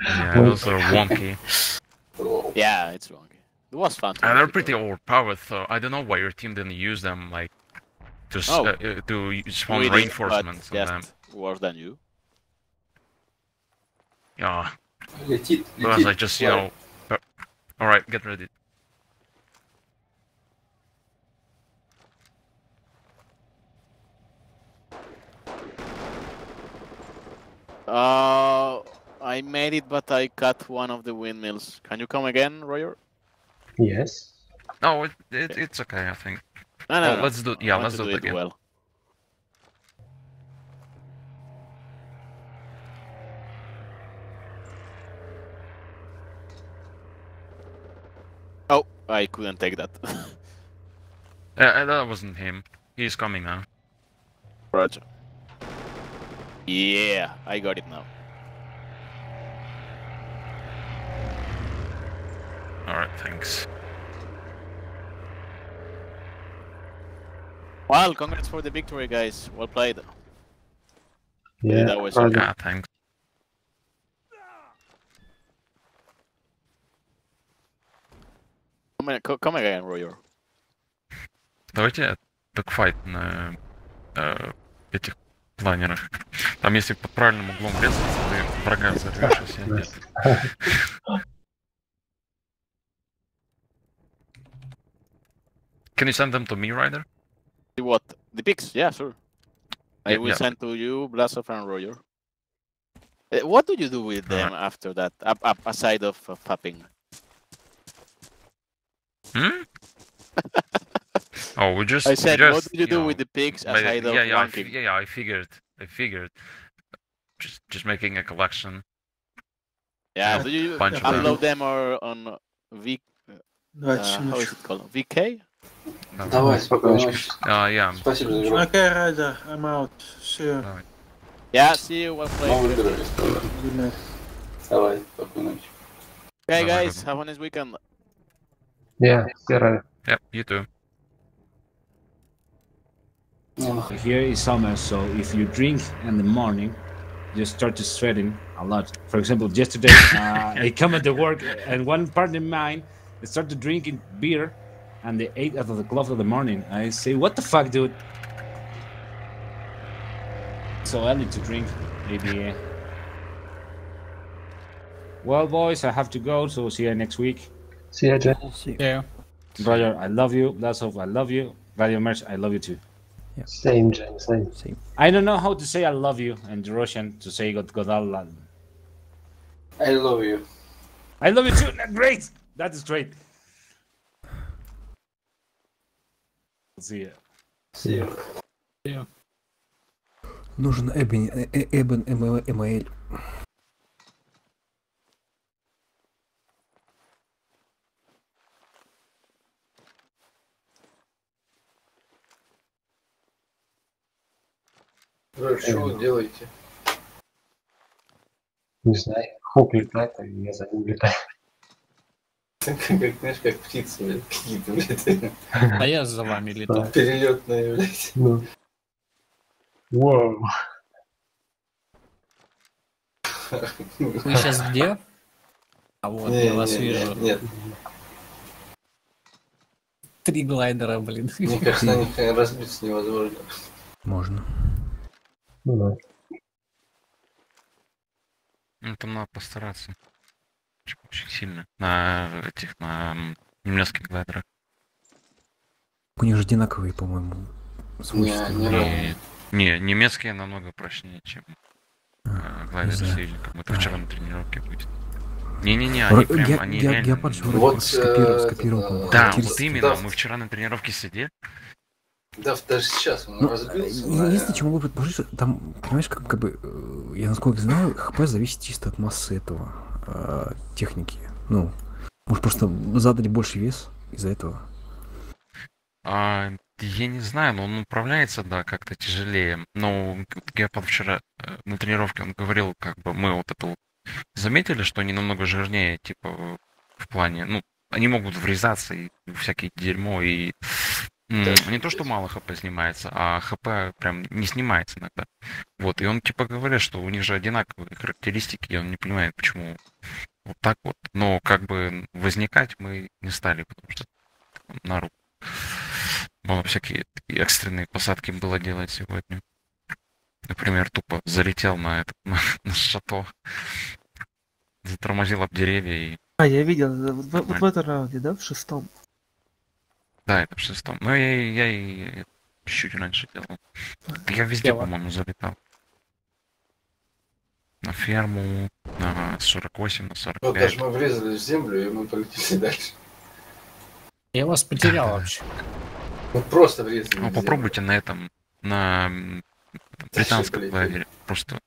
Yeah, those are wonky. *laughs* Yeah, it's wrong. It was fun. And they're pretty overpowered, so I don't know why your team didn't use them, like, to, oh. Uh, uh, to spawn reinforcements on them. worse than you. Yeah. Because. I just, you yeah. know... Uh, alright, get ready. Uh, I made it, but I cut one of the windmills. Can you come again, Royer? Yes. No, it, it, it's okay, I think. No, no, Oh, no. let's do... I Yeah, let's to do it again. well. Oh, I couldn't take that. *laughs* Uh, that wasn't him. He's coming now. Roger. Yeah, I got it now. Alright, thanks. Well, congrats for the victory, guys. Well played. Yeah, that was Roger. Yeah, thanks. Come, in- co- come again, Royer. Давайте докфайт на э, этих планерах. Там если под правильным углом врезаться, ты врага взорвешь, если нет. *laughs* *laughs* *laughs* Can you send them to me, Ryder? What? The pics? Yeah, sure. I yeah, will yeah. send to you, Blaster and Roger. Eh, what do you do with uh-huh. them after that, up, up, aside of uh, fapping? Hmm? *laughs* oh, we just. I said, just, what do you, you do know, with the pigs aside yeah, of yeah, ranking? I, yeah, I figured. I figured. Just, just making a collection. Yeah, do you upload them. them or on V? No, uh, how is it called? VK? Давай, спокойной ночи. А, я. Спасибо за игру. Okay, Ryder, I'm out. See you. Yeah, see you. Well played. Новый выбирали. Good night. Давай, спокойной ночи. Okay, Bye-bye, guys, have a nice weekend. Yeah, все right. Yep, you too. Here is summer, so if you drink in the morning, you start to sweating a lot. For example, yesterday uh, I come at the work and one partner of mine they start to drinking beer, and they ate at the clock of the morning. I say, "What the fuck, dude?" So early to drink, maybe. uh, Well, boys, I have to go. So see you next week. See ya, Jack. Yeah. Roger, I love you. Blasov, I love you. Radio Merch, I love you too. Yeah. Same, Jack, same. Same. I don't know how to say I love you in Russian to say God Godal. I love you. I love you too. Great. That is great. See ya. See you. Yeah. Нужен Эбен, э- э- Эбен Эма- Эмаэль. Вы что вы делаете? Не знаю. Хук летает, а я за ним летаю. Как, знаешь, как птицы, блядь, какие-то, блядь. А я за вами летал. Перелетные, блядь. Ну. Вау. Вы сейчас где? А вот, Не, я вас не, вижу. Нет, Три глайдера, блин. мне кажется, на них наверное, разбиться невозможно. Можно. Ну да. Ну, там надо постараться. Очень- Очень сильно. На этих, на немецких глайдерах. У них же одинаковые, по-моему, свойства. Не, не Не, немецкие намного прочнее, чем э, глайдеры знаю. союзников. Это вчера на тренировке будет. Не-не-не, Ро- они прям, Ге- они Ге- реально... Геопард же вроде Вот, скопировал, э, скопировал, по-моему, Да, вот именно, Да. мы вчера на тренировке сидели. Да, даже сейчас он Ну, разбился. единственное, чем могу предположить, что там, понимаешь, как, как бы, э, я насколько знаю, ХП зависит чисто от массы этого э, техники. Ну, может просто задать больше вес из-за этого. А, я не знаю, но он управляется, да, как-то тяжелее. Но Геопард вчера э, на тренировке он говорил, как бы мы вот эту заметили, что они намного жирнее, типа, в плане, ну, они могут врезаться и всякие дерьмо, и м, не то, что мало хп снимается, а хп прям не снимается иногда. Вот, и он типа говорит, что у них же одинаковые характеристики, и он не понимает, почему вот так вот. Но как бы возникать мы не стали, потому что на руку. Было всякие экстренные посадки было делать сегодня. Например, тупо залетел на этот *laughs* на, на шато, затормозил об деревья и А, я видел, э, в- вот в этом раунде, да, в шестом? Да, это в шестом. Ну, я, и- я и чуть раньше делал. Я везде, по-моему, залетал. На ферму, на 48, на Ну, 45. даже мы врезались в землю, и мы полетели *laughs* дальше. Я вас потерял вообще. Мы просто врезались Ну, попробуйте на этом, на британском клавере. Просто.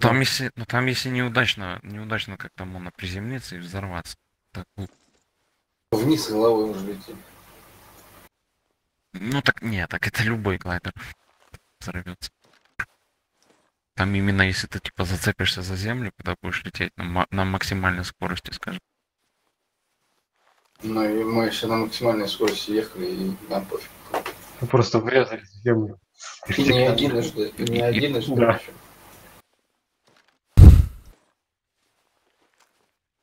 Там если, ну там если неудачно, неудачно как там можно приземлиться и взорваться. Так, ну, Вниз головой уже летим. ну так нет, так это любой глайдер взорвется. Там именно если ты типа зацепишься за землю, когда будешь лететь на, на максимальной скорости, скажем. Ну и мы еще на максимальной скорости ехали, и нам пофиг. Мы просто врезались в землю. И не единожды, и не единожды. Да.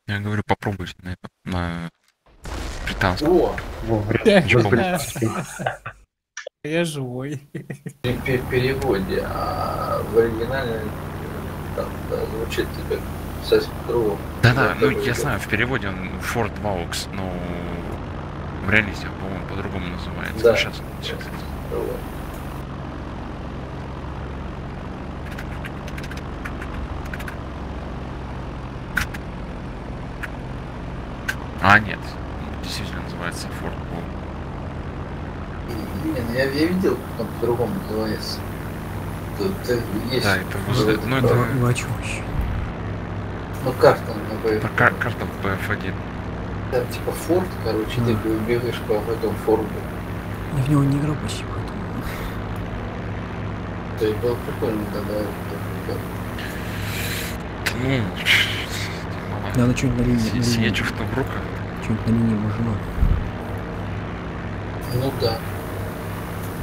Я говорю, попробуйте на это, на британском. О! Во. Я живой. При пе- переводе, а в оригинале там, да, звучит как совсем по-другому. Да-да, ну я знаю, в переводе он Ford Vaux, но в реальности, он, по-моему, по-другому называется. Да. Сейчас, сейчас. А, нет, действительно называется Ford Vaux. Не, ну я, я видел, как он по-другому называется. Тут э, есть. Да, это возле- ну, это- Ну, а чё вообще? Ну карта на БФ. Это кар- карта BF1. Там типа форт, короче, ты бегаешь по этому форту. Я в него не играл почти, поэтому... То есть было прикольно тогда. Ну, *laughs* Надо что-нибудь на линии... Съезжу в Табрука. Что-нибудь на линии мужина. Ну да.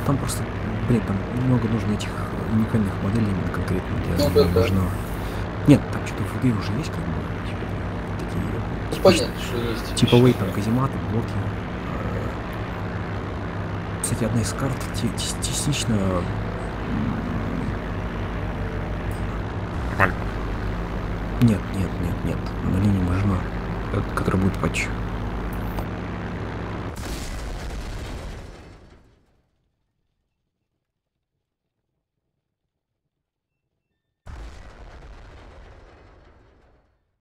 Там просто, блин, там много нужно этих уникальных моделей именно конкретно для Ну да, да. нужного. Нет, там что-то в игре уже есть как бы типа, такие... Ну, понятно, что есть. Типовые там казематы, блоки. Э, Кстати, одна из карт те- те- частично... Нет, нет, нет, нет. На линии Мажина, э, которая будет патч.